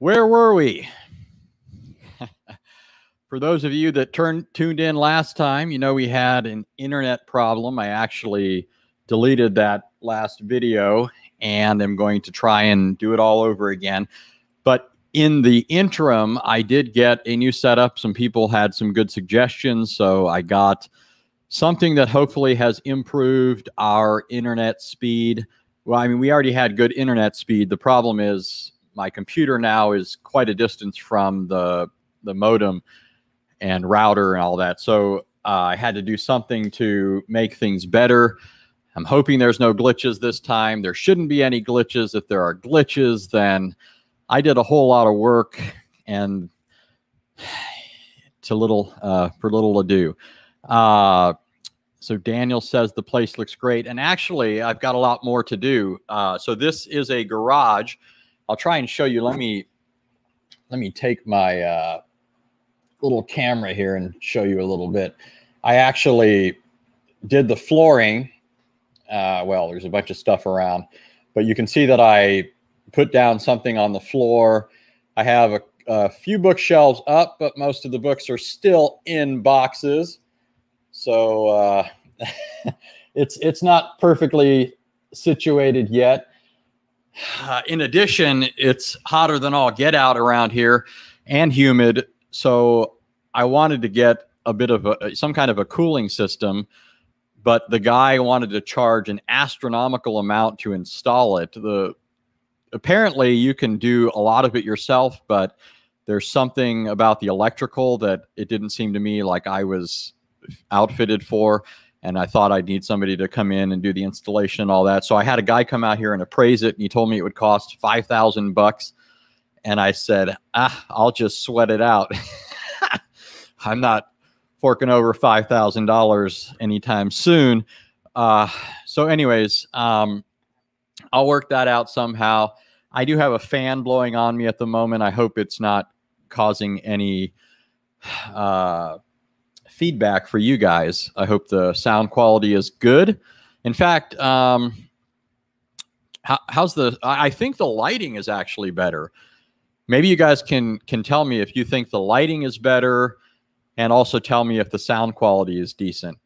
Where were we? For those of you that turned tuned in last time, you know we had an internet problem. I actually deleted that last video and I'm going to try and do it all over again. But in the interim, I did get a new setup. Some people had some good suggestions, so I got something that hopefully has improved our internet speed well, I mean, we already had good internet speed. The problem is my computer now is quite a distance from the the modem and router and all that. So uh, I had to do something to make things better. I'm hoping there's no glitches this time. There shouldn't be any glitches. If there are glitches, then I did a whole lot of work and to little uh, for little ado. Uh, so Daniel says the place looks great. And actually, I've got a lot more to do. Uh, so this is a garage. I'll try and show you. Let me let me take my uh, little camera here and show you a little bit. I actually did the flooring. Uh, well, there's a bunch of stuff around, but you can see that I put down something on the floor. I have a, a few bookshelves up, but most of the books are still in boxes. So uh, it's it's not perfectly situated yet. Uh, in addition, it's hotter than all get out around here and humid. So I wanted to get a bit of a, some kind of a cooling system, but the guy wanted to charge an astronomical amount to install it. The apparently you can do a lot of it yourself, but there's something about the electrical that it didn't seem to me like I was outfitted for. And I thought I'd need somebody to come in and do the installation and all that. So I had a guy come out here and appraise it. And he told me it would cost 5,000 bucks. And I said, ah, I'll just sweat it out. I'm not forking over $5,000 anytime soon. Uh, so anyways, um, I'll work that out somehow. I do have a fan blowing on me at the moment. I hope it's not causing any uh, feedback for you guys. I hope the sound quality is good. In fact, um, how, how's the? I think the lighting is actually better. Maybe you guys can can tell me if you think the lighting is better, and also tell me if the sound quality is decent.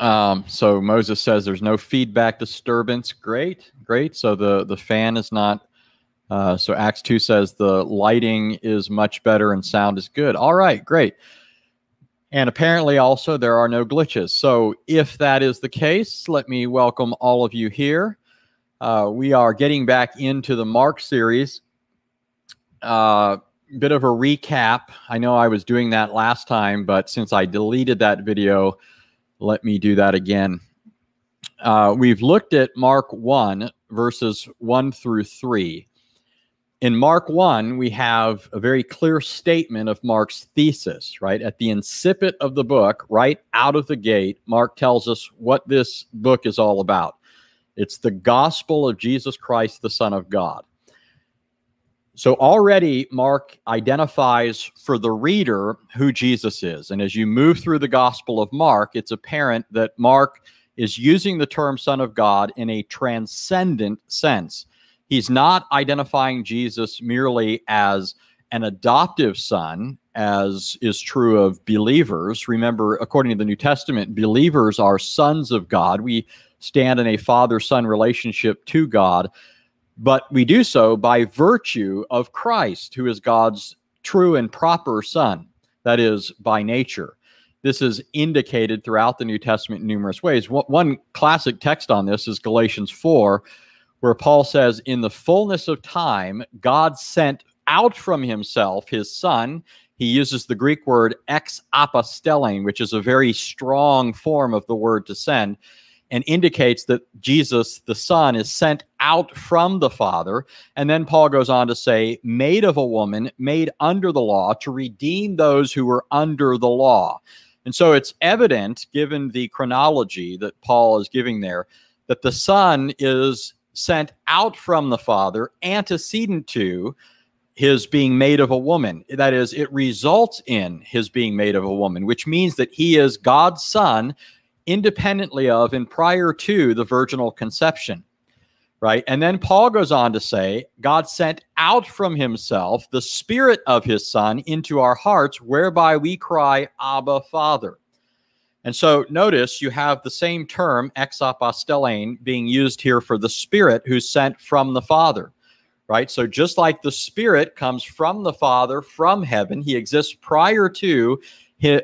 Um, so Moses says there's no feedback disturbance. Great, great. So the the fan is not. Uh, so Acts two says the lighting is much better and sound is good. All right, great. And apparently also there are no glitches. So if that is the case, let me welcome all of you here. Uh, we are getting back into the Mark series. Uh, bit of a recap. I know I was doing that last time, but since I deleted that video let me do that again. Uh, we've looked at Mark 1, verses 1 through 3. In Mark 1, we have a very clear statement of Mark's thesis, right? At the incipit of the book, right out of the gate, Mark tells us what this book is all about. It's the gospel of Jesus Christ, the Son of God. So already Mark identifies for the reader who Jesus is. And as you move through the Gospel of Mark, it's apparent that Mark is using the term Son of God in a transcendent sense. He's not identifying Jesus merely as an adoptive son, as is true of believers. Remember, according to the New Testament, believers are sons of God. We stand in a father son relationship to God but we do so by virtue of Christ, who is God's true and proper Son, that is, by nature. This is indicated throughout the New Testament in numerous ways. One classic text on this is Galatians 4, where Paul says, In the fullness of time, God sent out from himself his Son, he uses the Greek word ex apostellein, which is a very strong form of the word to send, and indicates that Jesus, the Son, is sent out from the Father. And then Paul goes on to say, made of a woman, made under the law, to redeem those who were under the law. And so it's evident, given the chronology that Paul is giving there, that the Son is sent out from the Father, antecedent to his being made of a woman. That is, it results in his being made of a woman, which means that he is God's Son independently of and prior to the virginal conception. Right. And then Paul goes on to say, God sent out from himself the spirit of his son into our hearts, whereby we cry, Abba, Father. And so notice you have the same term, ex being used here for the Spirit who's sent from the Father, right? So just like the Spirit comes from the Father, from heaven, he exists prior to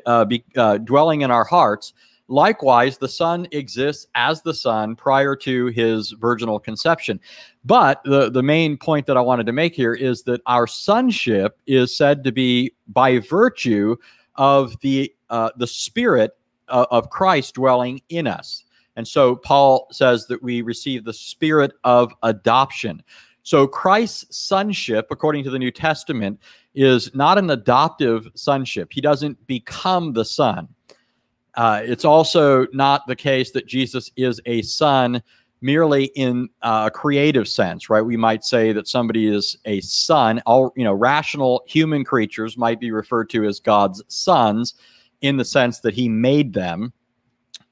uh, be, uh, dwelling in our hearts. Likewise, the Son exists as the Son prior to his virginal conception. But the, the main point that I wanted to make here is that our sonship is said to be by virtue of the uh, the Spirit uh, of Christ dwelling in us. And so Paul says that we receive the spirit of adoption. So Christ's sonship, according to the New Testament, is not an adoptive sonship. He doesn't become the son. Uh, it's also not the case that Jesus is a son merely in a creative sense, right? We might say that somebody is a son. All you know, rational human creatures might be referred to as God's sons in the sense that he made them.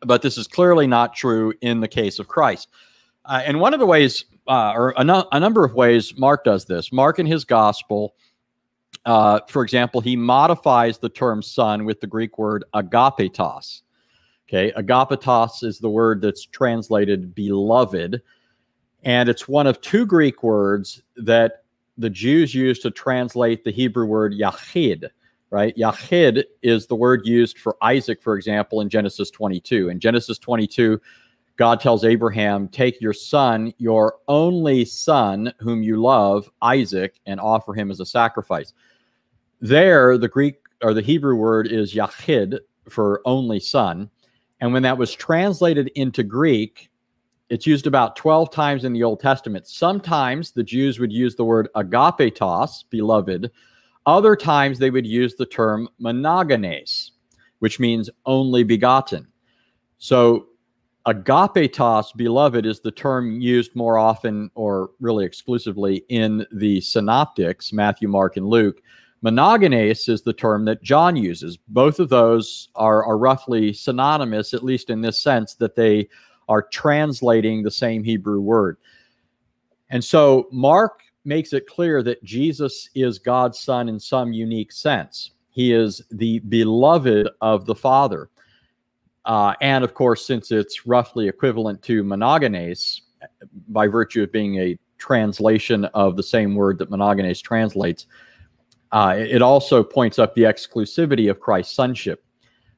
But this is clearly not true in the case of Christ. Uh, and one of the ways, uh, or a, no, a, number of ways, Mark does this. Mark in his gospel, uh, for example, he modifies the term son with the Greek word agapetos. Okay, agapetos is the word that's translated beloved. And it's one of two Greek words that the Jews use to translate the Hebrew word yachid right? Yahid is the word used for Isaac, for example, in Genesis 22. In Genesis 22, God tells Abraham, Take your son, your only son, whom you love, Isaac, and offer him as a sacrifice. There, the Greek or the Hebrew word is Yahid for only son. And when that was translated into Greek, it's used about 12 times in the Old Testament. Sometimes the Jews would use the word agapetos, beloved, other times they would use the term monogenes, which means only begotten. So agapetos, beloved, is the term used more often or really exclusively in the synoptics, Matthew, Mark, and Luke. Monogenes is the term that John uses. Both of those are, are roughly synonymous, at least in this sense, that they are translating the same Hebrew word. And so Mark makes it clear that Jesus is God's son in some unique sense. He is the beloved of the Father. Uh, and of course, since it's roughly equivalent to monogenes, by virtue of being a translation of the same word that monogenes translates, uh, it also points up the exclusivity of Christ's sonship.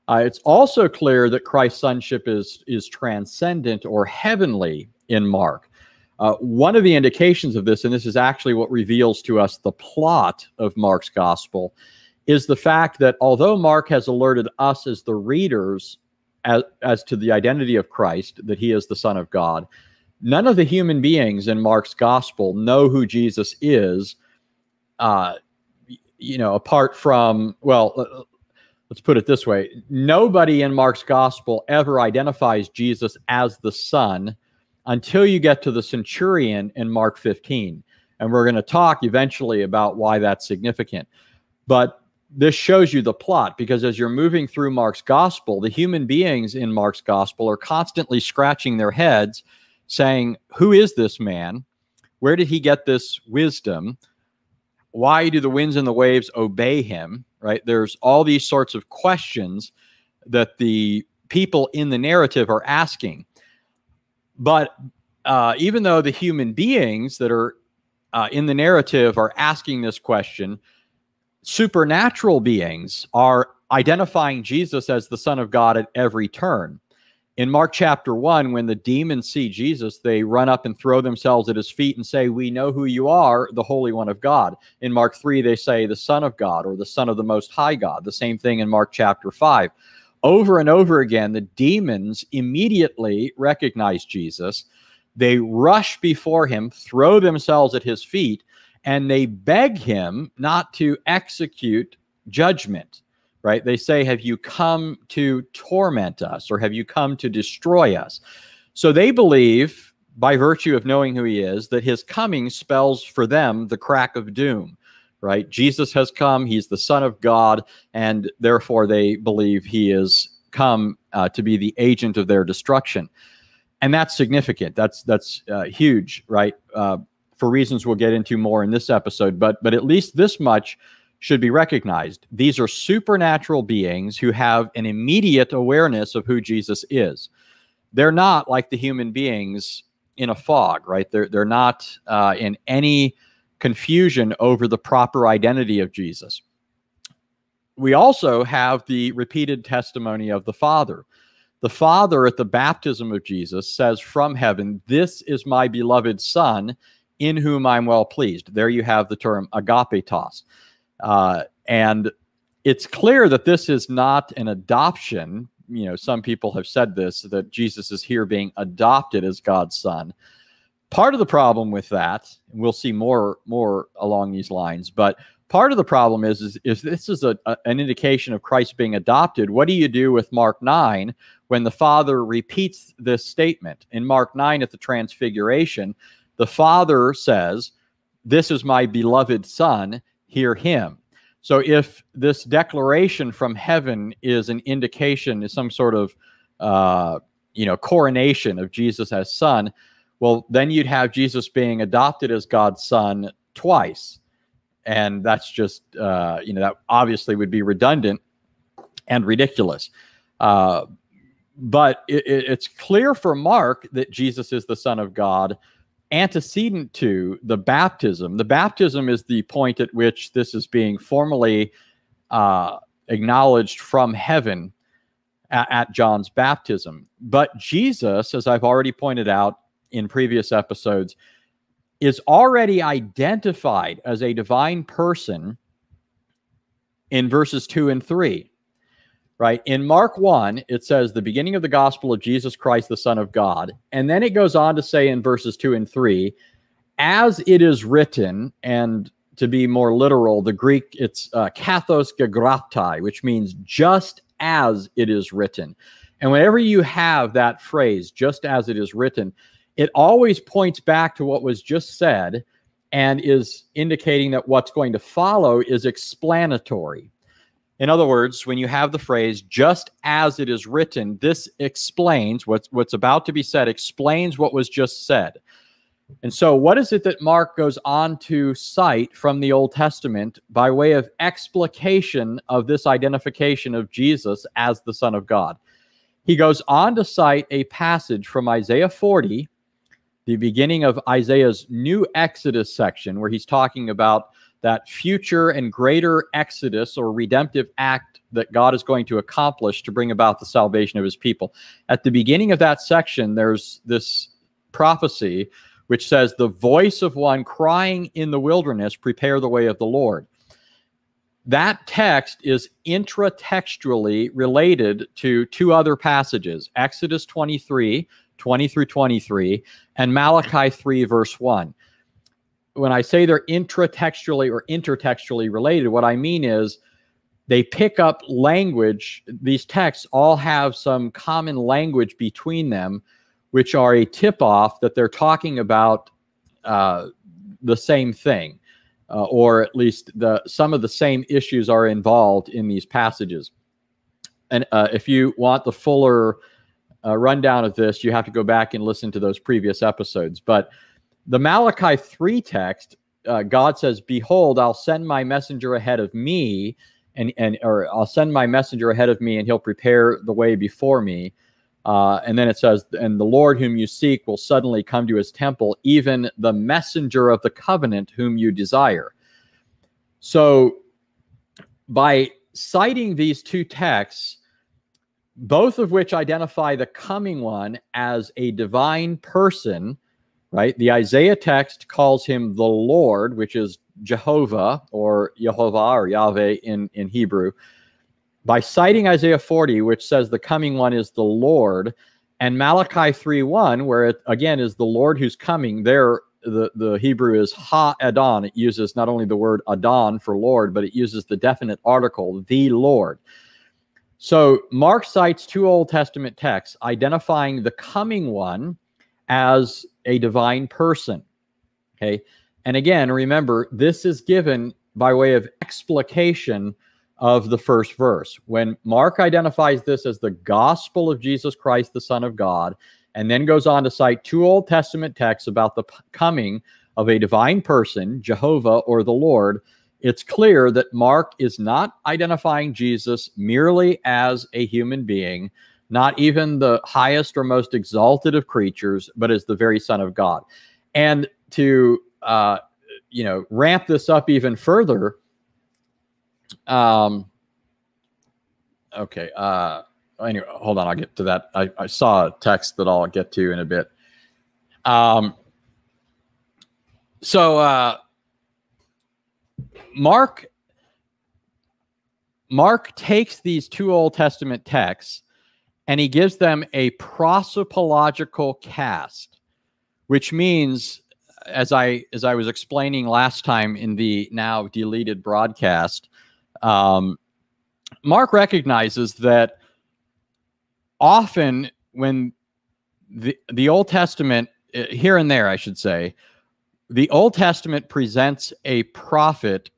Uh, it's also clear that Christ's sonship is, is transcendent or heavenly in Mark. Uh, one of the indications of this, and this is actually what reveals to us the plot of Mark's gospel, is the fact that although Mark has alerted us as the readers as, as to the identity of Christ, that he is the Son of God, none of the human beings in Mark's gospel know who Jesus is, uh, you know, apart from, well, let's put it this way nobody in Mark's gospel ever identifies Jesus as the Son until you get to the centurion in Mark 15. And we're going to talk eventually about why that's significant. But this shows you the plot because as you're moving through Mark's gospel, the human beings in Mark's gospel are constantly scratching their heads saying, Who is this man? Where did he get this wisdom? Why do the winds and the waves obey him? Right? There's all these sorts of questions that the people in the narrative are asking. But uh, even though the human beings that are uh, in the narrative are asking this question, supernatural beings are identifying Jesus as the Son of God at every turn. In Mark chapter 1, when the demons see Jesus, they run up and throw themselves at his feet and say, We know who you are, the Holy One of God. In Mark 3, they say, The Son of God or the Son of the Most High God. The same thing in Mark chapter 5. Over and over again, the demons immediately recognize Jesus. They rush before him, throw themselves at his feet, and they beg him not to execute judgment right? They say, Have you come to torment us or have you come to destroy us? So they believe, by virtue of knowing who he is, that his coming spells for them the crack of doom, right? Jesus has come, he's the Son of God, and therefore they believe he is come uh, to be the agent of their destruction. And that's significant. That's that's uh, huge, right? Uh, for reasons we'll get into more in this episode, but but at least this much should be recognized. These are supernatural beings who have an immediate awareness of who Jesus is. They're not like the human beings in a fog, right? They're, they're not uh, in any confusion over the proper identity of Jesus. We also have the repeated testimony of the Father. The Father at the baptism of Jesus says from heaven, This is my beloved Son, in whom I'm well pleased. There you have the term agapetos. Uh, and it's clear that this is not an adoption. You know, some people have said this that Jesus is here being adopted as God's son. Part of the problem with that, and we'll see more more along these lines, but part of the problem is is, is this is a, a, an indication of Christ being adopted. What do you do with Mark 9 when the Father repeats this statement? In Mark 9 at the Transfiguration, the Father says, This is my beloved Son hear him. So if this declaration from heaven is an indication, is some sort of uh, you know coronation of Jesus as son, well then you'd have Jesus being adopted as God's son twice, and that's just uh, you know that obviously would be redundant and ridiculous. Uh, but it, it's clear for Mark that Jesus is the Son of God antecedent to the baptism. The baptism is the point at which this is being formally uh, acknowledged from heaven at, at John's baptism. But Jesus, as I've already pointed out in previous episodes, is already identified as a divine person in verses 2 and 3 right? In Mark 1, it says the beginning of the gospel of Jesus Christ, the Son of God. And then it goes on to say in verses 2 and 3, as it is written, and to be more literal, the Greek, it's uh, kathos gegraptai, which means just as it is written. And whenever you have that phrase, just as it is written, it always points back to what was just said and is indicating that what's going to follow is explanatory. In other words, when you have the phrase just as it is written, this explains what's what's about to be said, explains what was just said. And so, what is it that Mark goes on to cite from the Old Testament by way of explication of this identification of Jesus as the Son of God? He goes on to cite a passage from Isaiah 40, the beginning of Isaiah's new Exodus section, where he's talking about that future and greater exodus or redemptive act that God is going to accomplish to bring about the salvation of his people. At the beginning of that section, there's this prophecy which says, The voice of one crying in the wilderness, prepare the way of the Lord. That text is intratextually related to two other passages Exodus 23, 20 through 23, and Malachi 3, verse 1 when I say they're intratextually or intertextually related, what I mean is they pick up language. These texts all have some common language between them, which are a tip off that they're talking about uh, the same thing, uh, or at least the some of the same issues are involved in these passages. And uh, if you want the fuller uh, rundown of this, you have to go back and listen to those previous episodes. But the Malachi 3 text, uh, God says, Behold, I'll send my messenger ahead of me, and, and or I'll send my messenger ahead of me, and he'll prepare the way before me. Uh, and then it says, And the Lord whom you seek will suddenly come to his temple, even the messenger of the covenant whom you desire. So, by citing these two texts, both of which identify the coming one as a divine person, right? The Isaiah text calls him the Lord, which is Jehovah or Jehovah or Yahweh in, in Hebrew. By citing Isaiah 40, which says the coming one is the Lord, and Malachi 3:1, where it again is the Lord who's coming, there the, the Hebrew is Ha Adon. It uses not only the word Adon for Lord, but it uses the definite article, the Lord. So Mark cites two Old Testament texts identifying the coming one as a divine person. Okay. And again, remember, this is given by way of explication of the first verse. When Mark identifies this as the gospel of Jesus Christ, the Son of God, and then goes on to cite two Old Testament texts about the coming of a divine person, Jehovah or the Lord, it's clear that Mark is not identifying Jesus merely as a human being, not even the highest or most exalted of creatures, but as the very Son of God. And to uh, you know ramp this up even further, um, okay. Uh, anyway, hold on. I'll get to that. I, I saw a text that I'll get to in a bit. Um, so uh, Mark Mark takes these two Old Testament texts and he gives them a prosopological cast, which means, as I as I was explaining last time in the now deleted broadcast, um, Mark recognizes that often when the the Old Testament uh, here and there, I should say, the Old Testament presents a prophet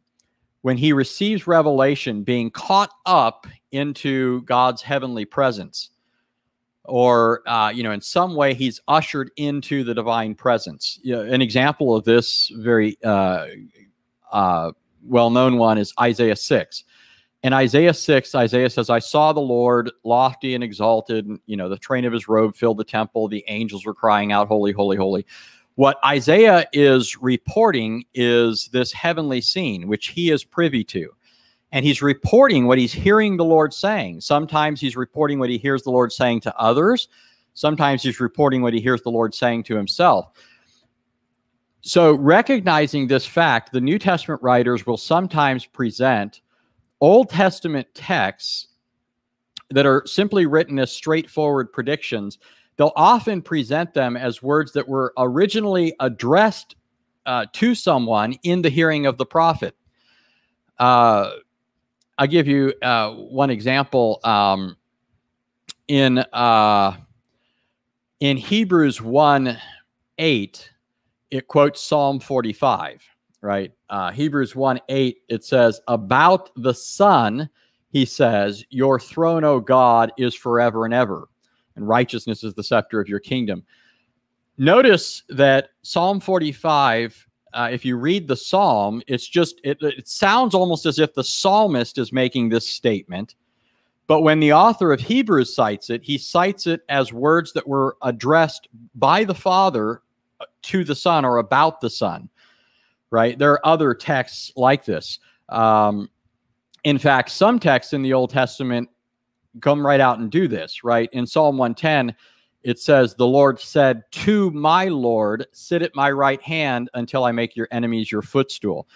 when he receives revelation being caught up into God's heavenly presence. Or, uh, you know, in some way he's ushered into the divine presence. You know, an example of this very uh, uh, well known one is Isaiah 6. In Isaiah 6, Isaiah says, I saw the Lord lofty and exalted. And, you know, the train of his robe filled the temple. The angels were crying out, Holy, holy, holy. What Isaiah is reporting is this heavenly scene, which he is privy to. And he's reporting what he's hearing the Lord saying. Sometimes he's reporting what he hears the Lord saying to others. Sometimes he's reporting what he hears the Lord saying to himself. So, recognizing this fact, the New Testament writers will sometimes present Old Testament texts that are simply written as straightforward predictions they'll often present them as words that were originally addressed uh, to someone in the hearing of the prophet. Uh, I'll give you uh, one example. Um, in uh, in Hebrews 1 8, it quotes Psalm 45, right? Uh, Hebrews 1 8, it says, About the Son, he says, Your throne, O God, is forever and ever and righteousness is the scepter of your kingdom. Notice that Psalm 45, uh, if you read the psalm, it's just, it, it sounds almost as if the psalmist is making this statement. But when the author of Hebrews cites it, he cites it as words that were addressed by the Father uh, to the Son or about the Son, right? There are other texts like this. Um, in fact, some texts in the Old Testament come right out and do this, right? In Psalm 110, it says, The Lord said to my Lord, Sit at my right hand until I make your enemies your footstool.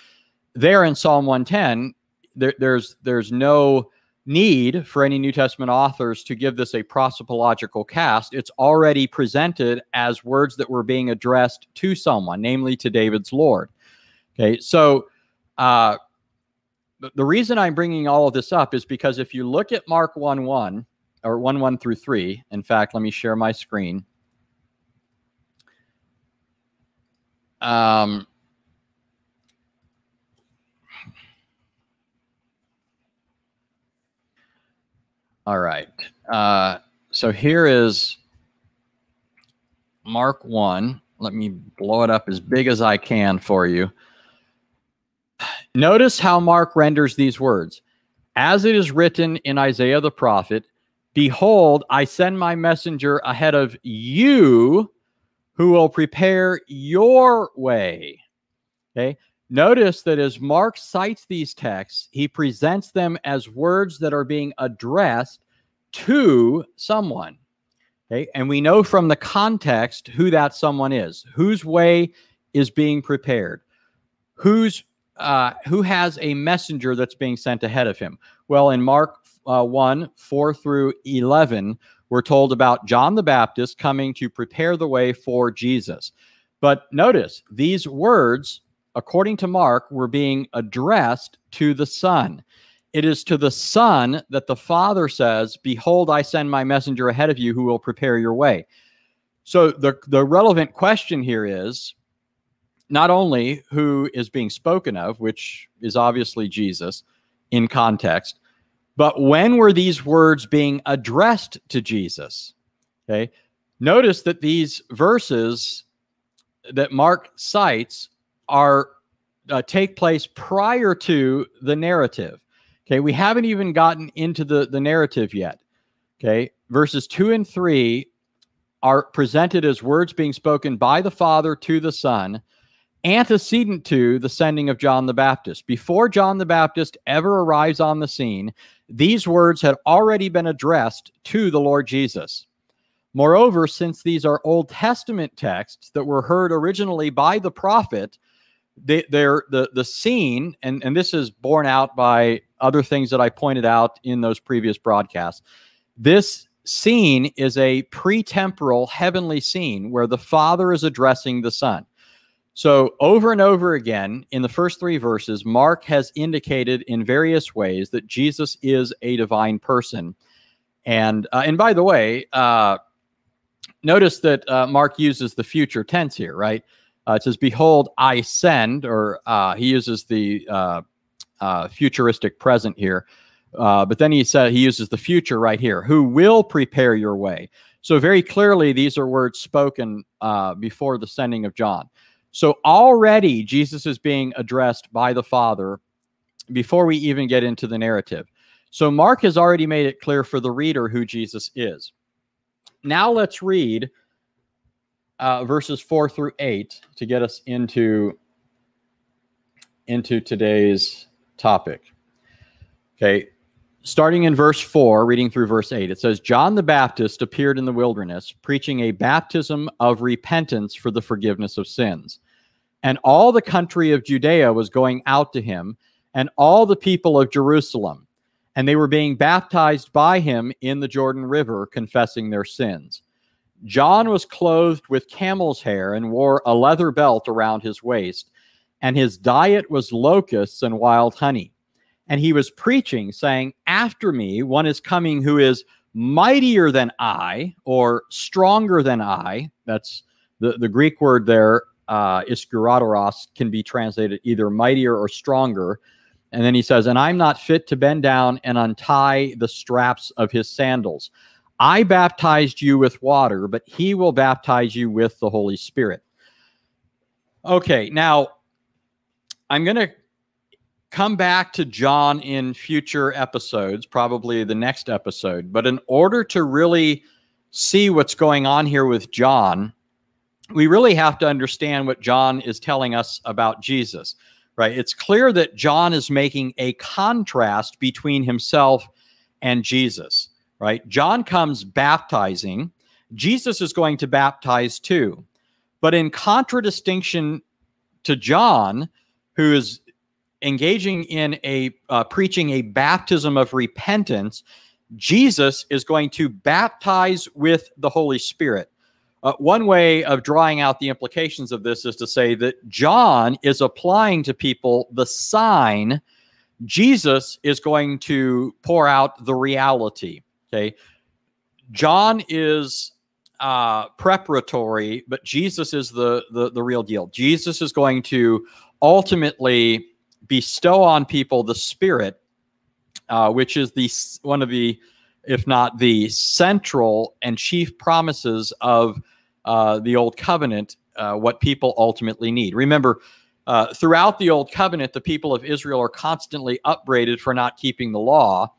There in Psalm 110, there, there's there's no need for any New Testament authors to give this a prosopological cast. It's already presented as words that were being addressed to someone, namely to David's Lord. Okay, so uh, the reason I'm bringing all of this up is because if you look at Mark 1 1 or 1 1 through 3, in fact, let me share my screen. Um, all right. Uh, so here is Mark 1. Let me blow it up as big as I can for you. Notice how Mark renders these words. As it is written in Isaiah the prophet, Behold, I send my messenger ahead of you who will prepare your way. Okay. Notice that as Mark cites these texts, he presents them as words that are being addressed to someone. Okay. And we know from the context who that someone is, whose way is being prepared, who's uh, who has a messenger that's being sent ahead of him. Well, in Mark uh, 1 4 through 11, we're told about John the Baptist coming to prepare the way for Jesus. But notice these words, according to Mark, were being addressed to the Son. It is to the Son that the Father says, Behold, I send my messenger ahead of you who will prepare your way. So the, the relevant question here is not only who is being spoken of, which is obviously Jesus in context, but when were these words being addressed to Jesus? Okay. Notice that these verses that Mark cites are uh, take place prior to the narrative. Okay, we haven't even gotten into the, the narrative yet. Okay, verses two and three are presented as words being spoken by the Father to the Son, antecedent to the sending of John the Baptist. Before John the Baptist ever arrives on the scene, these words had already been addressed to the Lord Jesus. Moreover, since these are Old Testament texts that were heard originally by the prophet, they, they're the the scene, and and this is borne out by other things that I pointed out in those previous broadcasts. This scene is a pre-temporal heavenly scene where the Father is addressing the Son. So, over and over again in the first three verses, Mark has indicated in various ways that Jesus is a divine person. And uh, and by the way, uh, notice that uh, Mark uses the future tense here, right? Uh, it says, "Behold, I send," or uh, he uses the uh, futuristic present here. but then he said he uses the future right here. Who will prepare your way? So very clearly, these are words spoken before the sending of John. So already Jesus is being addressed by the Father before we even get into the narrative. So Mark has already made it clear for the reader who Jesus is. Now let's read uh, verses four through eight to get us into into today's topic. Okay, starting in verse 4, reading through verse 8, it says, John the Baptist appeared in the wilderness, preaching a baptism of repentance for the forgiveness of sins. And all the country of Judea was going out to him, and all the people of Jerusalem. And they were being baptized by him in the Jordan River, confessing their sins. John was clothed with camel's hair and wore a leather belt around his waist, and his diet was locusts and wild honey and he was preaching, saying, After me, one is coming who is mightier than I or stronger than I. That's the, the Greek word there, uh, can be translated either mightier or stronger. And then he says, And I'm not fit to bend down and untie the straps of his sandals. I baptized you with water, but he will baptize you with the Holy Spirit. Okay, now I'm going to come back to John in future episodes, probably the next episode. But in order to really see what's going on here with John, we really have to understand what John is telling us about Jesus, right? It's clear that John is making a contrast between himself and Jesus, right? John comes baptizing, Jesus is going to baptize too. But in contradistinction to John, who is engaging in a uh, preaching a baptism of repentance, Jesus is going to baptize with the Holy Spirit. Uh, one way of drawing out the implications of this is to say that John is applying to people the sign. Jesus is going to pour out the reality. Okay. John is uh, preparatory, but Jesus is the, the the real deal. Jesus is going to ultimately bestow on people the Spirit, uh, which is the one of the, if not the central and chief promises of uh, the Old Covenant, uh, what people ultimately need. Remember, uh, throughout the Old Covenant, the people of Israel are constantly upbraided for not keeping the law.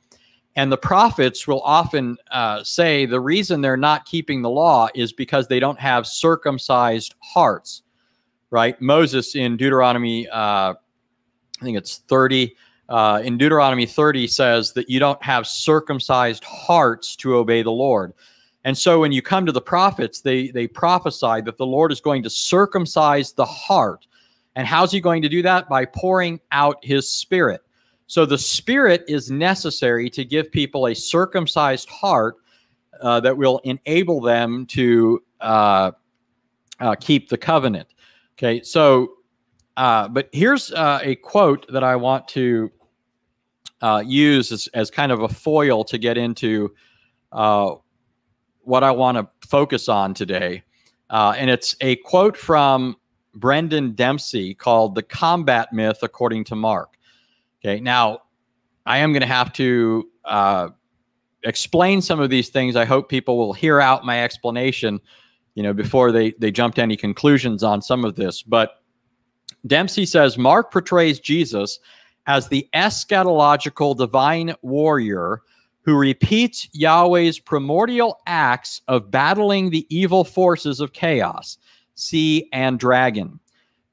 And the prophets will often uh, say the reason they're not keeping the law is because they don't have circumcised hearts, right? Moses in Deuteronomy uh, I think it's 30, uh, in Deuteronomy 30 says that you don't have circumcised hearts to obey the Lord. And so when you come to the prophets, they, they prophesy that the Lord is going to circumcise the heart. And how's he going to do that? By pouring out his spirit. So the spirit is necessary to give people a circumcised heart uh, that will enable them to uh, uh, keep the covenant. Okay, so, uh, but here's uh, a quote that I want to uh, use as, as kind of a foil to get into what I want to focus on today. and it's a quote from Brendan Dempsey called The Combat Myth According to Mark. Okay, now I am going to have to uh, explain some of these things. I hope people will hear out my explanation, you know, before they they jump to any conclusions on some of this. But Dempsey says Mark portrays Jesus as the eschatological divine warrior who repeats Yahweh's primordial acts of battling the evil forces of chaos, sea and dragon.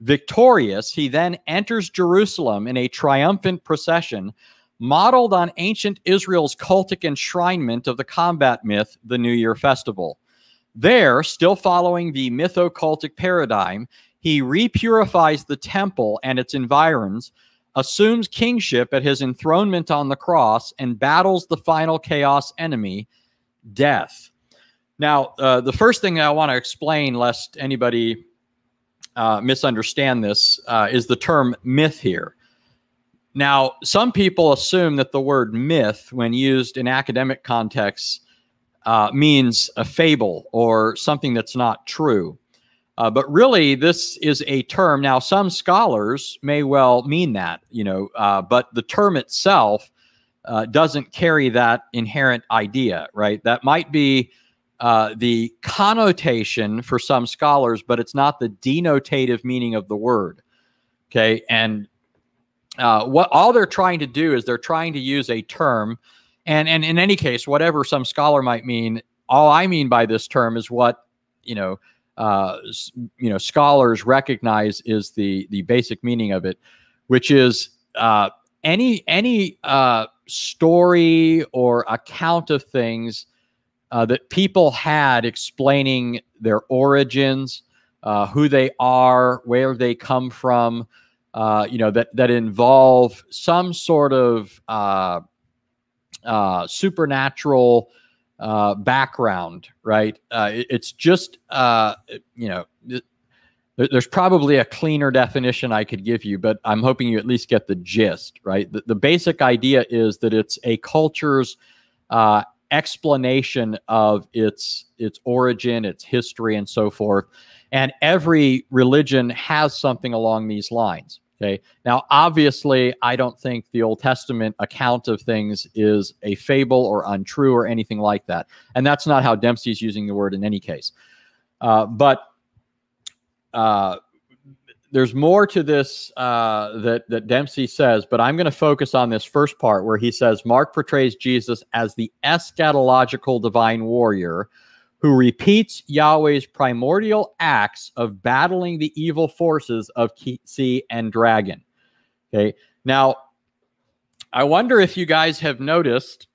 Victorious, he then enters Jerusalem in a triumphant procession modeled on ancient Israel's cultic enshrinement of the combat myth, the New Year Festival. There, still following the mytho-cultic paradigm, he repurifies the temple and its environs, assumes kingship at his enthronement on the cross, and battles the final chaos enemy, death. Now, uh, the first thing I want to explain, lest anybody uh, misunderstand this uh, is the term myth here. Now, some people assume that the word myth, when used in academic contexts, uh, means a fable or something that's not true. Uh, but really, this is a term. Now, some scholars may well mean that, you know, uh, but the term itself uh, doesn't carry that inherent idea, right? That might be uh, the connotation for some scholars, but it's not the denotative meaning of the word. Okay, and uh, what all they're trying to do is they're trying to use a term, and and in any case, whatever some scholar might mean, all I mean by this term is what you know. Uh, you know, scholars recognize is the the basic meaning of it, which is uh, any any uh, story or account of things uh, that people had explaining their origins, uh, who they are, where they come from, you know, that, that involve some sort of supernatural uh, background, right? It, it's just, you know, there's probably a cleaner definition I could give you, but I'm hoping you at least get the gist, right? The, the basic idea is that it's a culture's uh, explanation of its its origin, its history, and so forth. And every religion has something along these lines. Okay. Now, obviously, I don't think the Old Testament account of things is a fable or untrue or anything like that. And that's not how Dempsey's using the word in any case. Uh, but uh, there's more to this uh, that that Dempsey says, but I'm going to focus on this first part where he says Mark portrays Jesus as the eschatological divine warrior who repeats Yahweh's primordial acts of battling the evil forces of sea and dragon. Okay, now I wonder if you guys have noticed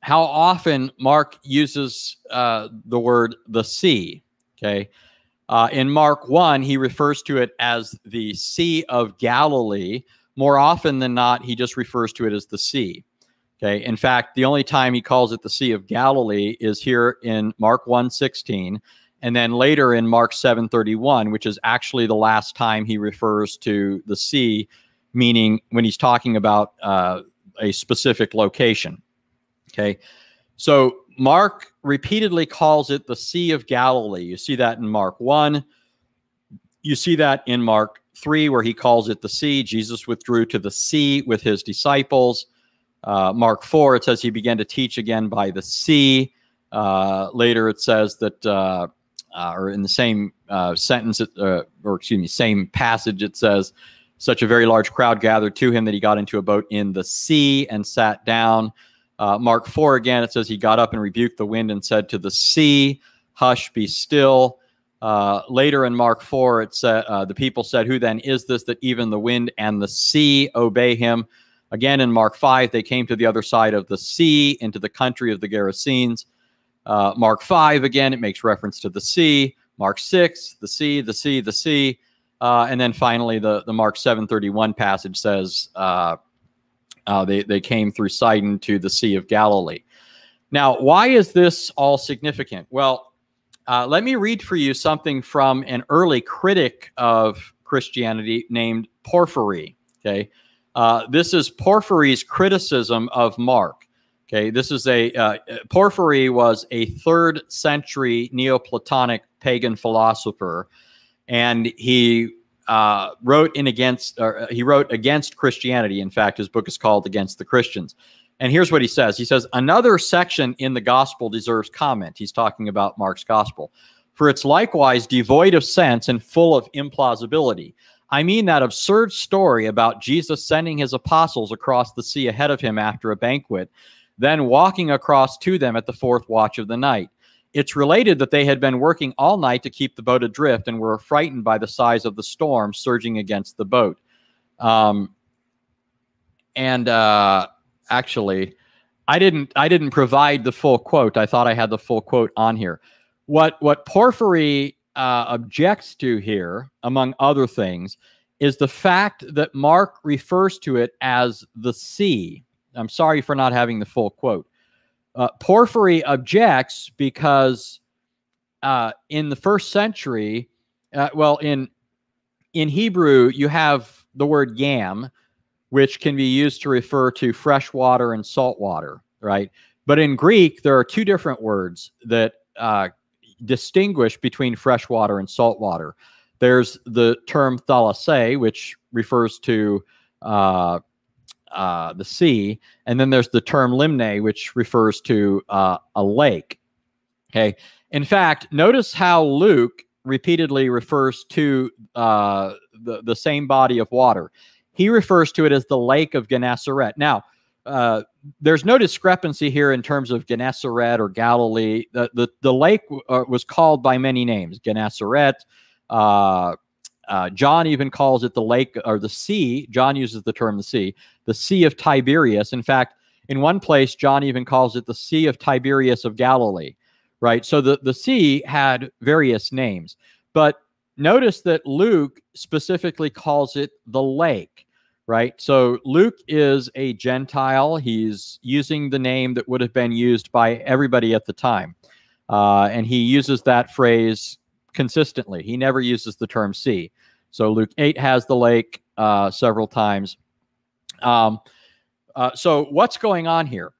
how often Mark uses uh, the word the sea. Okay. Uh, in Mark 1, he refers to it as the Sea of Galilee. More often than not, he just refers to it as the sea. Okay. In fact, the only time he calls it the Sea of Galilee is here in Mark 1:16, and then later in Mark 7:31, which is actually the last time he refers to the sea, meaning when he's talking about uh, a specific location. Okay. So Mark repeatedly calls it the Sea of Galilee. You see that in Mark 1. You see that in Mark 3, where he calls it the sea. Jesus withdrew to the sea with his disciples. Uh, Mark 4, it says he began to teach again by the sea. Uh, later, it says that, uh, uh or in the same uh, sentence, uh, or excuse me, same passage, it says, such a very large crowd gathered to him that he got into a boat in the sea and sat down. Mark 4 again, it says he got up and rebuked the wind and said to the sea, Hush, be still. Uh, later in Mark 4, it said, uh, the people said, Who then is this that even the wind and the sea obey him? Again, in Mark 5, they came to the other side of the sea into the country of the Gerasenes. Uh, Mark 5, again, it makes reference to the sea. Mark 6, the sea, the sea, the sea. Uh, and then finally, the, the Mark 731 passage says uh, uh, they, they came through Sidon to the Sea of Galilee. Now, why is this all significant? Well, uh, let me read for you something from an early critic of Christianity named Porphyry. Okay. Uh, this is Porphyry's criticism of Mark. Okay. This is a, uh, Porphyry was a third century Neoplatonic pagan philosopher, and he uh, wrote in against, uh, he wrote against Christianity. In fact, his book is called Against the Christians. And here's what he says He says, Another section in the gospel deserves comment. He's talking about Mark's gospel. For it's likewise devoid of sense and full of implausibility. I mean that absurd story about Jesus sending his apostles across the sea ahead of him after a banquet, then walking across to them at the fourth watch of the night. It's related that they had been working all night to keep the boat adrift and were frightened by the size of the storm surging against the boat. Um, and uh, actually. I didn't I didn't provide the full quote. I thought I had the full quote on here. What what Porphyry uh, objects to here, among other things, is the fact that Mark refers to it as the sea. I'm sorry for not having the full quote. Uh, Porphyry objects because uh, in the first century, uh, well, in in Hebrew, you have the word yam, which can be used to refer to fresh water and salt water, right? But in Greek, there are two different words that uh, distinguish between fresh water and salt water. There's the term thalassa, which refers to uh, uh, the sea, and then there's the term limne, which refers to uh, a lake. Okay. In fact, notice how Luke repeatedly refers to uh, the, the same body of water. He refers to it as the Lake of Gennesaret. Now, uh, there's no discrepancy here in terms of Gennesaret or Galilee. The, the, the lake uh, was called by many names Gennesaret. Uh, uh, John even calls it the lake or the sea. John uses the term the sea, the Sea of Tiberias. In fact, in one place, John even calls it the Sea of Tiberias of Galilee, right? So the, the sea had various names. But notice that Luke specifically calls it the lake, right? So Luke is a Gentile. He's using the name that would have been used by everybody at the time. Uh, and he uses that phrase consistently. He never uses the term sea. So Luke 8 has the lake uh, several times. Um, uh, so what's going on here?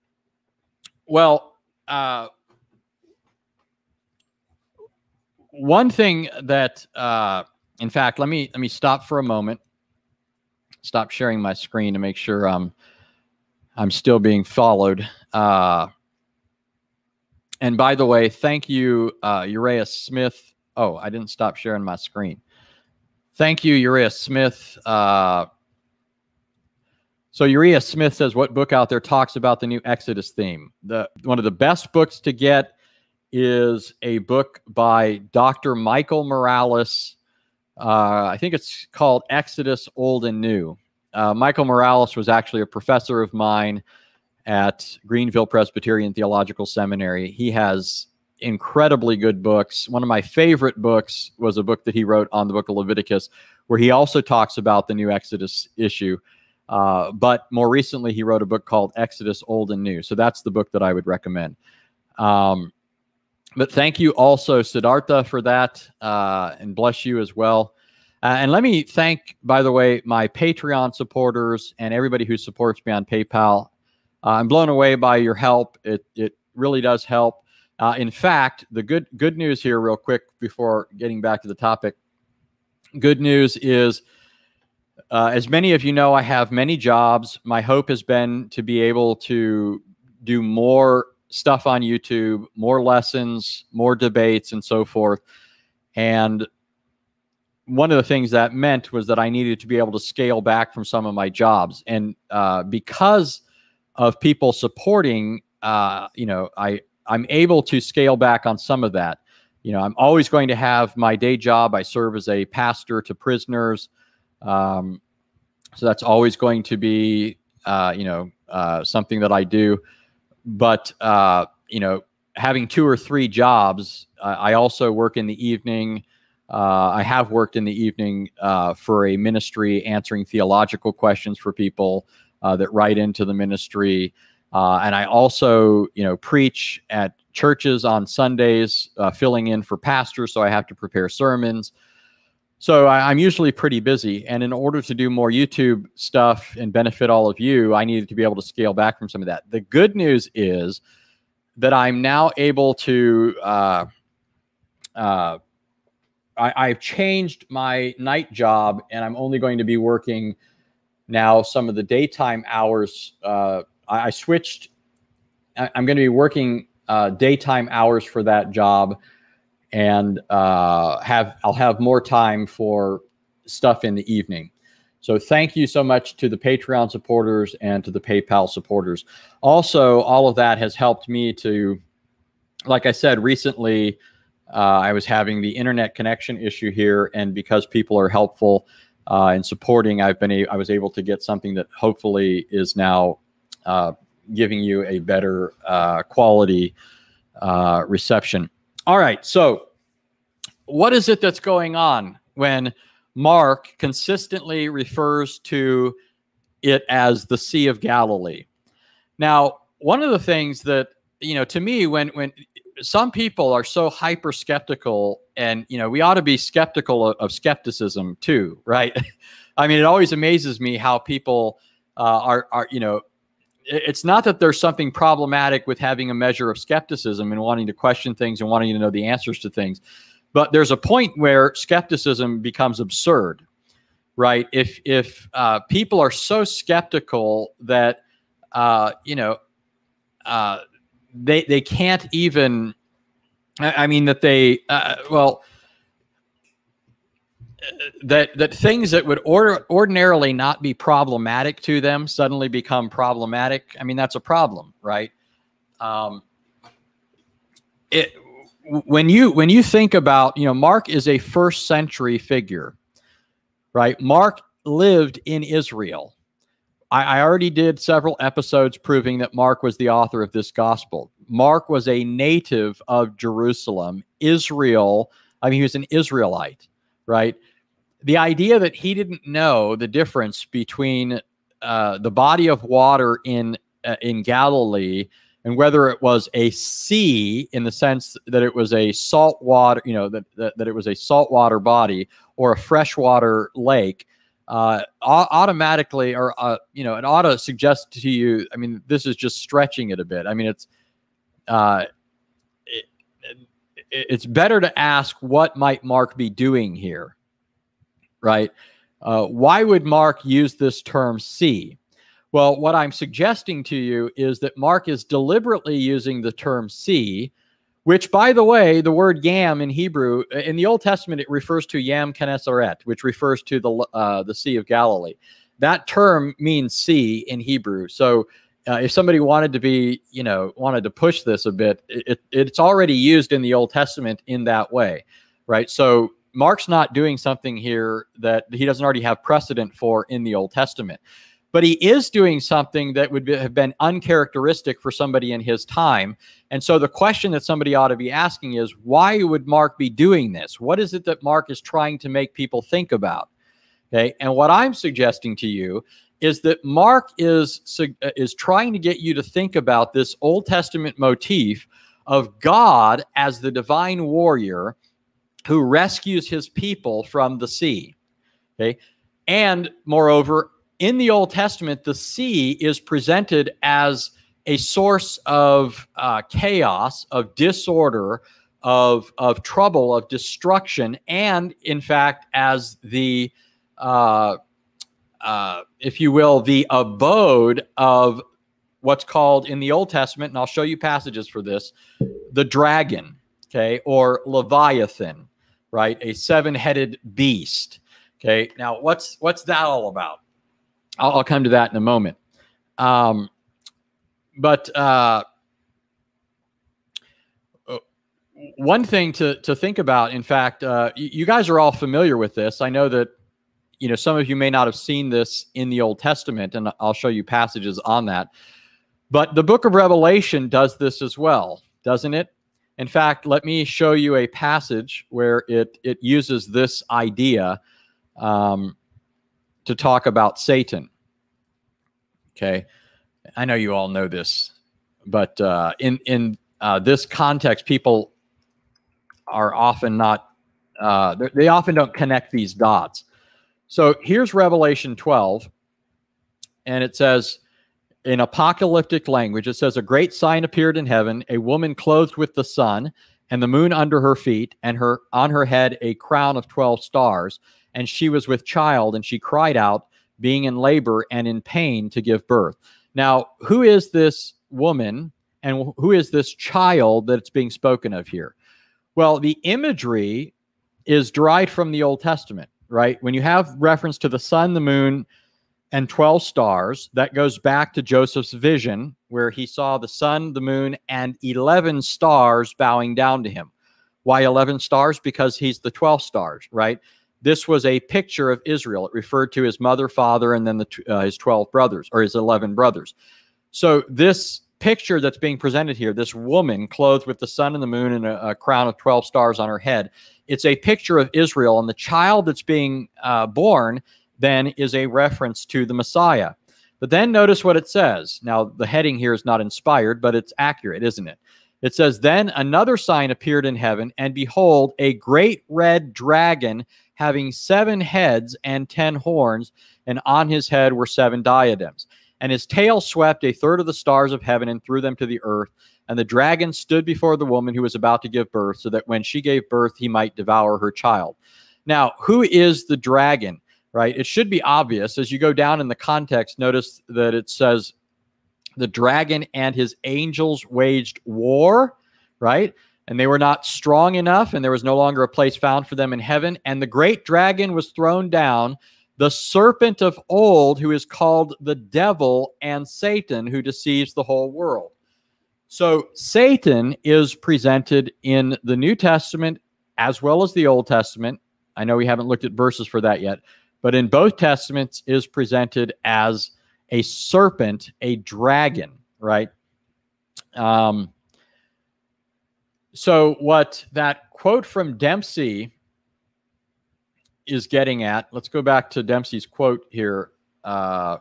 Well, uh, one thing that, uh, in fact, let me let me stop for a moment. Stop sharing my screen to make sure I'm I'm still being followed. Uh, and by the way, thank you, uh, Uriah Smith. Oh, I didn't stop sharing my screen. Thank you, Uriah Smith. Uh, so Uriah Smith says, "What book out there talks about the new Exodus theme? The one of the best books to get is a book by Dr. Michael Morales. Uh, I think it's called Exodus Old and New. Uh, Michael Morales was actually a professor of mine at Greenville Presbyterian Theological Seminary. He has incredibly good books. One of my favorite books was a book that he wrote on the book of Leviticus, where he also talks about the new Exodus issue. Uh, but more recently, he wrote a book called Exodus Old and New. So that's the book that I would recommend. Um, but thank you also, Siddhartha, for that, uh, and bless you as well. Uh, and let me thank, by the way, my Patreon supporters and everybody who supports me on PayPal. Uh, I'm blown away by your help. It it really does help. Uh, in fact, the good good news here, real quick, before getting back to the topic. Good news is, uh, as many of you know, I have many jobs. My hope has been to be able to do more stuff on YouTube, more lessons, more debates, and so forth. And one of the things that meant was that I needed to be able to scale back from some of my jobs. And uh, because of people supporting, uh, you know, I I'm able to scale back on some of that. you know, I'm always going to have my day job. I serve as a pastor to prisoners. Um, so that's always going to be, uh, you know, uh, something that I do. But, uh, you know, having two or three jobs, I also work in the evening. Uh, I have worked in the evening uh, for a ministry answering theological questions for people uh, that write into the ministry. and I also, you know, preach at churches on Sundays, uh, filling in for pastors, so I have to prepare sermons. So I, am usually pretty busy. And in order to do more YouTube stuff and benefit all of you, I needed to be able to scale back from some of that. The good news is that I'm now able to. Uh, uh, I, have changed my night job, and I'm only going to be working now some of the daytime hours. Uh, I, I switched. I, I'm going to be working uh, daytime hours for that job, and uh, have I'll have more time for stuff in the evening. So thank you so much to the Patreon supporters and to the PayPal supporters. Also, all of that has helped me to, like I said recently, uh, I was having the internet connection issue here, and because people are helpful uh, supporting, I've been a, I was able to get something that hopefully is now uh, giving you a better uh, quality uh, reception. All right. So, what is it that's going on when Mark consistently refers to it as the Sea of Galilee? Now, one of the things that you know to me when when some people are so hyper skeptical and you know we ought to be skeptical of, of skepticism too right i mean it always amazes me how people uh, are are you know it's not that there's something problematic with having a measure of skepticism and wanting to question things and wanting to know the answers to things but there's a point where skepticism becomes absurd right? If if uh, people are so skeptical that uh, you know uh, they they can't even i, I mean that they uh, well that that things that would or, ordinarily not be problematic to them suddenly become problematic. I mean, that's a problem, right? Um, it when you when you think about you know Mark is a first century figure, right? Mark lived in Israel. I, I already did several episodes proving that Mark was the author of this gospel. Mark was a native of Jerusalem, Israel. I mean, he was an Israelite, right? The idea that he didn't know the difference between uh, the body of water in uh, in Galilee and whether it was a sea in the sense that it was a salt water, you know, that, that, that it was a saltwater body or a freshwater lake, uh, automatically, or, uh, you know, it ought to suggest to you, I mean, this is just stretching it a bit. I mean, it's, uh, it, it's better to ask what might Mark be doing here right? Uh, why would Mark use this term sea? Well, what I'm suggesting to you is that Mark is deliberately using the term sea, which, by the way, the word yam in Hebrew, uh, in the Old Testament, it refers to Yam Keneseret, which refers to the, uh, the Sea of Galilee. That term means sea in Hebrew. So uh, if somebody wanted to be, you know, wanted to push this a bit, it, it's already used in the Old Testament in that way, right? So Mark's not doing something here that he doesn't already have precedent for in the Old Testament. But he is doing something that would be, have been uncharacteristic for somebody in his time. And so the question that somebody ought to be asking is why would Mark be doing this? What is it that Mark is trying to make people think about? Okay. And what I'm suggesting to you is that Mark is, uh, is trying to get you to think about this Old Testament motif of God as the divine warrior who rescues his people from the sea. Okay. And moreover, in the Old Testament, the sea is presented as a source of uh, chaos, of disorder, of, of trouble, of destruction, and in fact, as the, uh, uh, if you will, the abode of what's called in the Old Testament, and I'll show you passages for this, the dragon, okay, or Leviathan right? A seven-headed beast. Okay. Now, what's what's that all about? I'll, I'll come to that in a moment. Um, but uh, one thing to to think about. In fact, uh, you guys are all familiar with this. I know that you know some of you may not have seen this in the Old Testament, and I'll show you passages on that. But the Book of Revelation does this as well, doesn't it? In fact, let me show you a passage where it it uses this idea um, to talk about Satan. Okay, I know you all know this, but uh, in in uh, this context, people are often not uh, they often don't connect these dots. So here's Revelation 12, and it says in apocalyptic language, it says, A great sign appeared in heaven, a woman clothed with the sun, and the moon under her feet, and her on her head a crown of 12 stars. And she was with child, and she cried out, being in labor and in pain to give birth. Now, who is this woman and who is this child that's being spoken of here? Well, the imagery is derived from the Old Testament, right? When you have reference to the sun, the moon, and 12 stars, that goes back to Joseph's vision, where he saw the sun, the moon, and 11 stars bowing down to him. Why 11 stars? Because he's the 12 stars, right? This was a picture of Israel. It referred to his mother, father, and then the, uh, his 12 brothers or his 11 brothers. So, this picture that's being presented here, this woman clothed with the sun and the moon and a, a crown of 12 stars on her head, it's a picture of Israel. And the child that's being uh, born then is a reference to the Messiah. But then notice what it says. Now, the heading here is not inspired, but it's accurate, isn't it? It says, Then another sign appeared in heaven, and behold, a great red dragon having seven heads and ten horns, and on his head were seven diadems. And his tail swept a third of the stars of heaven and threw them to the earth. And the dragon stood before the woman who was about to give birth, so that when she gave birth, he might devour her child. Now, who is the dragon? Right? It should be obvious. As you go down in the context, notice that it says the dragon and his angels waged war, right? And they were not strong enough, and there was no longer a place found for them in heaven. And the great dragon was thrown down, the serpent of old, who is called the devil and Satan, who deceives the whole world. So Satan is presented in the New Testament as well as the Old Testament. I know we haven't looked at verses for that yet, but in both testaments is presented as a serpent, a dragon, right? Um, so, what that quote from Dempsey is getting at, let's go back to Dempsey's quote here. Uh,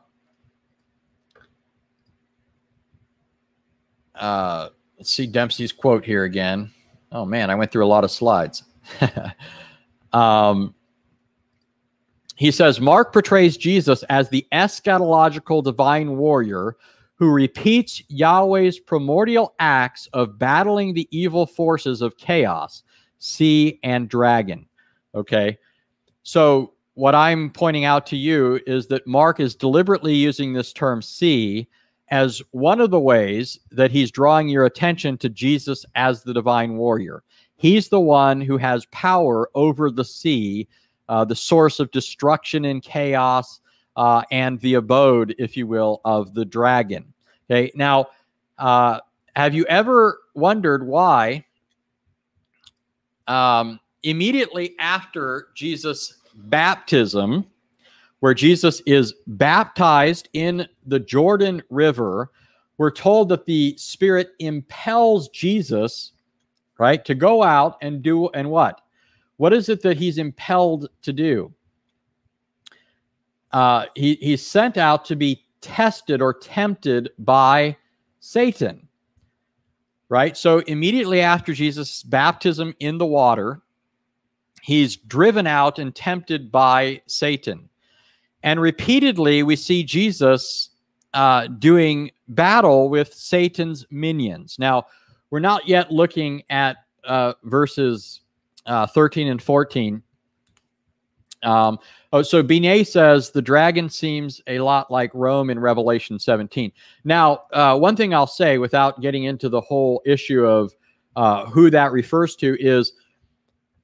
uh, let's see Dempsey's quote here again. Oh man, I went through a lot of slides. um, he says Mark portrays Jesus as the eschatological divine warrior who repeats Yahweh's primordial acts of battling the evil forces of chaos, sea, and dragon. Okay. So, what I'm pointing out to you is that Mark is deliberately using this term sea as one of the ways that he's drawing your attention to Jesus as the divine warrior. He's the one who has power over the sea uh, the source of destruction and chaos, uh, and the abode, if you will, of the dragon. Okay, now, uh, have you ever wondered why um, immediately after Jesus' baptism, where Jesus is baptized in the Jordan River, we're told that the Spirit impels Jesus, right, to go out and do and what? What is it that he's impelled to do? Uh, he, he's sent out to be tested or tempted by Satan. Right? So immediately after Jesus' baptism in the water, he's driven out and tempted by Satan. And repeatedly, we see Jesus uh, doing battle with Satan's minions. Now, we're not yet looking at uh, verses uh, 13 and 14. Um, oh, so Binet says the dragon seems a lot like Rome in Revelation 17. Now, uh, one thing I'll say without getting into the whole issue of uh, who that refers to is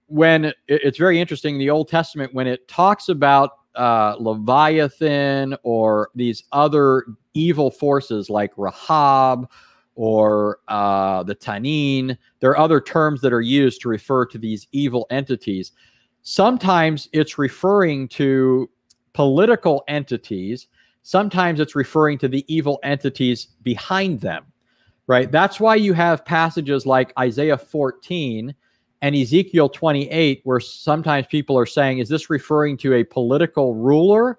when it, it's very interesting in the Old Testament when it talks about uh, Leviathan or these other evil forces like Rahab or uh, the Tannin. There are other terms that are used to refer to these evil entities. Sometimes it's referring to political entities. Sometimes it's referring to the evil entities behind them, right? That's why you have passages like Isaiah 14 and Ezekiel 28, where sometimes people are saying, is this referring to a political ruler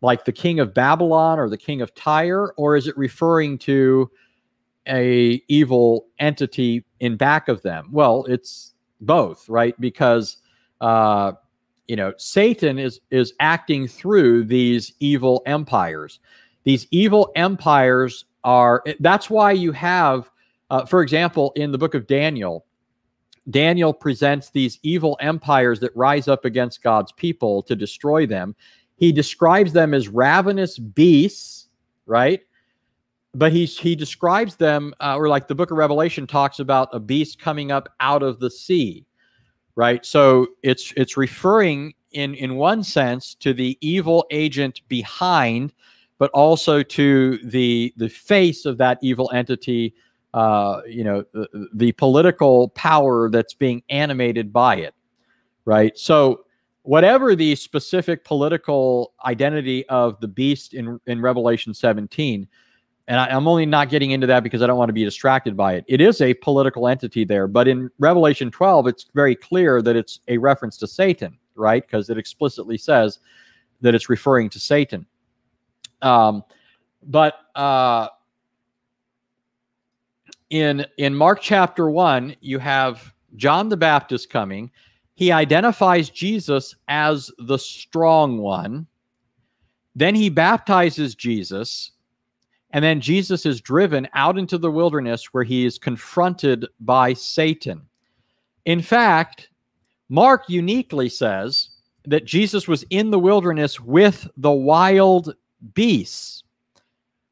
like the king of Babylon or the king of Tyre, or is it referring to a evil entity in back of them? Well, it's both, right? Because uh, you know Satan is is acting through these evil empires. These evil empires are. That's why you have, uh, for example, in the book of Daniel. Daniel presents these evil empires that rise up against God's people to destroy them. He describes them as ravenous beasts, right? But he's he describes them uh, or like the book of revelation talks about a beast coming up out of the sea right? So it's it's referring in in one sense to the evil agent behind but also to the the face of that evil entity uh you know the, the political power that's being animated by it right? So whatever the specific political identity of the beast in in revelation 17 and I, am only not getting into that because I don't want to be distracted by it. It is a political entity there, but in Revelation 12, it's very clear that it's a reference to Satan, right? Because it explicitly says that it's referring to Satan. Um, but uh, in in Mark chapter one, you have John the Baptist coming. He identifies Jesus as the strong one. Then he baptizes Jesus and then Jesus is driven out into the wilderness where he is confronted by Satan. In fact, Mark uniquely says that Jesus was in the wilderness with the wild beasts.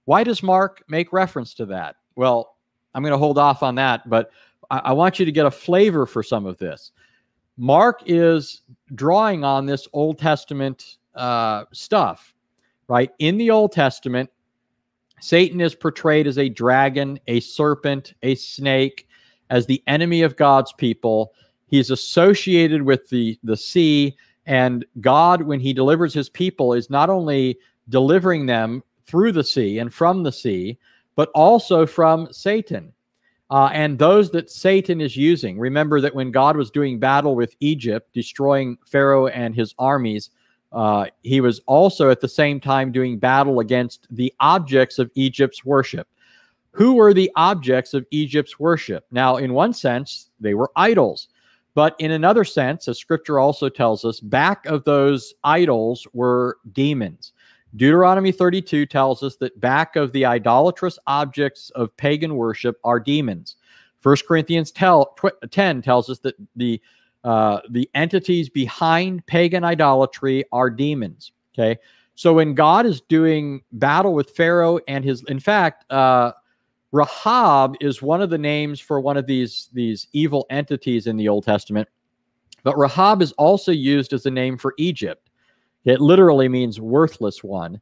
Why does Mark make reference to that? Well, I'm going to hold off on that, but I, I want you to get a flavor for some of this. Mark is drawing on this Old Testament uh, stuff, right? In the Old Testament, Satan is portrayed as a dragon, a serpent, a snake, as the enemy of God's people. He's associated with the, the sea, and God, when he delivers his people, is not only delivering them through the sea and from the sea, but also from Satan. Uh, and those that Satan is using. Remember that when God was doing battle with Egypt, destroying Pharaoh and his armies, uh, he was also at the same time doing battle against the objects of Egypt's worship. Who were the objects of Egypt's worship? Now, in one sense, they were idols. But in another sense, as scripture also tells us, back of those idols were demons. Deuteronomy 32 tells us that back of the idolatrous objects of pagan worship are demons. 1 Corinthians tell, 10 tells us that the uh, the entities behind pagan idolatry are demons. Okay. So when God is doing battle with Pharaoh and his, in fact, uh, Rahab is one of the names for one of these these evil entities in the Old Testament. But Rahab is also used as a name for Egypt. It literally means worthless one,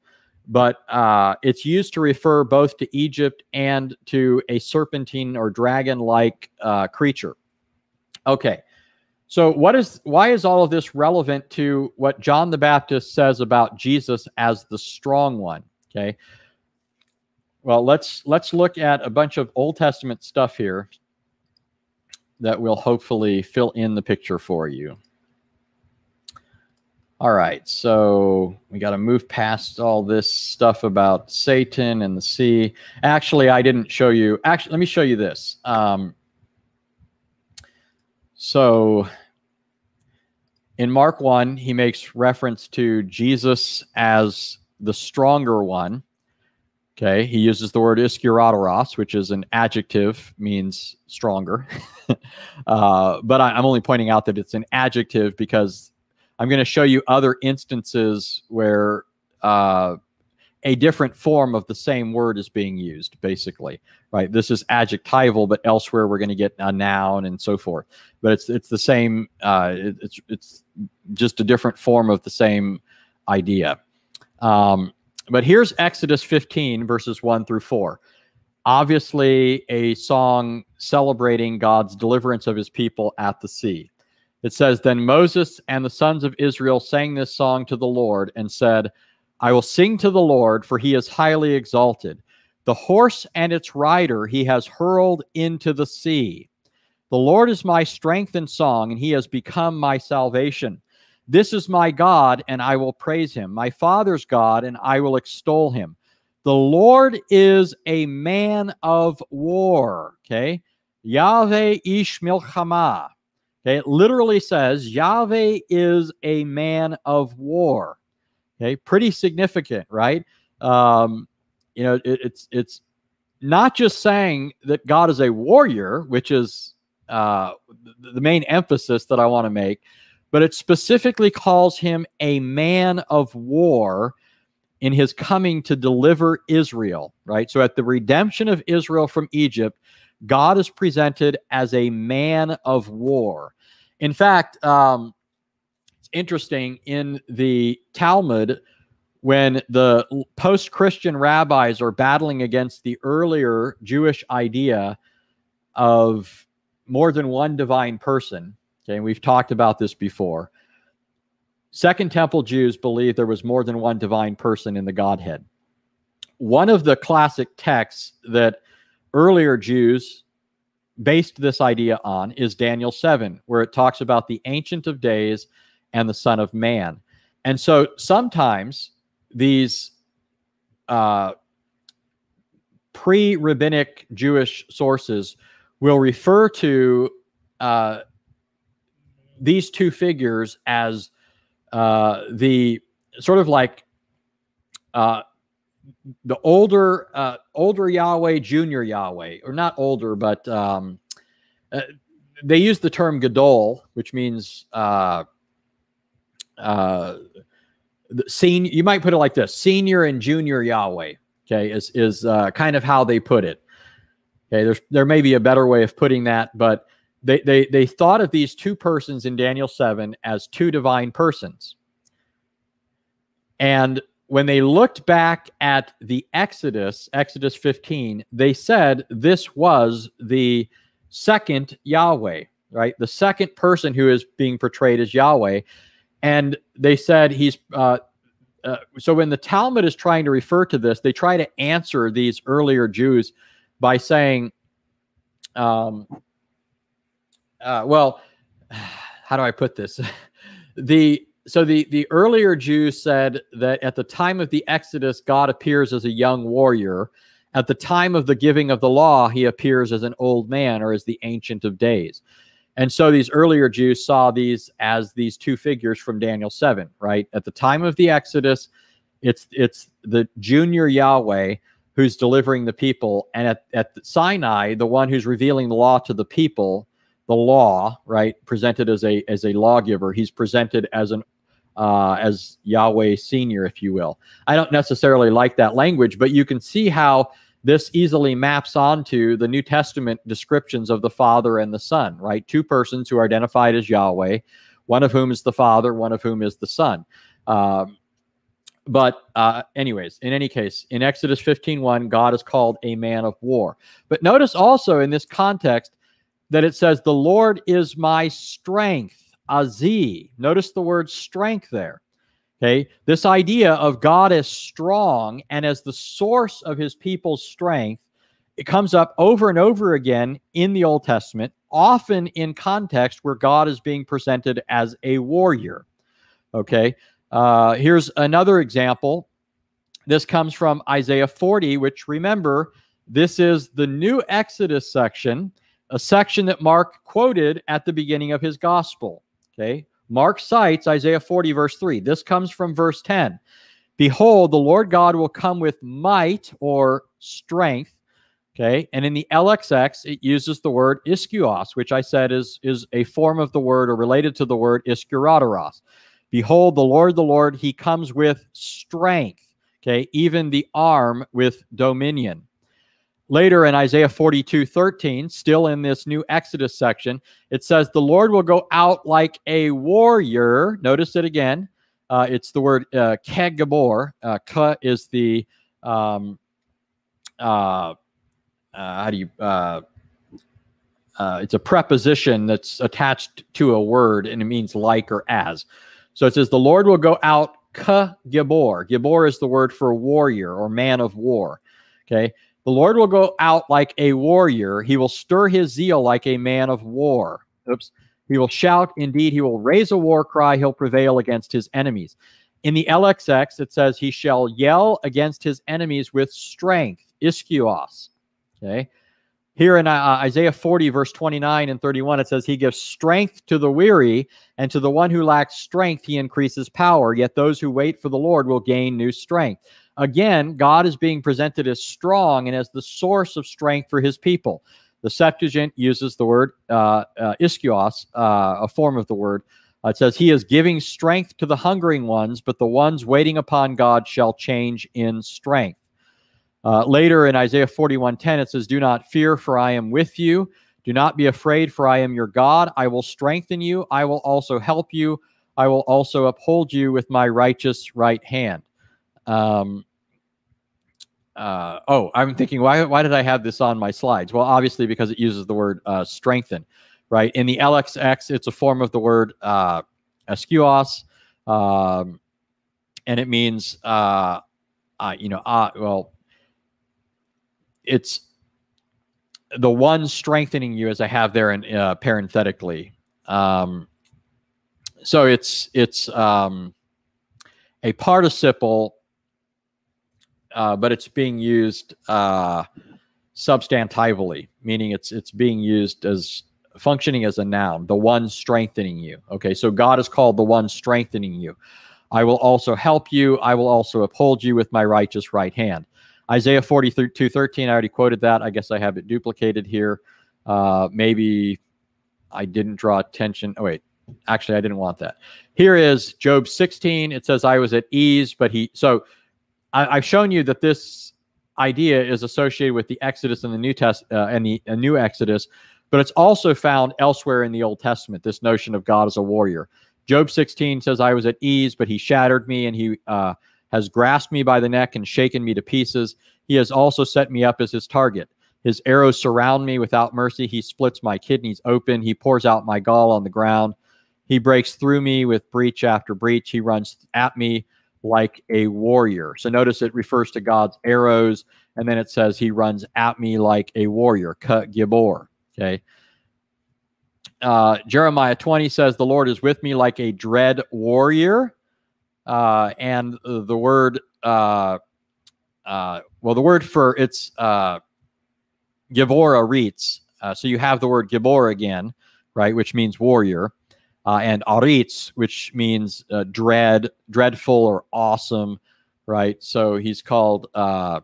but uh, it's used to refer both to Egypt and to a serpentine or dragon like uh, creature. Okay, so what is why is all of this relevant to what John the Baptist says about Jesus as the strong one? Okay. Well, let's let's look at a bunch of Old Testament stuff here that will hopefully fill in the picture for you. All right, so we got to move past all this stuff about Satan and the sea. Actually, I didn't show you. Actually, let me show you this. Um, so in Mark 1, he makes reference to Jesus as the stronger one. Okay, he uses the word iskurateros, which is an adjective, means stronger. uh, but I, I'm only pointing out that it's an adjective because I'm going to show you other instances where uh, a different form of the same word is being used, basically, right? This is adjectival, but elsewhere we're going to get a noun and so forth. But it's it's the same. Uh, it, it's it's just a different form of the same idea. Um, but here's Exodus 15 verses one through four. obviously a song celebrating God's deliverance of his people at the sea. It says, Then Moses and the sons of Israel sang this song to the Lord and said, I will sing to the Lord, for he is highly exalted. The horse and its rider he has hurled into the sea. The Lord is my strength and song, and he has become my salvation. This is my God, and I will praise him, my father's God, and I will extol him. The Lord is a man of war. Okay. Yahweh ish milchama. Okay. It literally says Yahweh is a man of war. Okay. Pretty significant, right? Um, you know, it, it's it's not just saying that God is a warrior, which is uh, the main emphasis that I want to make, but it specifically calls him a man of war in his coming to deliver Israel, right? So at the redemption of Israel from Egypt, God is presented as a man of war. In fact, um, it's interesting in the Talmud, when the post Christian rabbis are battling against the earlier Jewish idea of more than one divine person, okay, and we've talked about this before. Second Temple Jews believe there was more than one divine person in the Godhead. One of the classic texts that earlier Jews based this idea on is Daniel 7, where it talks about the Ancient of Days and the Son of Man. And so sometimes these uh, pre rabbinic Jewish sources will refer to uh, these two figures as uh, the sort of like uh, the older uh, older Yahweh, junior Yahweh, or not older, but um, uh, they use the term Gadol, which means uh, uh, senior, you might put it like this senior and junior Yahweh, okay, is, is uh, kind of how they put it. Okay, there's, there may be a better way of putting that, but they, they, they thought of these two persons in Daniel 7 as two divine persons. And when they looked back at the Exodus, Exodus 15, they said this was the second Yahweh, right? The second person who is being portrayed as Yahweh and they said he's uh, uh, so when the Talmud is trying to refer to this, they try to answer these earlier Jews by saying, um, uh, well, how do I put this? the so the the earlier Jews said that at the time of the Exodus, God appears as a young warrior. At the time of the giving of the law, he appears as an old man or as the ancient of days. And so these earlier Jews saw these as these two figures from Daniel 7, right? At the time of the Exodus, it's it's the junior Yahweh who's delivering the people. And at, at Sinai, the one who's revealing the law to the people, the law, right, presented as a as a lawgiver, he's presented as an uh, as Yahweh senior, if you will. I don't necessarily like that language, but you can see how this easily maps onto the New Testament descriptions of the Father and the Son, right? Two persons who are identified as Yahweh, one of whom is the Father, one of whom is the Son. Um, but uh, anyways, in any case, in Exodus 15:1, God is called a man of war. But notice also in this context that it says, "The Lord is my strength." Azi. Notice the word strength there. Okay, this idea of God as strong and as the source of his people's strength, it comes up over and over again in the Old Testament, often in context where God is being presented as a warrior. Okay, uh, here's another example. This comes from Isaiah 40, which remember, this is the new Exodus section, a section that Mark quoted at the beginning of his gospel. Okay, Mark cites Isaiah 40, verse 3. This comes from verse 10. Behold, the Lord God will come with might or strength. Okay. And in the LXX, it uses the word iskuos, which I said is, is a form of the word or related to the word iskuroteros. Behold, the Lord, the Lord, he comes with strength. Okay. Even the arm with dominion. Later in Isaiah 42 13, still in this new Exodus section, it says, The Lord will go out like a warrior. Notice it again. Uh, it's the word uh, kegabor. Uh, ka is the um, uh, uh, how do you uh, uh, it's a preposition that's attached to a word and it means like or as. So it says the Lord will go out ka gibor. Gibor is the word for warrior or man of war. Okay. The Lord will go out like a warrior. He will stir his zeal like a man of war. Oops. He will shout. Indeed, he will raise a war cry. He'll prevail against his enemies. In the LXX, it says, He shall yell against his enemies with strength, ischios. Okay. Here in uh, Isaiah 40, verse 29 and 31, it says, He gives strength to the weary, and to the one who lacks strength, He increases power. Yet those who wait for the Lord will gain new strength. Again, God is being presented as strong and as the source of strength for His people. The Septuagint uses the word uh, uh, ischios, uh, a form of the word. Uh, it says, He is giving strength to the hungering ones, but the ones waiting upon God shall change in strength. Uh, later in Isaiah 41:10, it says, Do not fear, for I am with you. Do not be afraid, for I am your God. I will strengthen you. I will also help you. I will also uphold you with my righteous right hand. Um, uh, oh, I'm thinking, why, why did I have this on my slides? Well, obviously, because it uses the word uh, strengthen, right? In the LXX, it's a form of the word uh, eskuos, um, and it means, uh, you know, well, it's the one strengthening you as I have there in uh, parenthetically. Um, so it's it's um, a participle, uh, but it's being used uh, substantively, meaning it's it's being used as functioning as a noun. The one strengthening you. Okay, so God is called the one strengthening you. I will also help you. I will also uphold you with my righteous right hand. Isaiah 42 13, I already quoted that. I guess I have it duplicated here. Uh, maybe I didn't draw attention. Oh, wait. Actually, I didn't want that. Here is Job 16. It says, I was at ease, but he. So I, have shown you that this idea is associated with the Exodus and the New Test uh, and the New Exodus, but it's also found elsewhere in the Old Testament. This notion of God as a warrior. Job 16 says, I was at ease, but he shattered me and he uh, has grasped me by the neck and shaken me to pieces. He has also set me up as his target. His arrows surround me without mercy. He splits my kidneys open. He pours out my gall on the ground. He breaks through me with breach after breach. He runs at me like a warrior. So notice it refers to God's arrows, and then it says he runs at me like a warrior. Cut Gibor. Okay. Uh, Jeremiah 20 says, The Lord is with me like a dread warrior uh, and the word uh, uh, well, the word for it's uh, Gibora Aritz. Uh, so you have the word Gibor again, right, which means warrior, uh, and Aritz, which means uh, dread, dreadful or awesome, right? So he's called uh,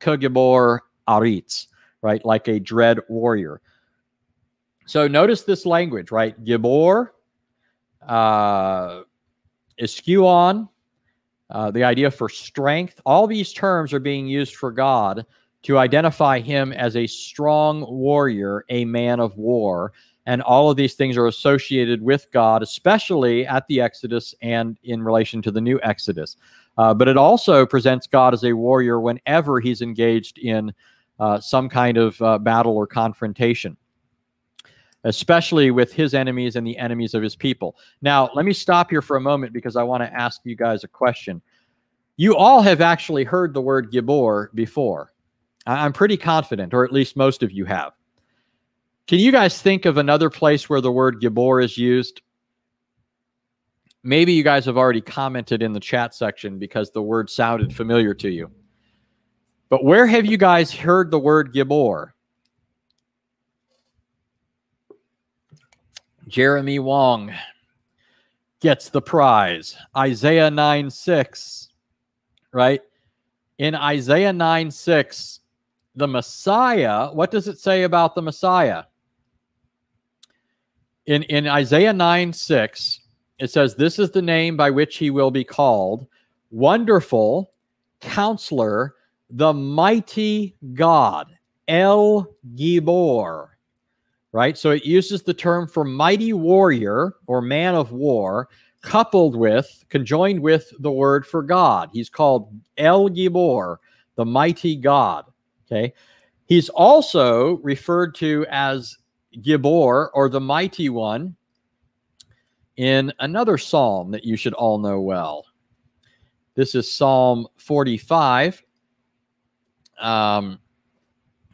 Kugibor Aritz, right, like a dread warrior. So notice this language, right? Gibor, uh, Iskuon, uh, the idea for strength. All these terms are being used for God to identify him as a strong warrior, a man of war. And all of these things are associated with God, especially at the Exodus and in relation to the new Exodus. Uh, but it also presents God as a warrior whenever he's engaged in uh, some kind of uh, battle or confrontation especially with his enemies and the enemies of his people. Now, let me stop here for a moment because I want to ask you guys a question. You all have actually heard the word Gibor before. I'm pretty confident, or at least most of you have. Can you guys think of another place where the word Gibor is used? Maybe you guys have already commented in the chat section because the word sounded familiar to you. But where have you guys heard the word Gibor? Jeremy Wong gets the prize. Isaiah 9 6, right? In Isaiah 9 6, the Messiah, what does it say about the Messiah? In, in Isaiah 9 6, it says, This is the name by which he will be called Wonderful Counselor, the Mighty God, El Gibor right? So it uses the term for mighty warrior or man of war, coupled with, conjoined with the word for God. He's called El Gibor, the mighty God. Okay. He's also referred to as Gibor or the mighty one in another psalm that you should all know well. This is Psalm 45. Um,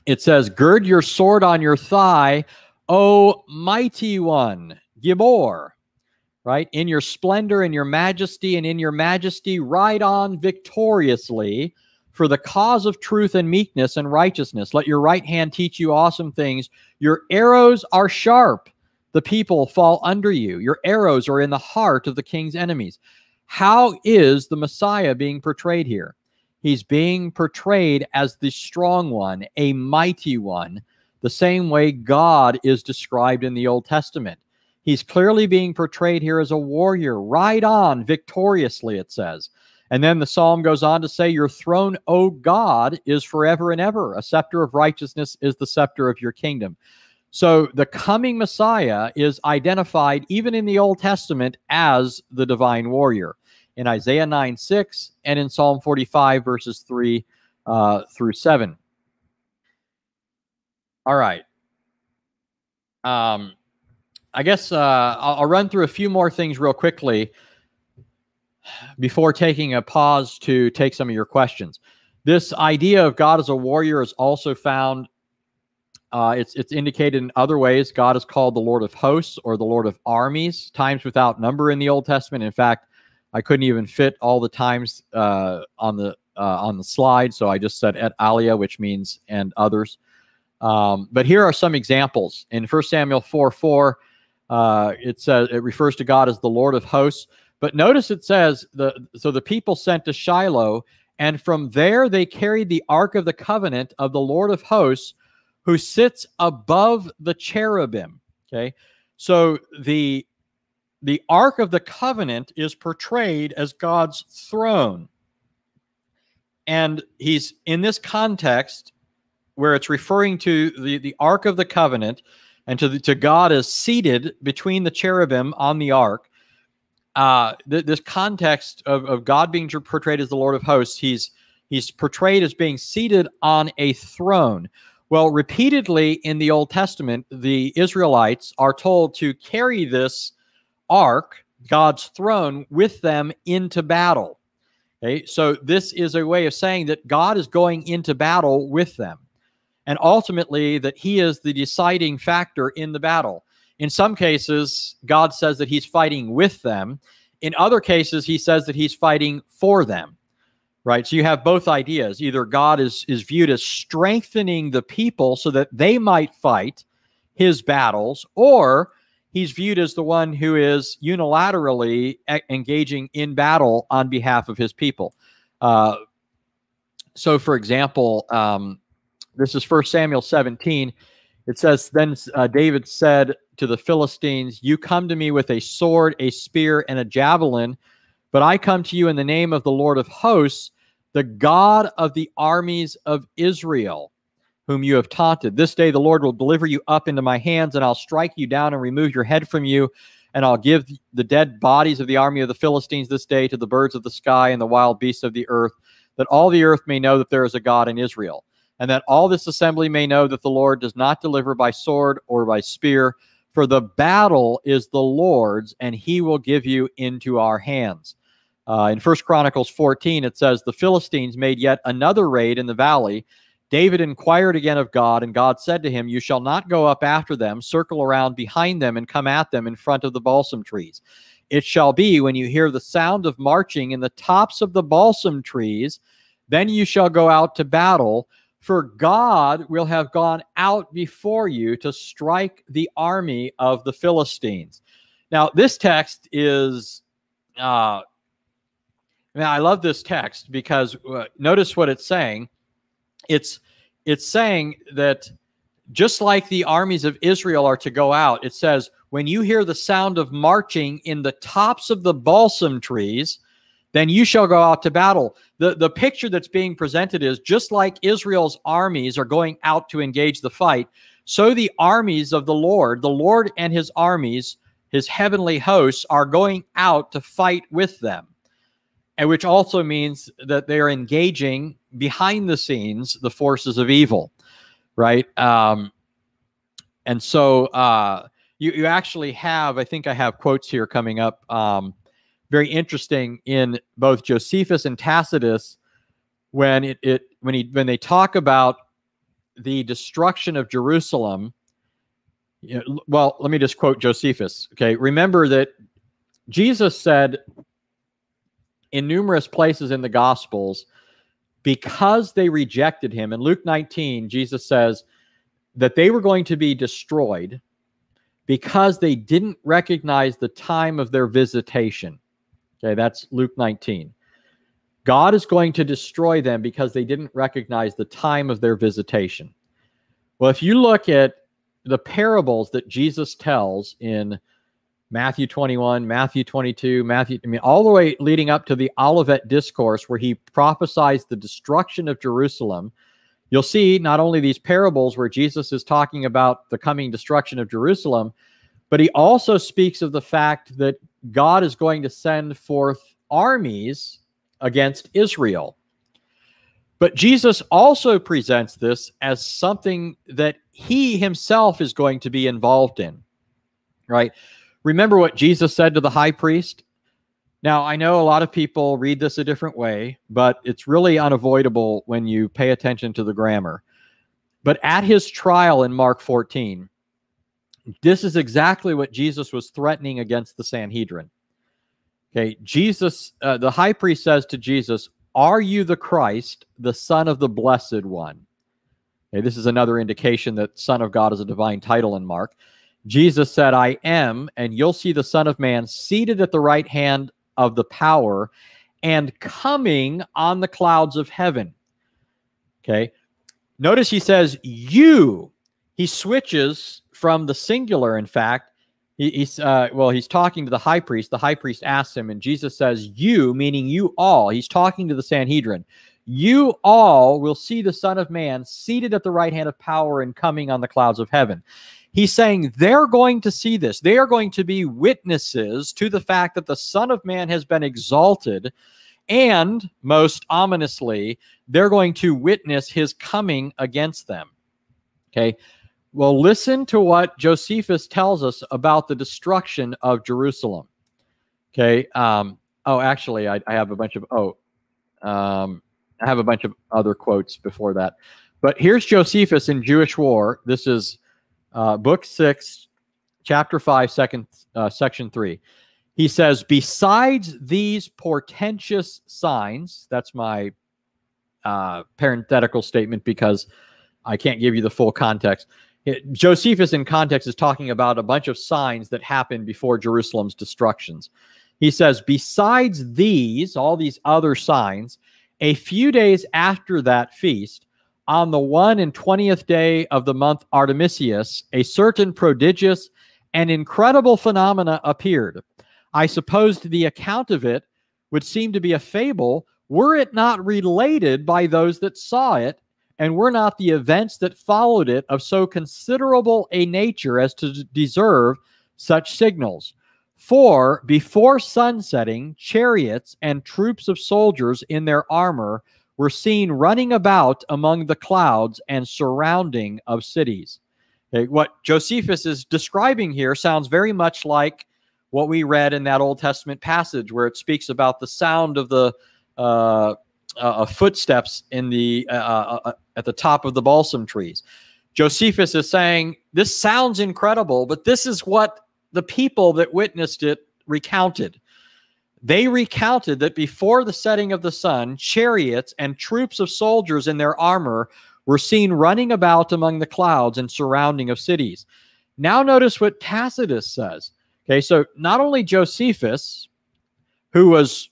it says, Gird your sword on your thigh, O mighty one, Gibor, right? In your splendor, in your majesty, and in your majesty, ride on victoriously for the cause of truth and meekness and righteousness. Let your right hand teach you awesome things. Your arrows are sharp. The people fall under you. Your arrows are in the heart of the king's enemies. How is the Messiah being portrayed here? He's being portrayed as the strong one, a mighty one, the same way God is described in the Old Testament. He's clearly being portrayed here as a warrior. Ride on victoriously, it says. And then the psalm goes on to say, Your throne, O God, is forever and ever. A scepter of righteousness is the scepter of your kingdom. So the coming Messiah is identified even in the Old Testament as the divine warrior in Isaiah 9 6 and in Psalm 45, verses 3 uh, through 7. All right. Um, I guess uh, I'll, I'll run through a few more things real quickly before taking a pause to take some of your questions. This idea of God as a warrior is also found. Uh, it's it's indicated in other ways. God is called the Lord of hosts or the Lord of armies, times without number in the Old Testament. In fact, I couldn't even fit all the times uh, on the uh, on the slide, so I just said et alia, which means and others. Um, but here are some examples in 1 Samuel 4 4. Uh, it says it refers to God as the Lord of hosts. But notice it says the so the people sent to Shiloh, and from there they carried the ark of the covenant of the Lord of hosts, who sits above the cherubim. Okay, so the the ark of the covenant is portrayed as God's throne, and he's in this context where it's referring to the the ark of the covenant and to, the, to God as seated between the cherubim on the ark. Uh, th- this context of, of God being portrayed as the Lord of hosts, he's he's portrayed as being seated on a throne. Well, repeatedly in the Old Testament, the Israelites are told to carry this ark, God's throne, with them into battle. Okay, so this is a way of saying that God is going into battle with them and ultimately that he is the deciding factor in the battle. In some cases, God says that he's fighting with them. In other cases, he says that he's fighting for them. Right? So you have both ideas. Either God is is viewed as strengthening the people so that they might fight his battles or he's viewed as the one who is unilaterally engaging in battle on behalf of his people. Uh, so, for example, um, this is First Samuel 17. It says, Then uh, David said to the Philistines, You come to me with a sword, a spear, and a javelin, but I come to you in the name of the Lord of hosts, the God of the armies of Israel, whom you have taunted. This day the Lord will deliver you up into my hands, and I'll strike you down and remove your head from you. And I'll give the dead bodies of the army of the Philistines this day to the birds of the sky and the wild beasts of the earth, that all the earth may know that there is a God in Israel and that all this assembly may know that the Lord does not deliver by sword or by spear, for the battle is the Lord's, and he will give you into our hands. Uh, in First Chronicles 14, it says, The Philistines made yet another raid in the valley. David inquired again of God, and God said to him, You shall not go up after them, circle around behind them, and come at them in front of the balsam trees. It shall be when you hear the sound of marching in the tops of the balsam trees, then you shall go out to battle for God will have gone out before you to strike the army of the Philistines. Now, this text is, uh, man, I love this text because uh, notice what it's saying. It's it's saying that just like the armies of Israel are to go out, it says, when you hear the sound of marching in the tops of the balsam trees, then you shall go out to battle. The, the picture that's being presented is just like Israel's armies are going out to engage the fight, so the armies of the Lord, the Lord and his armies, his heavenly hosts, are going out to fight with them. And which also means that they are engaging behind the scenes the forces of evil. right? Um, and so uh, you you actually have, I think I have quotes here coming up, um, very interesting in both Josephus and Tacitus when it, it when he when they talk about the destruction of Jerusalem. You know, well, let me just quote Josephus. Okay, remember that Jesus said in numerous places in the Gospels, because they rejected him. In Luke 19, Jesus says that they were going to be destroyed because they didn't recognize the time of their visitation. Okay, that's Luke 19. God is going to destroy them because they didn't recognize the time of their visitation. Well, if you look at the parables that Jesus tells in Matthew 21, Matthew 22, Matthew, I mean, all the way leading up to the Olivet Discourse, where he prophesies the destruction of Jerusalem, you'll see not only these parables where Jesus is talking about the coming destruction of Jerusalem, but he also speaks of the fact that God is going to send forth armies against Israel. But Jesus also presents this as something that he himself is going to be involved in, right? Remember what Jesus said to the high priest? Now, I know a lot of people read this a different way, but it's really unavoidable when you pay attention to the grammar. But at his trial in Mark 14, this is exactly what Jesus was threatening against the Sanhedrin. Okay, Jesus, uh, the high priest says to Jesus, Are you the Christ, the Son of the Blessed One? Okay, this is another indication that Son of God is a divine title in Mark. Jesus said, I am, and you'll see the Son of Man seated at the right hand of the power and coming on the clouds of heaven. Okay. Notice he says, You. He switches from the singular, in fact, he, he's uh, well, he's talking to the high priest. The high priest asks him, and Jesus says, "You," meaning you all. He's talking to the Sanhedrin. You all will see the Son of Man seated at the right hand of power and coming on the clouds of heaven. He's saying they're going to see this. They are going to be witnesses to the fact that the Son of Man has been exalted. And most ominously, they're going to witness his coming against them. Okay. Well, listen to what Josephus tells us about the destruction of Jerusalem. Okay. Um, oh, actually, I, I have a bunch of, oh, um, I have a bunch of other quotes before that. But here's Josephus in Jewish War. This is uh, book six, chapter five, second, uh, section three. He says, besides these portentous signs, that's my uh, parenthetical statement because I can't give you the full context. Josephus, in context, is talking about a bunch of signs that happened before Jerusalem's destructions. He says, besides these, all these other signs, a few days after that feast, on the one and twentieth day of the month Artemisius, a certain prodigious and incredible phenomena appeared. I supposed the account of it would seem to be a fable were it not related by those that saw it and were not the events that followed it of so considerable a nature as to deserve such signals. For before sunsetting, chariots and troops of soldiers in their armor were seen running about among the clouds and surrounding of cities. Okay, what Josephus is describing here sounds very much like what we read in that Old Testament passage where it speaks about the sound of the uh, uh, footsteps in the uh, uh, uh, at the top of the balsam trees. Josephus is saying this sounds incredible, but this is what the people that witnessed it recounted. They recounted that before the setting of the sun, chariots and troops of soldiers in their armor were seen running about among the clouds and surrounding of cities. Now, notice what Tacitus says. Okay, so not only Josephus, who was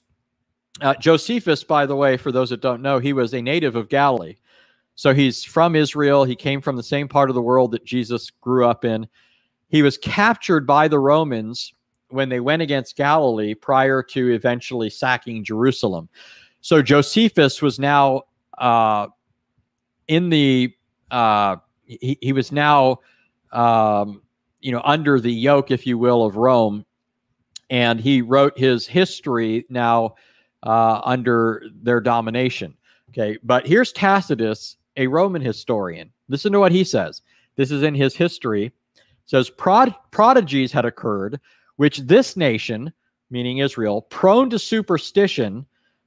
uh, Josephus, by the way, for those that don't know, he was a native of Galilee. So he's from Israel. He came from the same part of the world that Jesus grew up in. He was captured by the Romans when they went against Galilee prior to eventually sacking Jerusalem. So Josephus was now uh, in the, uh, he, he was now, um, you know, under the yoke, if you will, of Rome. And he wrote his history now uh, under their domination. Okay, but here's Tacitus, a Roman historian. Listen to what he says. This is in his history. It says prod- prodigies had occurred, which this nation, meaning Israel, prone to superstition,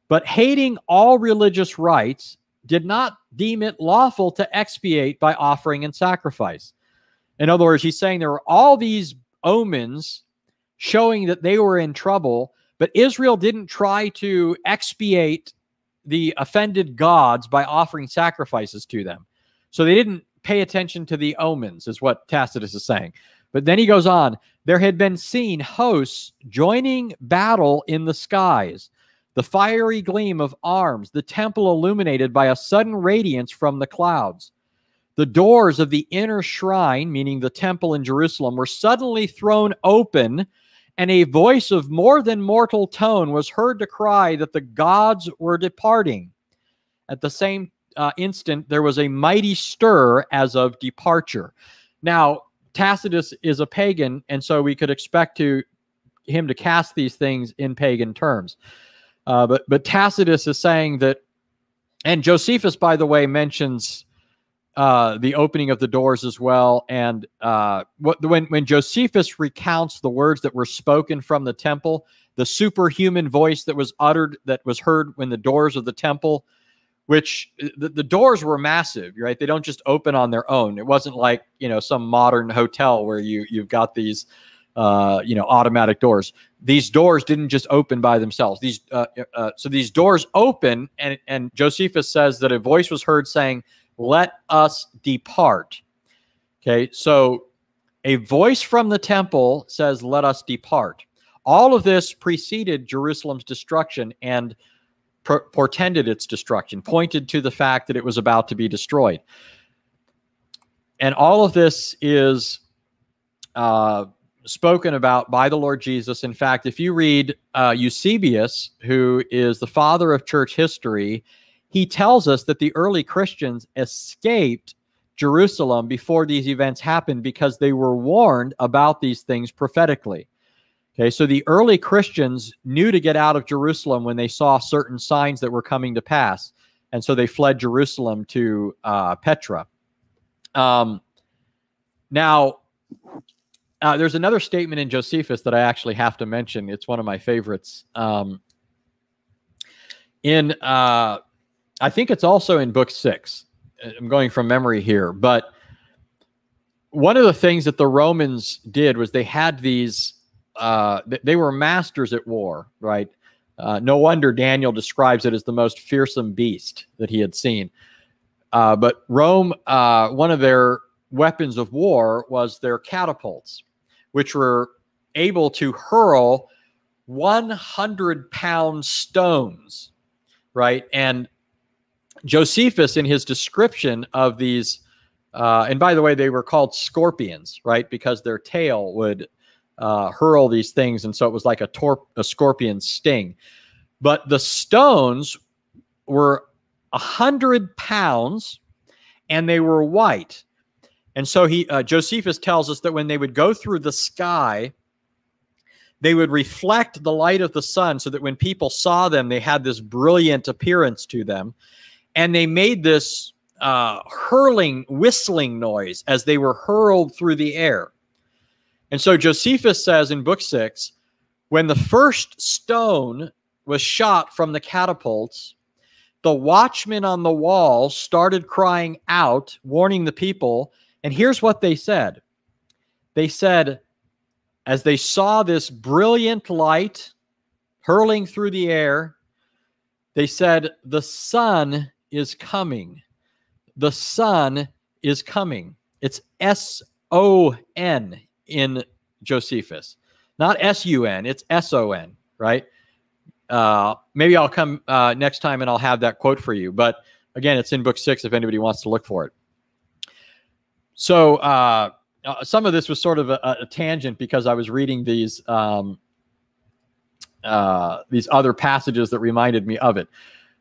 but hating all religious rites, did not deem it lawful to expiate by offering and sacrifice. In other words, he's saying there were all these omens showing that they were in trouble, but Israel didn't try to expiate the offended gods by offering sacrifices to them. So they didn't pay attention to the omens, is what Tacitus is saying. But then he goes on there had been seen hosts joining battle in the skies, the fiery gleam of arms, the temple illuminated by a sudden radiance from the clouds. The doors of the inner shrine, meaning the temple in Jerusalem, were suddenly thrown open, and a voice of more than mortal tone was heard to cry that the gods were departing. At the same uh, instant, there was a mighty stir as of departure. Now, Tacitus is a pagan, and so we could expect to him to cast these things in pagan terms. Uh, but but Tacitus is saying that, and Josephus, by the way, mentions uh, the opening of the doors as well. And uh, what, when when Josephus recounts the words that were spoken from the temple, the superhuman voice that was uttered, that was heard when the doors of the temple which uh, the, the doors were massive, right? They don't just open on their own. It wasn't like, you know, some modern hotel where you you've got these uh, you know, automatic doors. These doors didn't just open by themselves. These uh, uh, so these doors open and and Josephus says that a voice was heard saying, "Let us depart." Okay? So a voice from the temple says, "Let us depart." All of this preceded Jerusalem's destruction and portended its destruction, pointed to the fact that it was about to be destroyed. And all of this is uh, spoken about by the Lord Jesus. In fact, if you read uh, Eusebius, who is the father of church history, he tells us that the early Christians escaped Jerusalem before these events happened because they were warned about these things prophetically. Okay, so the early Christians knew to get out of Jerusalem when they saw certain signs that were coming to pass. And so they fled Jerusalem to uh, Petra. Um, now, uh, there's another statement in Josephus that I actually have to mention. It's one of my favorites. Um, in, uh, I think it's also in book six. I'm going from memory here, but one of the things that the Romans did was they had these uh, they were masters at war, right? Uh, no wonder Daniel describes it as the most fearsome beast that he had seen. Uh, but Rome, uh, one of their weapons of war was their catapults, which were able to hurl 100 pound stones, right? And Josephus, in his description of these, uh, and by the way, they were called scorpions, right? Because their tail would uh, hurl these things, and so it was like a, a scorpion sting. But the stones were a hundred pounds, and they were white. And so he uh, Josephus tells us that when they would go through the sky, they would reflect the light of the sun, so that when people saw them, they had this brilliant appearance to them, and they made this uh, hurling, whistling noise as they were hurled through the air. And so Josephus says in book six, when the first stone was shot from the catapults, the watchmen on the wall started crying out, warning the people. And here's what they said they said, as they saw this brilliant light hurling through the air, they said, The sun is coming. The sun is coming. It's S O N in Josephus. Not S U N, it's S O N, right? Uh, maybe I'll come uh, next time and I'll have that quote for you. But again, it's in book six if anybody wants to look for it. So uh, uh some of this was sort of a, a tangent because I was reading these um, uh, these other passages that reminded me of it.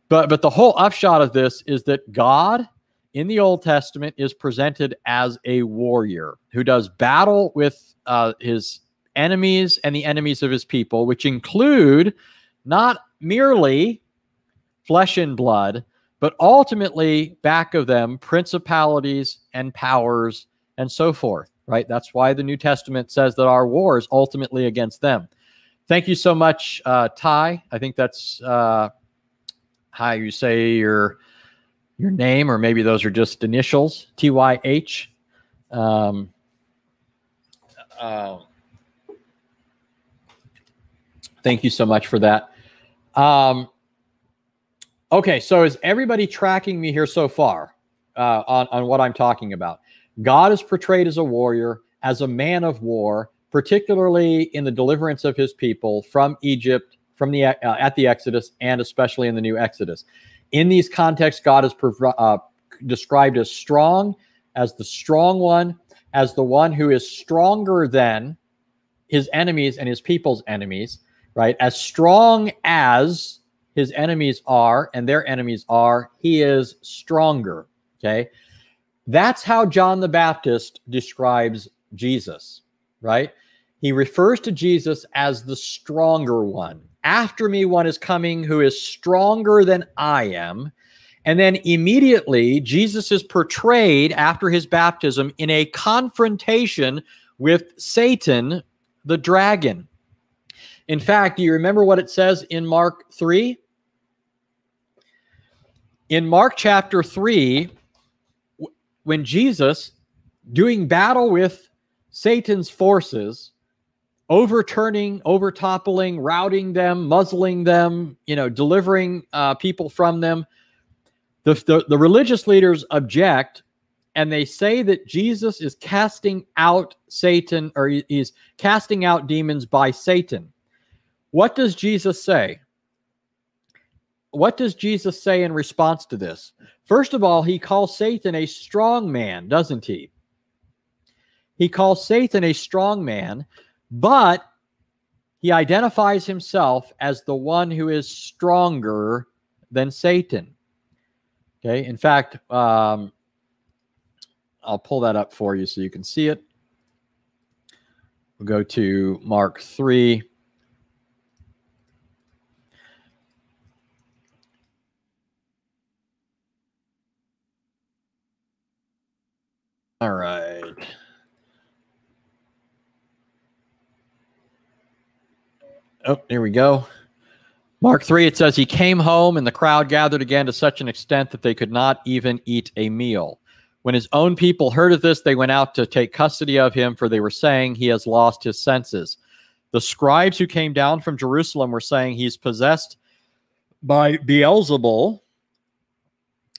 But but the whole upshot of this is that God in the Old Testament is presented as a warrior who does battle with uh, his enemies and the enemies of his people, which include not merely flesh and blood, but ultimately, back of them, principalities and powers and so forth, right? That's why the New Testament says that our war is ultimately against them. Thank you so much, uh, Ty. I think that's uh, how you say your your name, or maybe those are just initials, T Y H. Um, uh, thank you so much for that. Um, okay, so is everybody tracking me here so far uh, on, on what I'm talking about? God is portrayed as a warrior, as a man of war, particularly in the deliverance of his people from Egypt, from the uh, at the Exodus, and especially in the new Exodus. In these contexts, God is uh, described as strong, as the strong one, as the one who is stronger than his enemies and his people's enemies, right? As strong as his enemies are and their enemies are, he is stronger. Okay. That's how John the Baptist describes Jesus, right? He refers to Jesus as the stronger one. After me, one is coming who is stronger than I am. And then immediately, Jesus is portrayed after his baptism in a confrontation with Satan, the dragon. In fact, do you remember what it says in Mark 3? In Mark chapter 3, when Jesus, doing battle with Satan's forces, overturning, overtoppling, routing them, muzzling them, you know, delivering uh, people from them, the, the, the religious leaders object and they say that Jesus is casting out Satan or he's casting out demons by Satan. What does Jesus say? What does Jesus say in response to this? First of all, he calls Satan a strong man, doesn't he? He calls Satan a strong man, but he identifies himself as the one who is stronger than Satan. Okay. In fact, um, I'll pull that up for you so you can see it. We'll go to Mark 3. All right. Oh, here we go. Mark 3, it says, He came home, and the crowd gathered again to such an extent that they could not even eat a meal. When his own people heard of this, they went out to take custody of him, for they were saying, He has lost his senses. The scribes who came down from Jerusalem were saying, He's possessed by Beelzebul,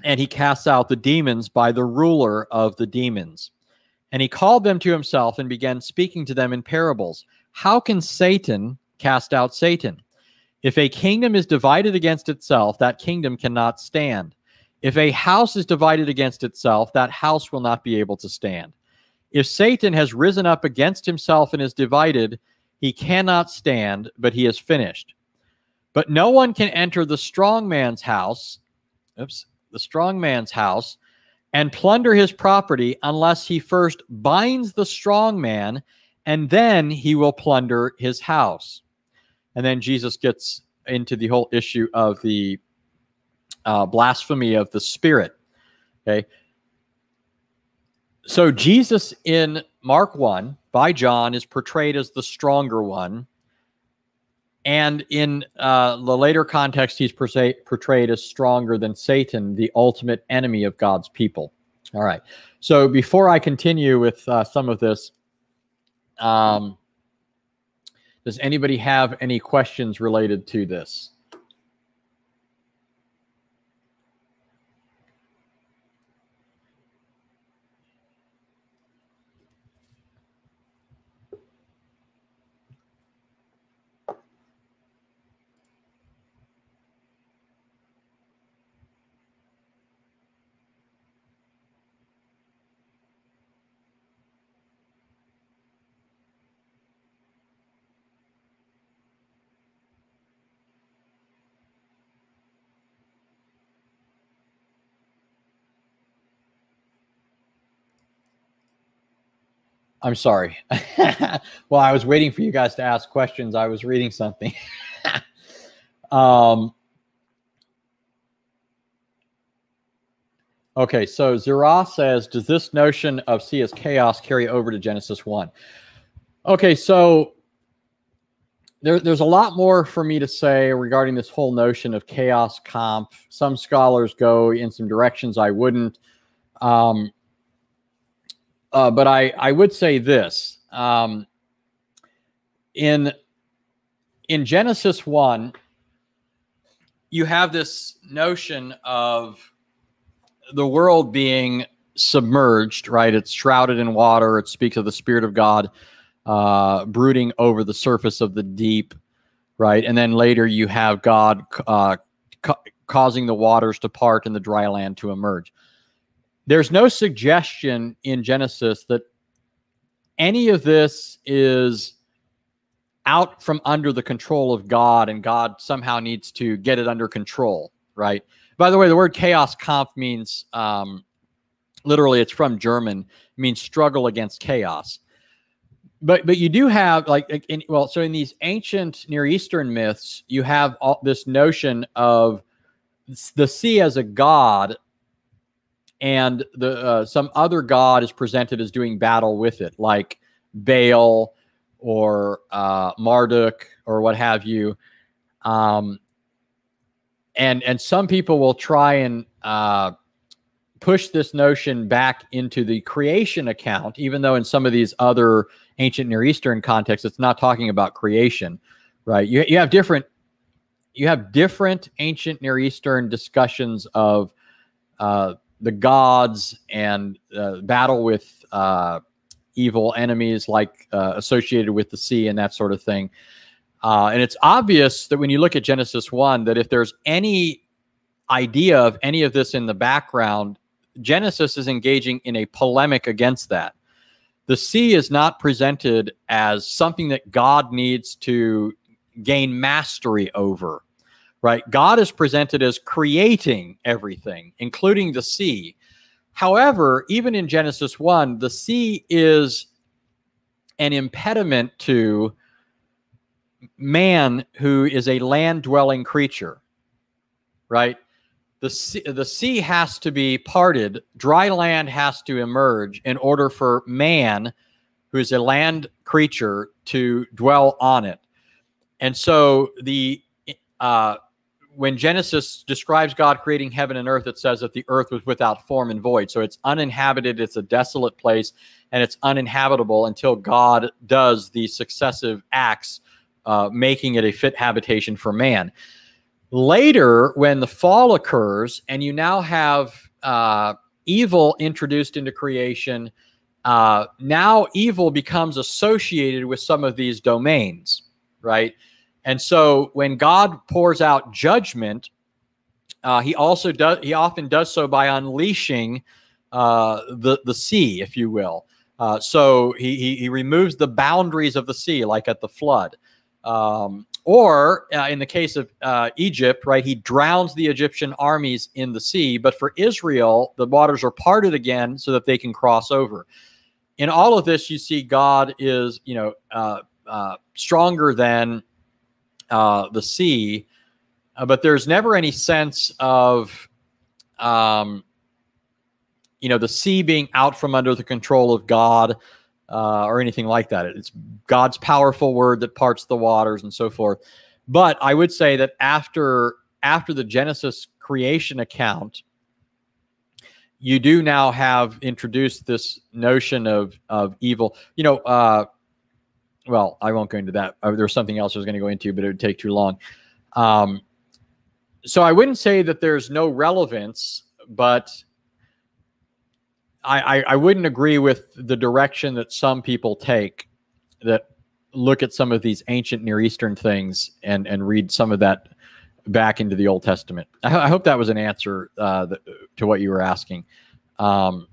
and he casts out the demons by the ruler of the demons. And he called them to himself and began speaking to them in parables. How can Satan cast out Satan? If a kingdom is divided against itself, that kingdom cannot stand. If a house is divided against itself, that house will not be able to stand. If Satan has risen up against himself and is divided, he cannot stand, but he is finished. But no one can enter the strong man's house. Oops the strong man's house and plunder his property unless he first binds the strong man and then he will plunder his house. And then Jesus gets into the whole issue of the uh, blasphemy of the Spirit. Okay. So Jesus in Mark 1 by John is portrayed as the stronger one. And in uh, the later context, he's portrayed as stronger than Satan, the ultimate enemy of God's people. All right. So before I continue with uh, some of this, um, does anybody have any questions related to this? I'm sorry. well, I was waiting for you guys to ask questions. I was reading something. um, Okay, so Zerah says, does this notion of sea as chaos carry over to Genesis 1? Okay, so there, there's a lot more for me to say regarding this whole notion of Chaoskampf. Some scholars go in some directions I wouldn't. Um, uh, but I, I would say this. Um, in, in Genesis 1, you have this notion of the world being submerged, right? It's shrouded in water. It speaks of the Spirit of God uh, brooding over the surface of the deep, right? And then later you have God uh, ca- causing the waters to part and the dry land to emerge. There's no suggestion in Genesis that any of this is out from under the control of God and God somehow needs to get it under control, right? By the way, the word Chaoskampf means um, literally it's from German, means struggle against chaos. But but you do have like in, well, so in these ancient Near Eastern myths, you have all this notion of the sea as a god, and the uh, some other god is presented as doing battle with it, like Baal or uh, Marduk or what have you. Um, and and some people will try and uh, push this notion back into the creation account, even though in some of these other ancient Near Eastern contexts, it's not talking about creation, right? You you have different you have different ancient Near Eastern discussions of uh, the gods and uh, battle with uh, evil enemies like uh, associated with the sea and that sort of thing. Uh, and it's obvious that when you look at Genesis 1, that if there's any idea of any of this in the background, Genesis is engaging in a polemic against that. The sea is not presented as something that God needs to gain mastery over, right? God is presented as creating everything, including the sea. However, even in Genesis 1, the sea is an impediment to man who is a land dwelling creature, right? The sea, the sea has to be parted, dry land has to emerge in order for man, who is a land creature, to dwell on it. And so the uh, when Genesis describes God creating heaven and earth, it says that the earth was without form and void. So it's uninhabited, it's a desolate place, and it's uninhabitable until God does the successive acts uh, making it a fit habitation for man. Later, when the fall occurs and you now have uh, evil introduced into creation, uh, now evil becomes associated with some of these domains, right? And so when God pours out judgment, uh, he also does. He often does so by unleashing uh, the the sea, if you will. Uh, so he, he, he removes the boundaries of the sea, like at the flood. Um, or uh, in the case of uh, Egypt, right, he drowns the Egyptian armies in the sea. But for Israel, the waters are parted again so that they can cross over. In all of this, you see God is, you know, uh, stronger than uh, the sea, uh, but there's never any sense of, um, you know, the sea being out from under the control of God uh, or anything like that. It's God's powerful word that parts the waters and so forth. But I would say that after after the Genesis creation account, you do now have introduced this notion of of evil. You know, uh, well, I won't go into that. There was something else I was going to go into, but it would take too long. Um, so I wouldn't say that there's no relevance, but I, I, I wouldn't agree with the direction that some people take that look at some of these ancient Near Eastern things and and read some of that back into the Old Testament. I, I hope that was an answer uh, the, to what you were asking. Um,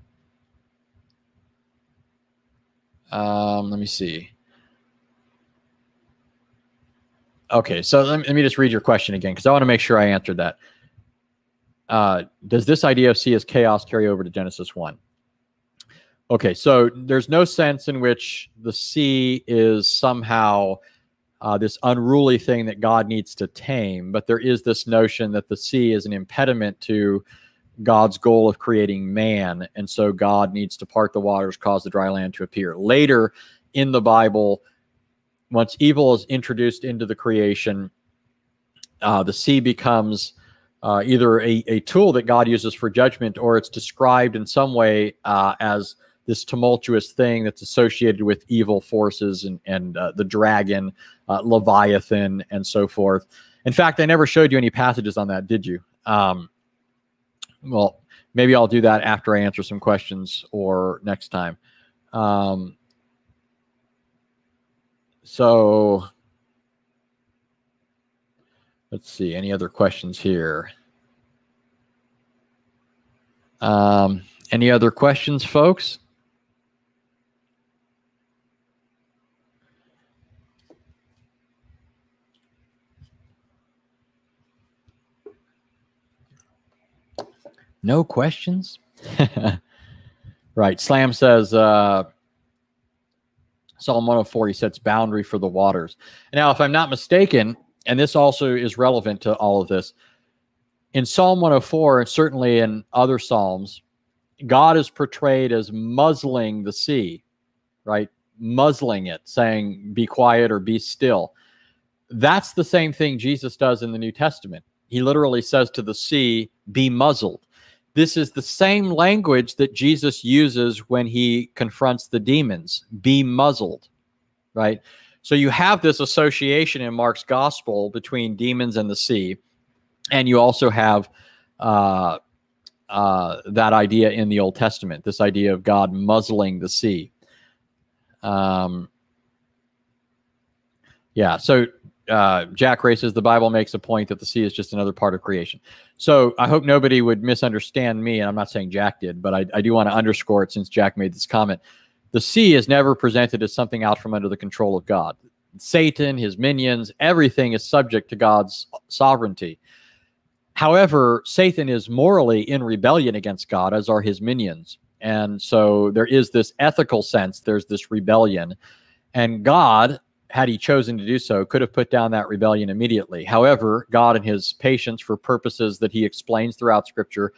um, let me see. Okay, so let me, just read your question again because I want to make sure I answered that. Uh, does this idea of sea as chaos carry over to Genesis 1? Okay, so there's no sense in which the sea is somehow uh, this unruly thing that God needs to tame, but there is this notion that the sea is an impediment to God's goal of creating man. And so God needs to part the waters, cause the dry land to appear. Later in the Bible, once evil is introduced into the creation, uh, the sea becomes uh, either a, a tool that God uses for judgment or it's described in some way uh, as this tumultuous thing that's associated with evil forces and, and uh, the dragon, uh, Leviathan, and so forth. In fact, I never showed you any passages on that, did you? Um, well, maybe I'll do that after I answer some questions or next time. Um, so let's see, any other questions here? Um, any other questions, folks? No questions? right. Slam says, uh, Psalm 104, he sets boundary for the waters. Now, if I'm not mistaken, and this also is relevant to all of this, in Psalm 104, and certainly in other Psalms, God is portrayed as muzzling the sea, right? Muzzling it, saying, be quiet or be still. That's the same thing Jesus does in the New Testament. He literally says to the sea, be muzzled. This is the same language that Jesus uses when he confronts the demons be muzzled, right? So you have this association in Mark's gospel between demons and the sea. And you also have uh, uh, that idea in the Old Testament, this idea of God muzzling the sea. Um, yeah, so uh, Jack races, the Bible makes a point that the sea is just another part of creation. So I hope nobody would misunderstand me. And I'm not saying Jack did, but I, I do want to underscore it since Jack made this comment. The sea is never presented as something out from under the control of God. Satan, his minions, everything is subject to God's sovereignty. However, Satan is morally in rebellion against God, as are his minions. And so there is this ethical sense, there's this rebellion. And God had he chosen to do so, could have put down that rebellion immediately. However, God, in his patience for purposes that he explains throughout Scripture,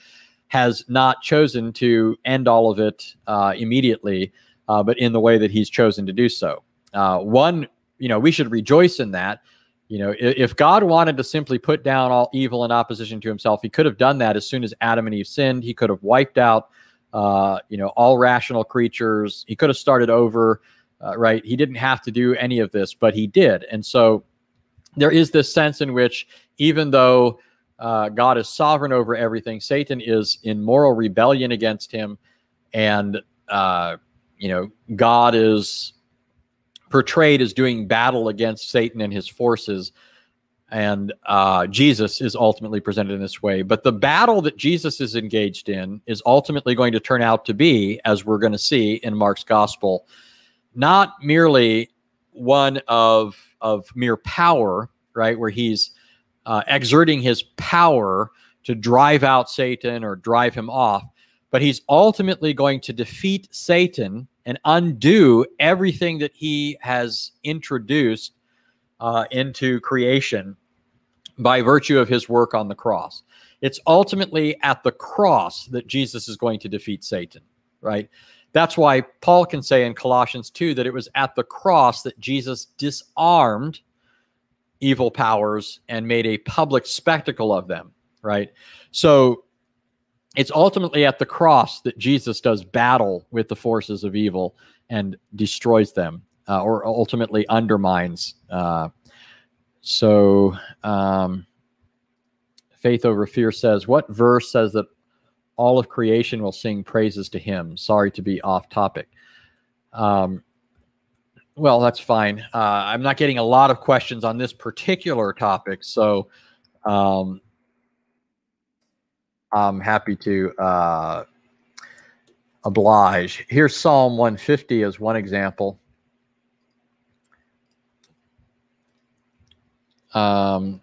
has not chosen to end all of it uh, immediately, uh, but in the way that he's chosen to do so. Uh, one, you know, we should rejoice in that. You know, if, if God wanted to simply put down all evil in opposition to himself, he could have done that as soon as Adam and Eve sinned. He could have wiped out, uh, you know, all rational creatures. He could have started over uh, right? He didn't have to do any of this, but he did. And so there is this sense in which, even though uh, God is sovereign over everything, Satan is in moral rebellion against him. And, uh, you know, God is portrayed as doing battle against Satan and his forces. And uh, Jesus is ultimately presented in this way. But the battle that Jesus is engaged in is ultimately going to turn out to be, as we're going to see in Mark's gospel, not merely one of of mere power, right, where he's uh, exerting his power to drive out Satan or drive him off, but he's ultimately going to defeat Satan and undo everything that he has introduced uh, into creation by virtue of his work on the cross. It's ultimately at the cross that Jesus is going to defeat Satan, right? That's why Paul can say in Colossians 2 that it was at the cross that Jesus disarmed evil powers and made a public spectacle of them, right? So it's ultimately at the cross that Jesus does battle with the forces of evil and destroys them uh, or ultimately undermines. Uh, so, um, Faith Over Fear says, What verse says that all of creation will sing praises to him. Sorry to be off topic. Um, well, that's fine. Uh, I'm not getting a lot of questions on this particular topic, so um, I'm happy to uh, oblige. Here's Psalm 150 as one example. Um,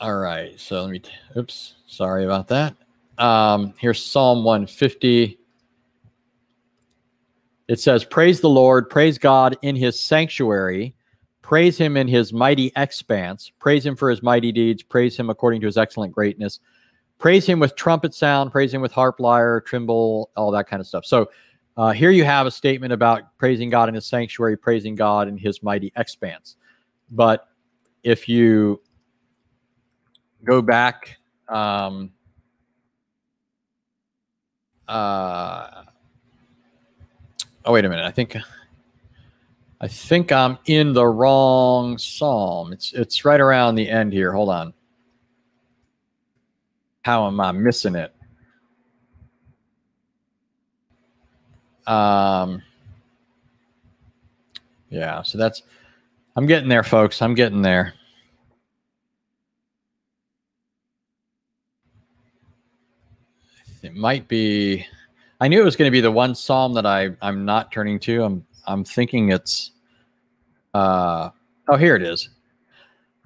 All right. So let me, oops, sorry about that. Um, here's Psalm 150. It says, Praise the Lord, praise God in his sanctuary, praise him in his mighty expanse, praise him for his mighty deeds, praise him according to his excellent greatness, praise him with trumpet sound, praise him with harp, lyre, timbrel, all that kind of stuff. So uh, here you have a statement about praising God in his sanctuary, praising God in his mighty expanse. But if you go back, um, uh, oh wait a minute, I think I think I'm in the wrong psalm. It's it's right around the end here. Hold on. How am I missing it? Um, yeah, so that's, I'm getting there, folks. I'm getting there. It might be, I knew it was going to be the one psalm that I, I'm not turning to. I'm, I'm thinking it's, uh, oh, here it is.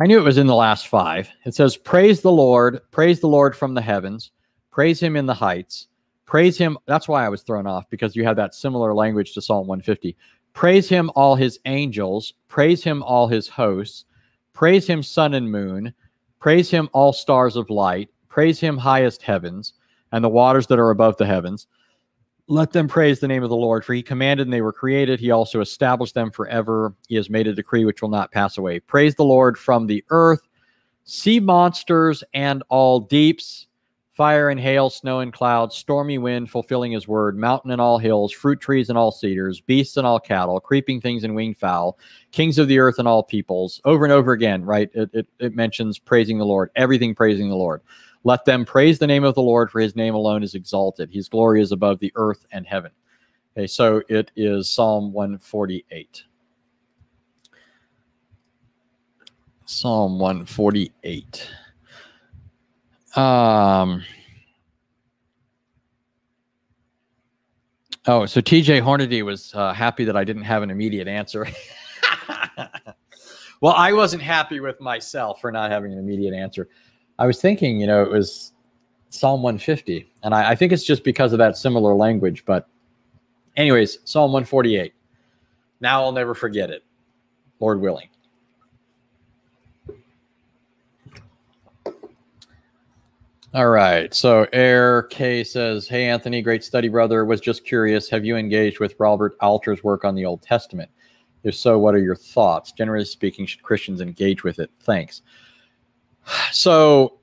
I knew it was in the last five. It says, Praise the Lord, praise the Lord from the heavens, praise him in the heights, praise him. That's why I was thrown off because you have that similar language to Psalm 150. Praise him, all his angels, praise him, all his hosts, praise him, sun and moon, praise him, all stars of light, praise him, highest heavens, and the waters that are above the heavens. Let them praise the name of the Lord, for he commanded and they were created. He also established them forever. He has made a decree which will not pass away. Praise the Lord from the earth, sea monsters and all deeps, fire and hail, snow and clouds, stormy wind, fulfilling his word, mountain and all hills, fruit trees and all cedars, beasts and all cattle, creeping things and winged fowl, kings of the earth and all peoples. Over and over again, right? It, it, it mentions praising the Lord, everything praising the Lord. Let them praise the name of the Lord, for his name alone is exalted. His glory is above the earth and heaven. Okay, so it is Psalm 148. Psalm 148. Um, oh, so TJ Hornady was uh, happy that I didn't have an immediate answer. well, I wasn't happy with myself for not having an immediate answer. I was thinking, you know, it was Psalm 150, and I, I think it's just because of that similar language. But, anyways, Psalm 148. Now I'll never forget it, Lord willing. All right. So Air K says, Hey, Anthony, great study, brother. Was just curious. Have you engaged with Robert Alter's work on the Old Testament? If so, what are your thoughts? Generally speaking, should Christians engage with it? Thanks. So,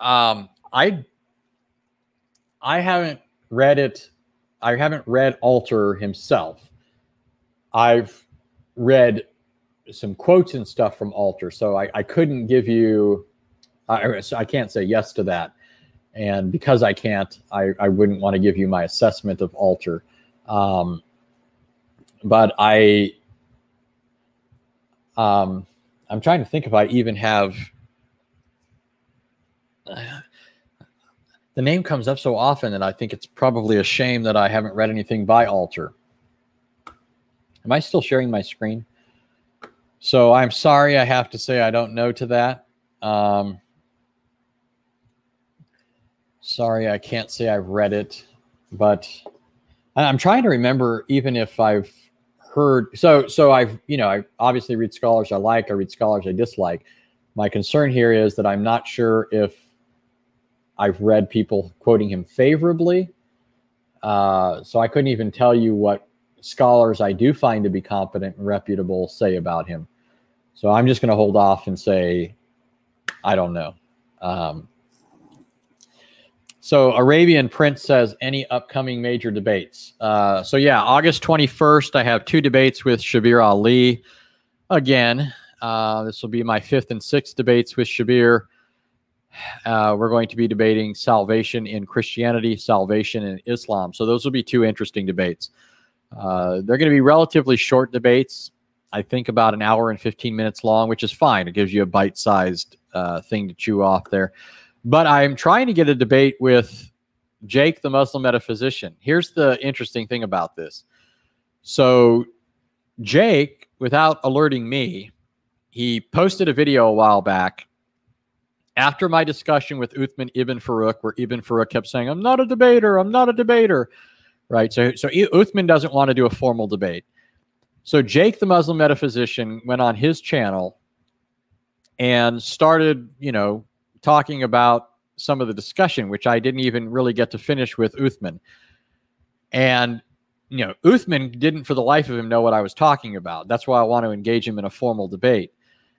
um, I I haven't read it. I haven't read Alter himself. I've read some quotes and stuff from Alter, so I, I couldn't give you. I, I can't say yes to that, and because I can't, I, I wouldn't want to give you my assessment of Alter. Um, but I, um, I'm trying to think if I even have. The name comes up so often that I think it's probably a shame that I haven't read anything by Alter. Am I still sharing my screen? So I'm sorry I have to say I don't know to that. Um, sorry I can't say I've read it, but I'm trying to remember even if I've heard so so I've you know I obviously read scholars I like I read scholars I dislike. My concern here is that I'm not sure if I've read people quoting him favorably. Uh, so I couldn't even tell you what scholars I do find to be competent and reputable say about him. So I'm just going to hold off and say I don't know. Um, so Arabian Prince says any upcoming major debates. Uh, so yeah, August 21st, I have two debates with Shabir Ali. Again, uh, this will be my fifth and sixth debates with Shabir. Uh, we're going to be debating salvation in Christianity, salvation in Islam. So those will be two interesting debates. Uh, they're going to be relatively short debates. I think about an hour and 15 minutes long, which is fine. It gives you a bite-sized uh, thing to chew off there. But I'm trying to get a debate with Jake, the Muslim metaphysician. Here's the interesting thing about this. So, Jake, without alerting me, he posted a video a while back after my discussion with Uthman ibn Farouk, where Ibn Farouk kept saying, I'm not a debater, I'm not a debater. Right. So, so Uthman doesn't want to do a formal debate. So Jake, the Muslim metaphysician, went on his channel and started, you know, talking about some of the discussion, which I didn't even really get to finish with Uthman. And you know, Uthman didn't for the life of him know what I was talking about. That's why I want to engage him in a formal debate.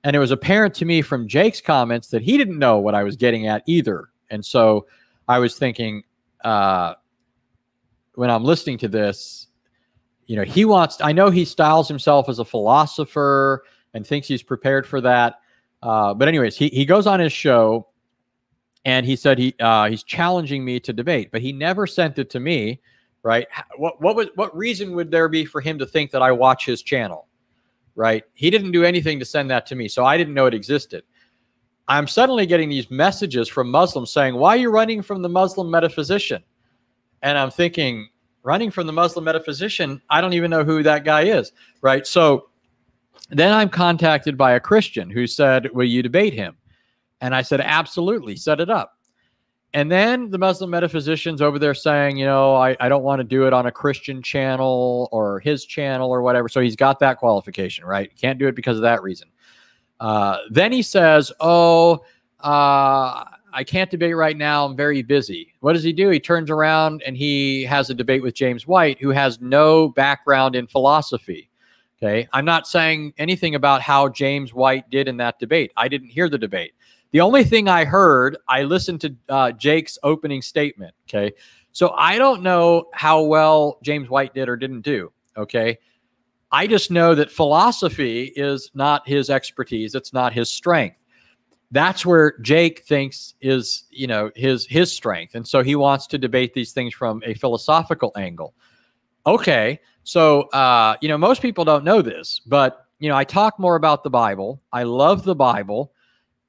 And it was apparent to me from Jake's comments that he didn't know what I was getting at either. And so I was thinking, uh, when I'm listening to this, you know, he wants, I know he styles himself as a philosopher and thinks he's prepared for that. Uh, but, anyways, he, he goes on his show and he said he uh, he's challenging me to debate, but he never sent it to me, right? What what was what reason would there be for him to think that I watch his channel? right? He didn't do anything to send that to me, so I didn't know it existed. I'm suddenly getting these messages from Muslims saying, Why are you running from the Muslim metaphysician? And I'm thinking, running from the Muslim metaphysician, I don't even know who that guy is, right? So then I'm contacted by a Christian who said, Will you debate him? And I said, Absolutely, set it up. And then the Muslim metaphysicians over there saying, you know, I, I don't want to do it on a Christian channel or his channel or whatever. So he's got that qualification, right? Can't do it because of that reason. Uh, then he says, oh, uh, I can't debate right now. I'm very busy. What does he do? He turns around and he has a debate with James White, who has no background in philosophy. Okay. I'm not saying anything about how James White did in that debate. I didn't hear the debate. The only thing I heard, I listened to uh, Jake's opening statement. Okay. So I don't know how well James White did or didn't do. Okay. I just know that philosophy is not his expertise, it's not his strength. That's where Jake thinks is, you know, his his strength. And so he wants to debate these things from a philosophical angle. Okay. So uh, you know, most people don't know this, but you know, I talk more about the Bible. I love the Bible.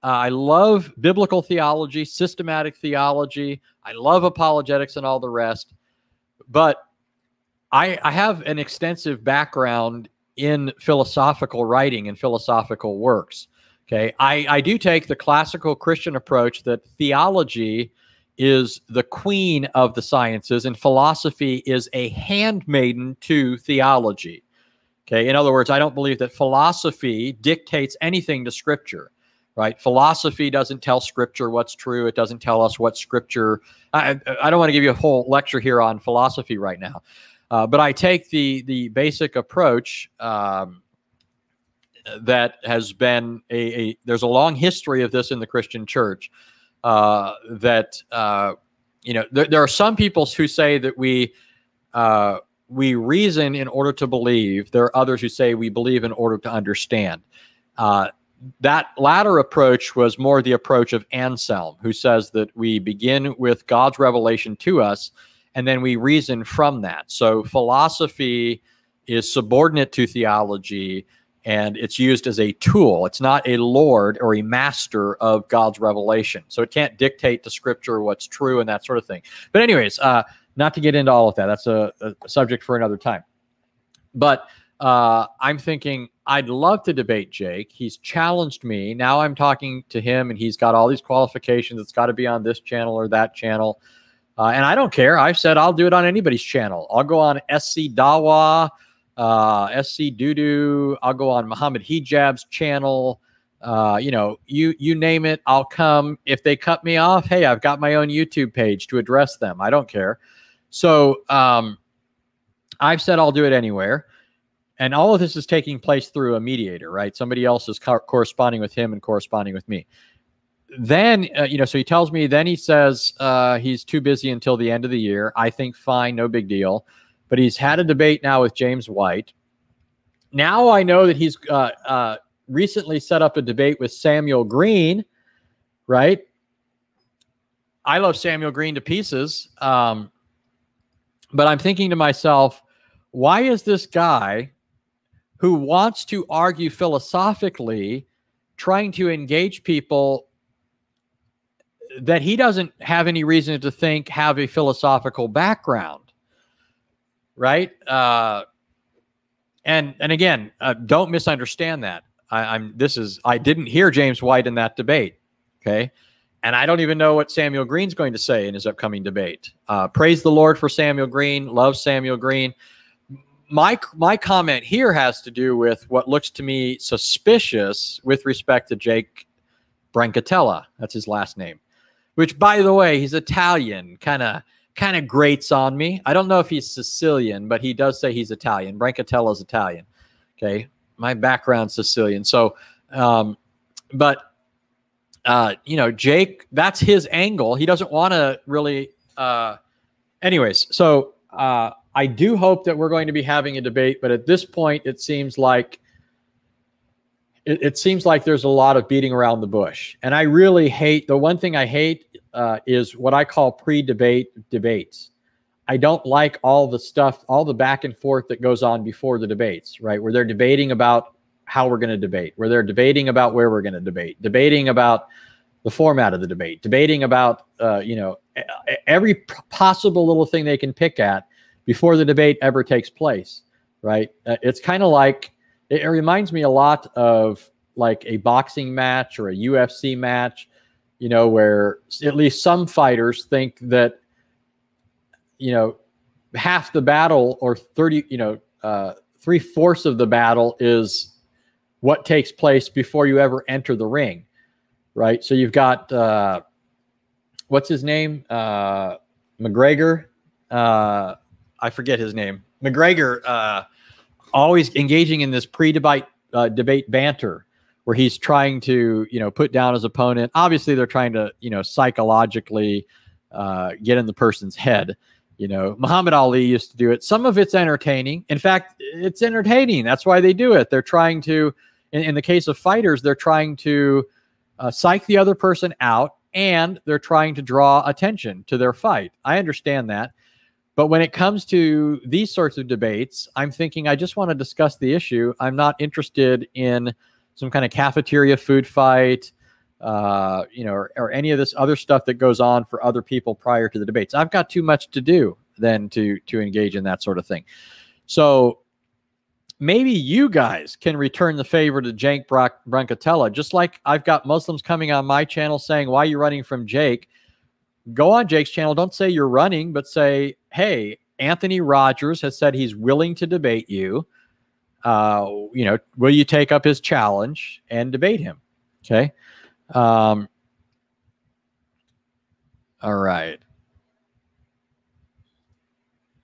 Uh, I love biblical theology, systematic theology. I love apologetics and all the rest. But I, I have an extensive background in philosophical writing and philosophical works. Okay. I, I do take the classical Christian approach that theology is the queen of the sciences and philosophy is a handmaiden to theology. Okay. In other words, I don't believe that philosophy dictates anything to scripture right? Philosophy doesn't tell scripture what's true. It doesn't tell us what scripture. I, I don't want to give you a whole lecture here on philosophy right now, uh, but I take the the basic approach um, that has been a, a, there's a long history of this in the Christian church. Uh, that uh, you know, there, there, are some people who say that we uh, we reason in order to believe. There are others who say we believe in order to understand. Uh, that latter approach was more the approach of Anselm, who says that we begin with God's revelation to us and then we reason from that. So philosophy is subordinate to theology and it's used as a tool. It's not a lord or a master of God's revelation. So it can't dictate to scripture what's true and that sort of thing. But, anyways, uh, not to get into all of that, that's a, a subject for another time. But uh, I'm thinking I'd love to debate Jake. He's challenged me. Now I'm talking to him, and he's got all these qualifications. It's got to be on this channel or that channel. Uh, and I don't care. I've said I'll do it on anybody's channel. I'll go on SC Dawa, uh, SC Dudu. I'll go on Muhammad Hijab's channel. Uh, you know, you you name it, I'll come. If they cut me off, hey, I've got my own YouTube page to address them. I don't care. So um, I've said I'll do it anywhere and all of this is taking place through a mediator, right? Somebody else is co- corresponding with him and corresponding with me. Then, uh, you know, so he tells me, then he says uh, he's too busy until the end of the year. I think, fine, no big deal. But he's had a debate now with James White. Now I know that he's uh, uh recently set up a debate with Samuel Green, right? I love Samuel Green to pieces. Um, but I'm thinking to myself, why is this guy who wants to argue philosophically, trying to engage people that he doesn't have any reason to think have a philosophical background, right? Uh, and and again, uh, don't misunderstand that. I, am this is I didn't hear James White in that debate, okay, and I don't even know what Samuel Green's going to say in his upcoming debate. Uh, praise the Lord for Samuel Green. Love Samuel Green my my comment here has to do with what looks to me suspicious with respect to Jake Brancatella. That's his last name. Which, by the way, he's Italian. Kind of kind of grates on me. I don't know if he's Sicilian, but he does say he's Italian. Brancatella is Italian. Okay, my background Sicilian. So, um, but uh, you know, Jake, that's his angle. He doesn't want to really. Uh, anyways, so uh, I do hope that we're going to be having a debate, but at this point, it seems like it, it seems like there's a lot of beating around the bush, and I really hate the one thing I hate uh, is what I call pre-debate debates. I don't like all the stuff, all the back and forth that goes on before the debates, right? Where they're debating about how we're going to debate, where they're debating about where we're going to debate, debating about the format of the debate, debating about, uh, you know, every possible little thing they can pick at before the debate ever takes place, right? Uh, it's kind of like, it, it reminds me a lot of like a boxing match or a UFC match, you know, where at least some fighters think that, you know, half the battle or 30, you know, uh, three fourths of the battle is what takes place before you ever enter the ring, right? So you've got uh, what's his name, uh, McGregor. Uh, I forget his name. McGregor uh, always engaging in this pre-debate uh, debate banter where he's trying to you know put down his opponent. Obviously, they're trying to you know psychologically uh, get in the person's head. You know, Muhammad Ali used to do it. Some of it's entertaining. In fact, it's entertaining. That's why they do it. They're trying to, in, in the case of fighters, they're trying to uh, psych the other person out and they're trying to draw attention to their fight. I understand that. But when it comes to these sorts of debates, I'm thinking I just want to discuss the issue. I'm not interested in some kind of cafeteria food fight, uh, you know, or, or, any of this other stuff that goes on for other people prior to the debates. I've got too much to do than to to engage in that sort of thing. So maybe you guys can return the favor to Jake Brancatella, just like I've got Muslims coming on my channel saying, "Why are you running from Jake?" Go on Jake's channel. Don't say you're running, but say, "Hey, Anthony Rogers has said he's willing to debate you." uh, you know, will you take up his challenge and debate him? Okay. Um, all right.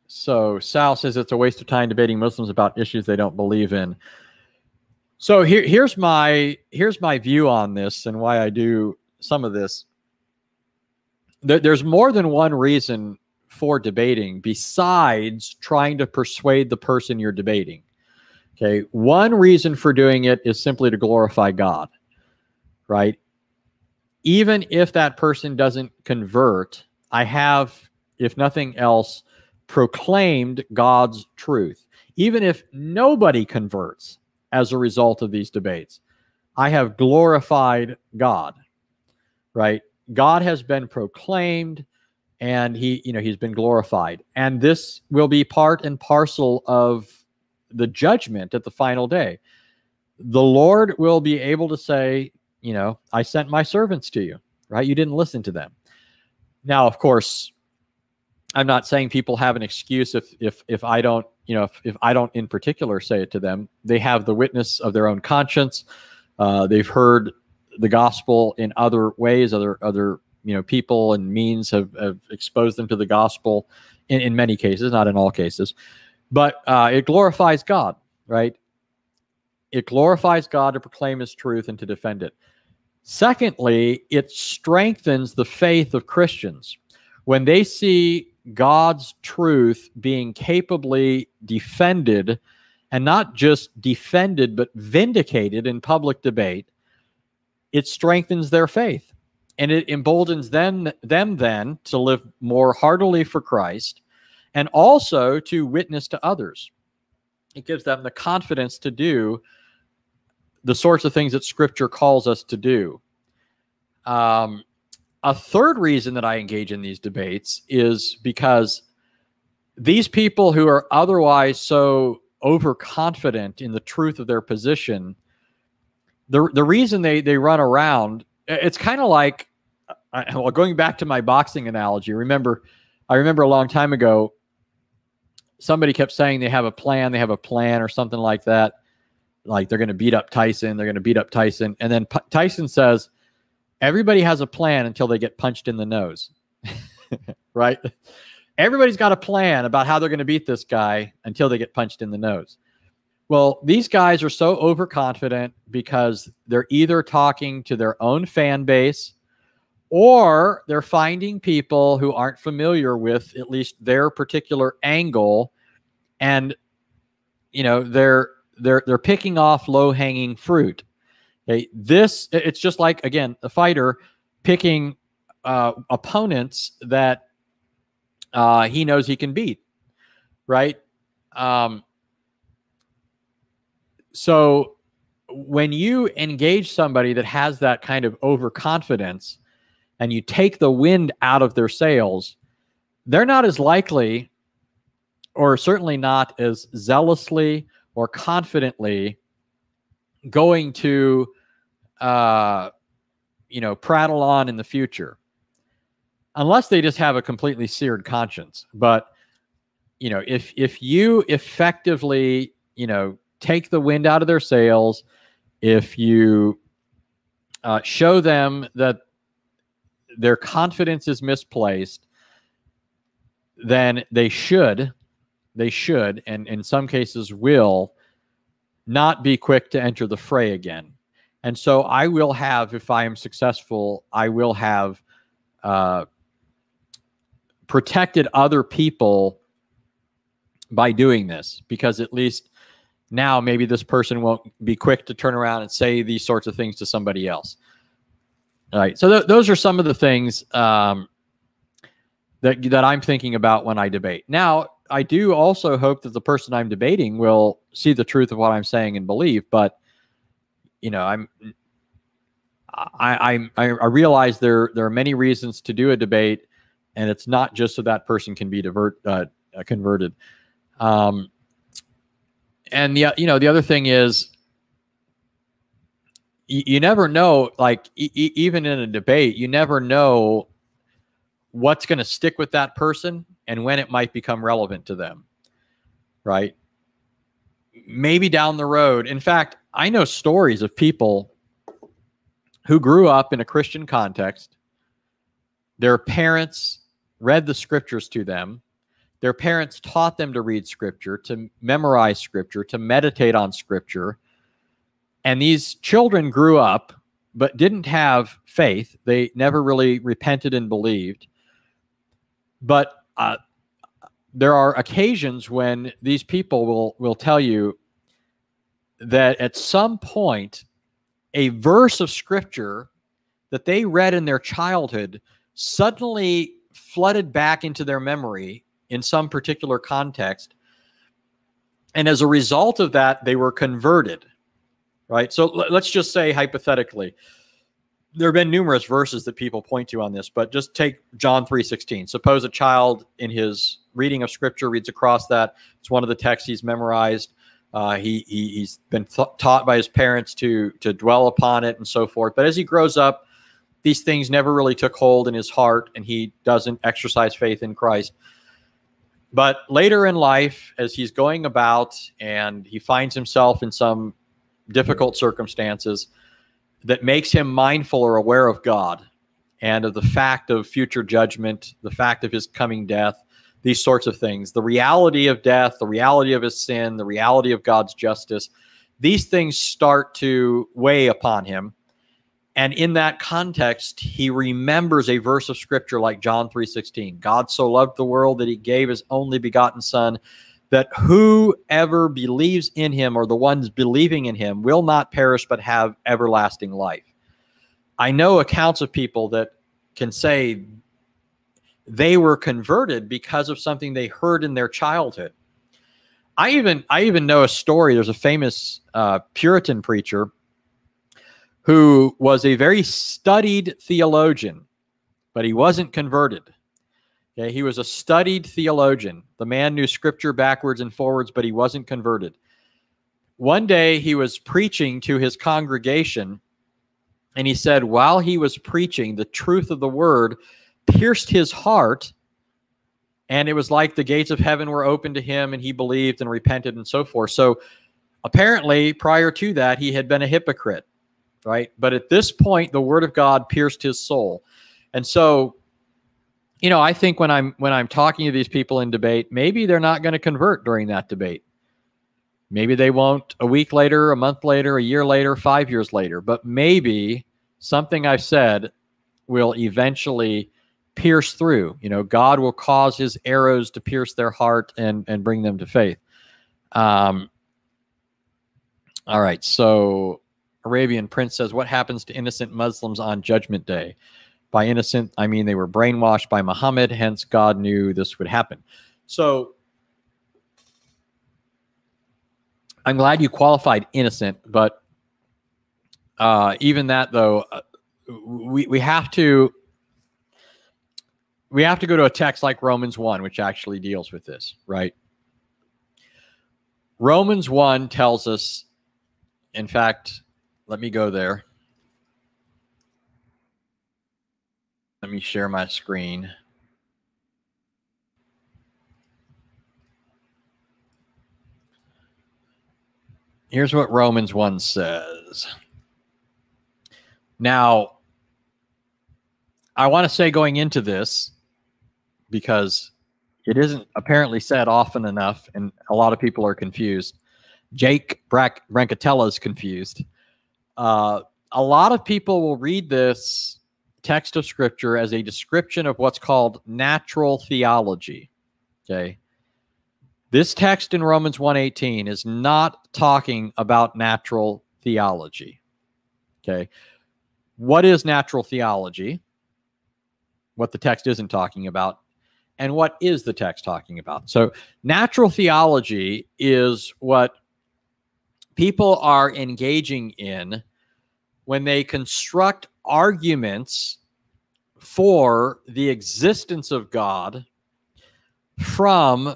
So Sal says it's a waste of time debating Muslims about issues they don't believe in. So here, here's my here's my view on this and why I do some of this. There, there's more than one reason for debating besides trying to persuade the person you're debating. Okay. One reason for doing it is simply to glorify God, right? Even if that person doesn't convert, I have, if nothing else, proclaimed God's truth. Even if nobody converts as a result of these debates, I have glorified God, right? God has been proclaimed and he, you know, he's been glorified. And this will be part and parcel of the judgment at the final day. The Lord will be able to say, you know, I sent my servants to you, right? You didn't listen to them. Now, of course, I'm not saying people have an excuse if if if I don't, you know, if, if I don't in particular say it to them. They have the witness of their own conscience. Uh, they've heard the gospel in other ways. Other other you know people and means have, have exposed them to the gospel in, in many cases, not in all cases but uh, it glorifies God, right? It glorifies God to proclaim his truth and to defend it. Secondly, it strengthens the faith of Christians. When they see God's truth being capably defended, and not just defended, but vindicated in public debate, it strengthens their faith. And it emboldens them, them then to live more heartily for Christ and also to witness to others. It gives them the confidence to do the sorts of things that Scripture calls us to do. Um, a third reason that I engage in these debates is because these people who are otherwise so overconfident in the truth of their position, the, the reason they, they run around, it's kind of like, well, going back to my boxing analogy, remember, I remember a long time ago, somebody kept saying they have a plan, they have a plan or something like that. Like they're going to beat up Tyson, they're going to beat up Tyson. And then P- Tyson says, everybody has a plan until they get punched in the nose. right? Everybody's got a plan about how they're going to beat this guy until they get punched in the nose. Well, these guys are so overconfident because they're either talking to their own fan base or they're finding people who aren't familiar with at least their particular angle. And you know they're they're they're picking off low hanging fruit. Okay this it's just like again a fighter picking uh, opponents that uh, he knows he can beat right? Um, so when you engage somebody that has that kind of overconfidence and you take the wind out of their sails, they're not as likely, or certainly not as zealously or confidently going to, uh, you know, prattle on in the future, unless they just have a completely seared conscience. But you know, if if you effectively, you know, take the wind out of their sails, if you uh, show them that their confidence is misplaced, then they should, they should, and in some cases will, not be quick to enter the fray again. And so I will have, if I am successful, I will have uh, protected other people by doing this because at least now maybe this person won't be quick to turn around and say these sorts of things to somebody else. All right. So th- those are some of the things um, that that I'm thinking about when I debate. Now, I do also hope that the person I'm debating will see the truth of what I'm saying and believe. But you know, I'm I I, I realize there there are many reasons to do a debate, and it's not just so that person can be divert uh, converted. Um, and the you know the other thing is you, you never know like e- even in a debate you never know what's going to stick with that person and when it might become relevant to them right? Maybe down the road. In fact i know stories of people who grew up in a christian context their parents read the scriptures to them their parents taught them to read scripture to memorize scripture to meditate on scripture and these children grew up but didn't have faith. They never really repented and believed. But uh, there are occasions when these people will will tell you that at some point a verse of scripture that they read in their childhood suddenly flooded back into their memory in some particular context and as a result of that they were converted right? So let's just say hypothetically, there have been numerous verses that people point to on this, but just take John 3:16. Suppose a child in his reading of scripture reads across that. It's one of the texts he's memorized. Uh, he, he has been taught by his parents to to dwell upon it and so forth. But as he grows up, these things never really took hold in his heart, and he doesn't exercise faith in Christ. But later in life, as he's going about and he finds himself in some difficult circumstances that makes him mindful or aware of God and of the fact of future judgment, the fact of his coming death, these sorts of things. The reality of death, the reality of his sin, the reality of God's justice, these things start to weigh upon him. And in that context, he remembers a verse of scripture like John 3:16. God so loved the world that he gave his only begotten son that whoever believes in him or the ones believing in him will not perish but have everlasting life. I know accounts of people that can say they were converted because of something they heard in their childhood. I even I even know a story. There's a famous uh, Puritan preacher who was a very studied theologian, but he wasn't converted. Okay, he was a studied theologian. The man knew scripture backwards and forwards, but he wasn't converted. One day he was preaching to his congregation, and he said, while he was preaching, the truth of the word pierced his heart, And it was like the gates of heaven were open to him and he believed and repented and so forth. So apparently, prior to that, he had been a hypocrite, right? But at this point, the word of God pierced his soul. And so, you know, I think when I'm when I'm talking to these people in debate, maybe they're not going to convert during that debate. Maybe they won't a week later, a month later, a year later, five years later. But maybe something I've said will eventually pierce through. You know, God will cause his arrows to pierce their heart and and bring them to faith. Um, all right, so Arabian Prince says, What happens to innocent Muslims on Judgment Day? By innocent, I mean they were brainwashed by Muhammad, hence God knew this would happen. So I'm glad you qualified innocent, but uh, even that, though, uh, we, we have to we have to go to a text like Romans 1, which actually deals with this, right? Romans 1 tells us, in fact, let me go there. Let me share my screen. Here's what Romans 1 says. Now, I want to say going into this, because it isn't apparently said often enough, and a lot of people are confused. Jake Brancatella is confused. Uh, a lot of people will read this text of scripture as a description of what's called natural theology. Okay. This text in Romans 1:18 is not talking about natural theology. Okay. What is natural theology? What the text isn't talking about and what is the text talking about? So, natural theology is what people are engaging in when they construct arguments for the existence of God from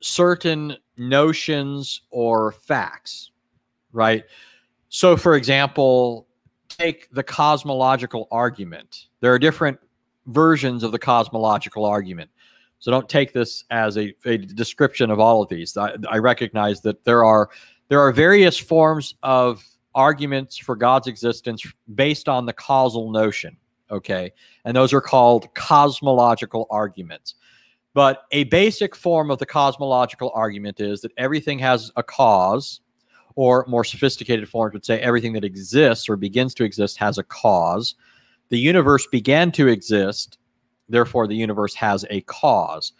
certain notions or facts, right? So, for example, take the cosmological argument. There are different versions of the cosmological argument. So don't take this as a, a description of all of these. I, I recognize that there are there are various forms of arguments for God's existence based on the causal notion. Okay, and those are called cosmological arguments. But a basic form of the cosmological argument is that everything has a cause, or more sophisticated forms would say everything that exists or begins to exist has a cause. The universe began to exist Therefore, the universe has a cause.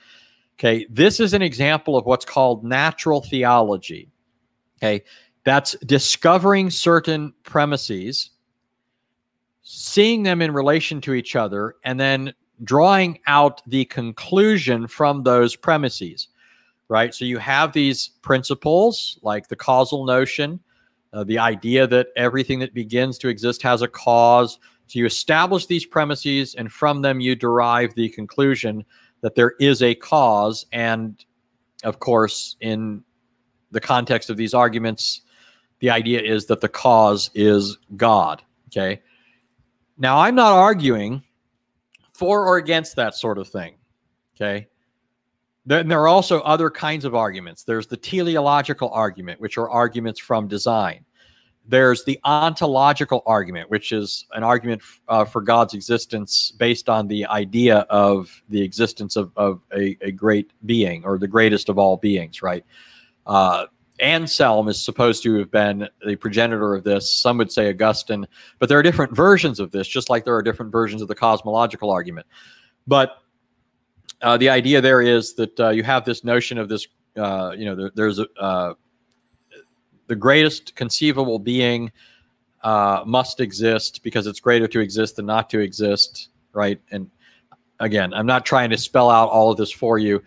Okay, this is an example of what's called natural theology. Okay, that's discovering certain premises, seeing them in relation to each other, and then drawing out the conclusion from those premises. Right, so you have these principles like the causal notion, uh, the idea that everything that begins to exist has a cause, so you establish these premises, and from them you derive the conclusion that there is a cause. And of course, in the context of these arguments, the idea is that the cause is God. Okay. Now, I'm not arguing for or against that sort of thing. Okay. Then there are also other kinds of arguments. There's the teleological argument, which are arguments from design. There's the ontological argument, which is an argument uh, for God's existence based on the idea of the existence of, of a, a great being or the greatest of all beings, right? Uh, Anselm is supposed to have been the progenitor of this. Some would say Augustine, but there are different versions of this, just like there are different versions of the cosmological argument. But uh, the idea there is that uh, you have this notion of this, uh, you know, there, there's a, uh, the greatest conceivable being uh, must exist because it's greater to exist than not to exist, right? And again, I'm not trying to spell out all of this for you,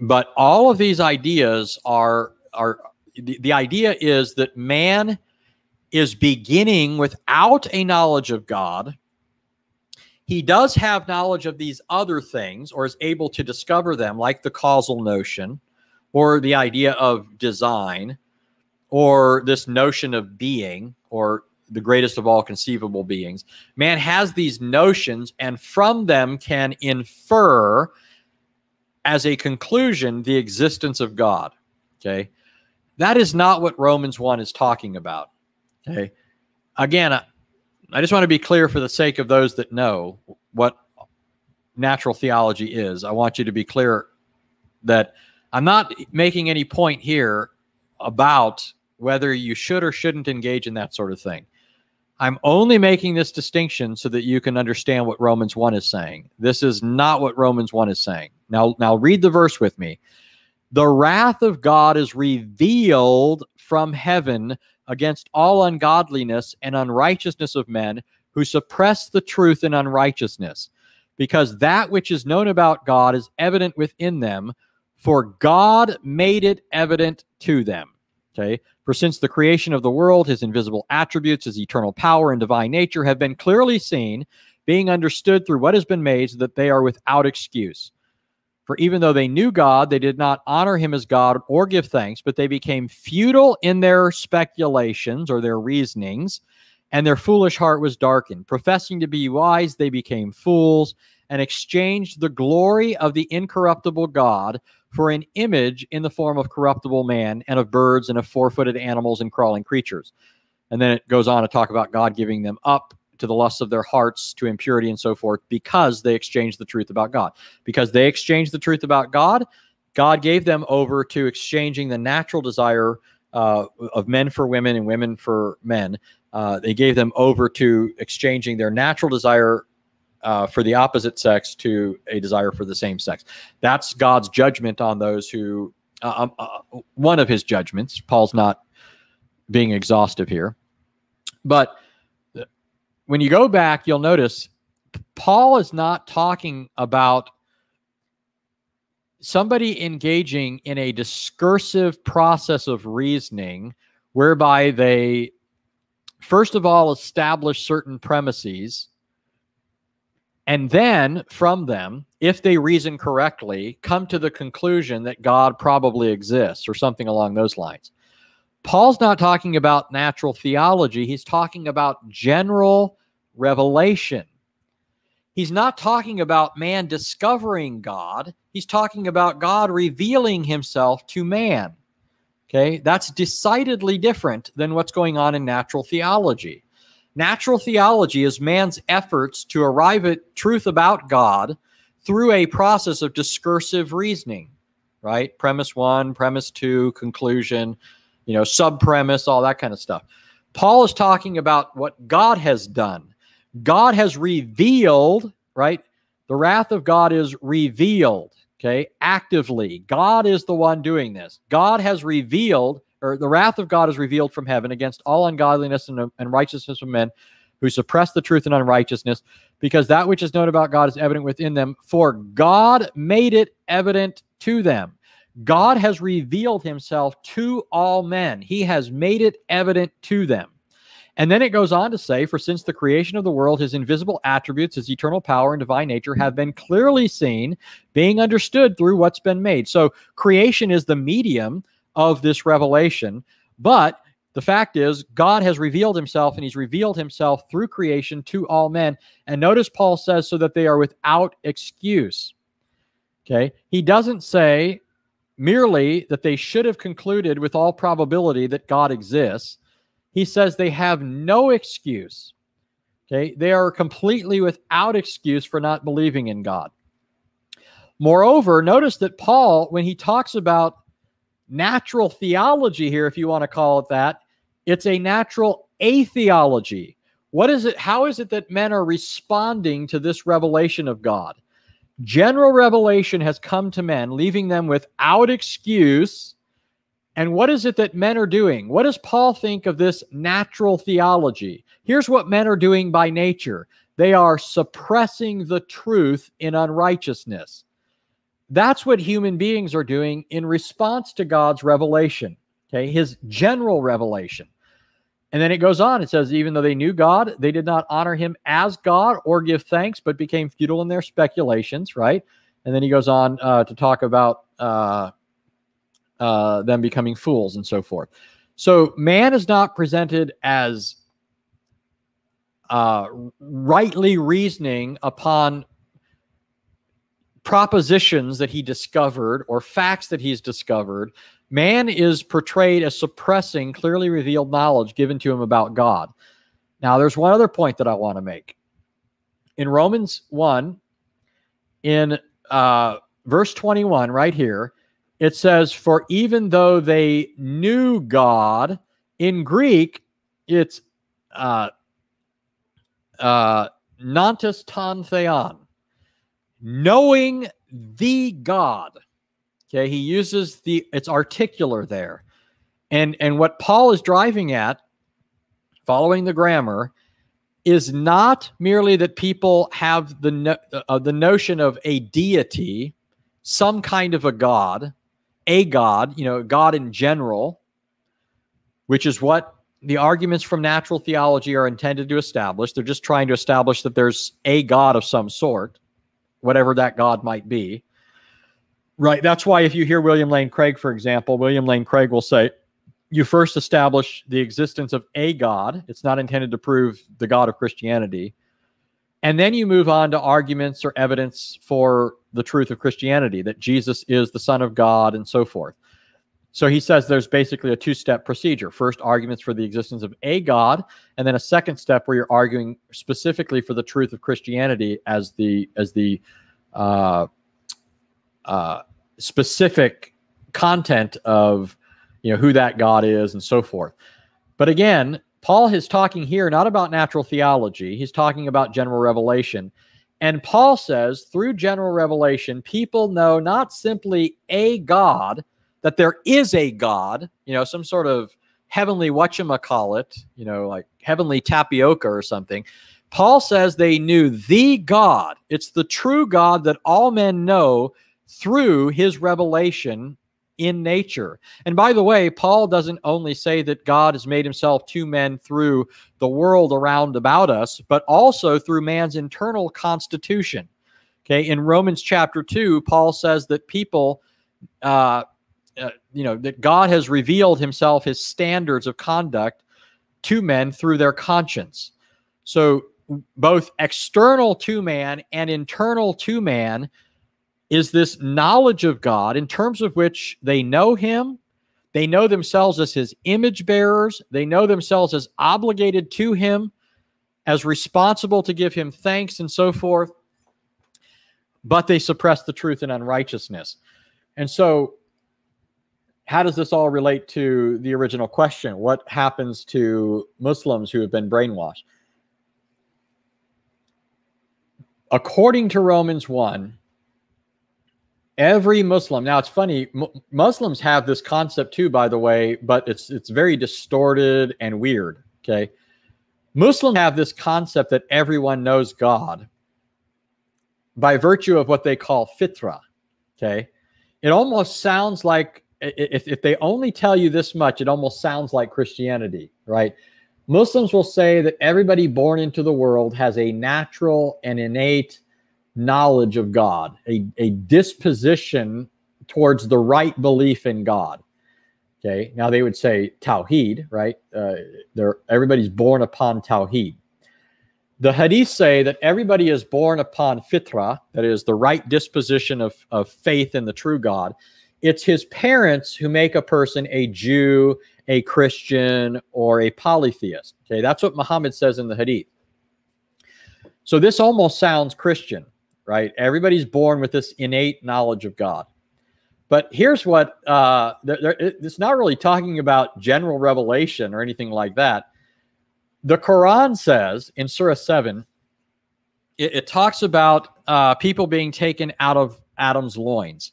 but all of these ideas are are the, the idea is that man is beginning without a knowledge of God. He does have knowledge of these other things or is able to discover them, like the causal notion or the idea of design or this notion of being or the greatest of all conceivable beings. Man has these notions and from them can infer, as a conclusion the existence of God. Okay. That is not what Romans 1 is talking about. Okay. Again, I, I just want to be clear for the sake of those that know what natural theology is. I want you to be clear that I'm not making any point here about whether you should or shouldn't engage in that sort of thing. I'm only making this distinction so that you can understand what Romans 1 is saying. This is not what Romans 1 is saying. Now, now read the verse with me. The wrath of God is revealed from heaven against all ungodliness and unrighteousness of men who suppress the truth in unrighteousness, because that which is known about God is evident within them, for God made it evident to them. Okay. For since the creation of the world, his invisible attributes, his eternal power and divine nature have been clearly seen, being understood through what has been made, so that they are without excuse. For even though they knew God, they did not honor him as God or give thanks, but they became futile in their speculations or their reasonings, and their foolish heart was darkened. Professing to be wise, they became fools and exchanged the glory of the incorruptible God for an image in the form of corruptible man and of birds and of four footed animals and crawling creatures. And then it goes on to talk about God giving them up to the lusts of their hearts, to impurity and so forth, because they exchanged the truth about God. Because they exchanged the truth about God, God gave them over to exchanging the natural desire uh, of men for women and women for men. Uh, they gave them over to exchanging their natural desire uh, for the opposite sex to a desire for the same sex. That's God's judgment on those who, uh, um, uh, one of his judgments. Paul's not being exhaustive here. But when you go back, you'll notice Paul is not talking about somebody engaging in a discursive process of reasoning whereby they, first of all, establish certain premises and then from them, if they reason correctly, come to the conclusion that God probably exists or something along those lines. Paul's not talking about natural theology, he's talking about general revelation. He's not talking about man discovering God, he's talking about God revealing himself to man. Okay, that's decidedly different than what's going on in natural theology. Natural theology is man's efforts to arrive at truth about God through a process of discursive reasoning, right? Premise one, premise two, conclusion, you know, sub premise, all that kind of stuff. Paul is talking about what God has done. God has revealed, right? The wrath of God is revealed, okay, actively. God is the one doing this. God has revealed or the wrath of God is revealed from heaven against all ungodliness and, and righteousness of men who suppress the truth and unrighteousness, because that which is known about God is evident within them, for God made it evident to them. God has revealed himself to all men, he has made it evident to them. And then it goes on to say, For since the creation of the world, his invisible attributes, his eternal power and divine nature have been clearly seen, being understood through what's been made. So creation is the medium of this revelation. But the fact is, God has revealed himself and he's revealed himself through creation to all men. And notice Paul says, so that they are without excuse. Okay. He doesn't say merely that they should have concluded with all probability that God exists. He says they have no excuse. Okay. They are completely without excuse for not believing in God. Moreover, notice that Paul, when he talks about natural theology here, if you want to call it that. It's a natural atheology. What is it? How is it that men are responding to this revelation of God? General revelation has come to men, leaving them without excuse. And what is it that men are doing? What does Paul think of this natural theology? Here's what men are doing by nature they are suppressing the truth in unrighteousness. That's what human beings are doing in response to God's revelation, okay, his general revelation. And then it goes on. It says, even though they knew God, they did not honor him as God or give thanks, but became futile in their speculations, right? And then he goes on uh, to talk about uh, uh, them becoming fools and so forth. So man is not presented as uh, rightly reasoning upon propositions that he discovered or facts that he's discovered, man is portrayed as suppressing clearly revealed knowledge given to him about God. Now, there's one other point that I want to make. In Romans 1, in uh, verse 21, right here, it says, For even though they knew God, in Greek, it's uh, uh, gnontes ton theon, knowing the God. Okay, he uses the it's articular there. And and what Paul is driving at, following the grammar, is not merely that people have the no, uh, the notion of a deity, some kind of a god, a god, you know, God in general, which is what the arguments from natural theology are intended to establish. They're just trying to establish that there's a God of some sort, whatever that God might be. Right. That's why if you hear William Lane Craig, for example, William Lane Craig will say, you first establish the existence of a God. It's not intended to prove the God of Christianity. And then you move on to arguments or evidence for the truth of Christianity, that Jesus is the Son of God and so forth. So he says there's basically a two step procedure. First, arguments for the existence of a God, and then a second step where you're arguing specifically for the truth of Christianity as the as the uh, uh, specific content of you know who that God is and so forth. But again, Paul is talking here not about natural theology. He's talking about general revelation. And Paul says through general revelation, people know not simply a God, that there is a God, you know, some sort of heavenly whatchamacallit, you know, like heavenly tapioca or something. Paul says they knew the God. It's the true God that all men know through his revelation in nature. And by the way, Paul doesn't only say that God has made himself to men through the world around about us, but also through man's internal constitution. Okay, in Romans chapter 2, Paul says that people uh, uh, you know that God has revealed himself his standards of conduct to men through their conscience. So both external to man and internal to man is this knowledge of God in terms of which they know him, they know themselves as his image bearers, they know themselves as obligated to him, as responsible to give him thanks and so forth, but they suppress the truth in unrighteousness. And so how does this all relate to the original question? What happens to Muslims who have been brainwashed? According to Romans 1, every Muslim, now it's funny, Muslims have this concept too, by the way, but it's it's very distorted and weird. Okay. Muslims have this concept that everyone knows God by virtue of what they call fitra. Okay. It almost sounds like if, if they only tell you this much, it almost sounds like Christianity, right? Muslims will say that everybody born into the world has a natural and innate knowledge of God, a, a disposition towards the right belief in God. Okay, now they would say Tawheed, right? Uh, they're, everybody's born upon Tawheed. The Hadith say that everybody is born upon fitra, that is the right disposition of, of faith in the true God it's his parents who make a person a Jew, a Christian, or a polytheist. Okay, that's what Muhammad says in the Hadith. So this almost sounds Christian, right? Everybody's born with this innate knowledge of God. But here's what uh, it's not really talking about general revelation or anything like that. The Quran says in Surah 7, it, it talks about uh, people being taken out of Adam's loins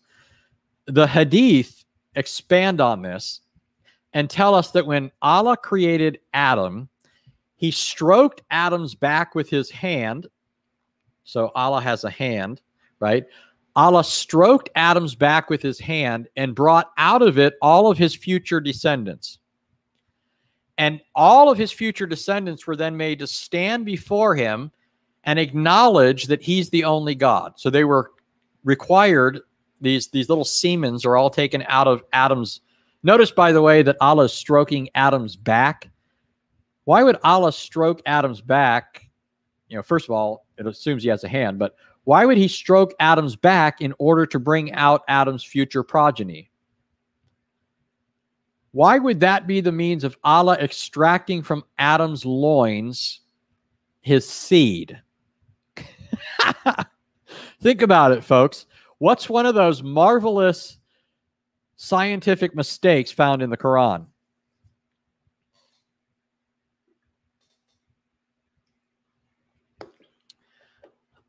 the hadith expand on this and tell us that when Allah created Adam, he stroked Adam's back with his hand. So Allah has a hand, right? Allah stroked Adam's back with his hand and brought out of it all of his future descendants. And all of his future descendants were then made to stand before him and acknowledge that he's the only God. So they were required these these little semens are all taken out of Adam's. Notice, by the way, that Allah is stroking Adam's back. Why would Allah stroke Adam's back? You know, first of all, it assumes he has a hand, but Why would he stroke Adam's back in order to bring out Adam's future progeny? Why would that be the means of Allah extracting from Adam's loins his seed? Think about it, folks. What's one of those marvelous scientific mistakes found in the Quran?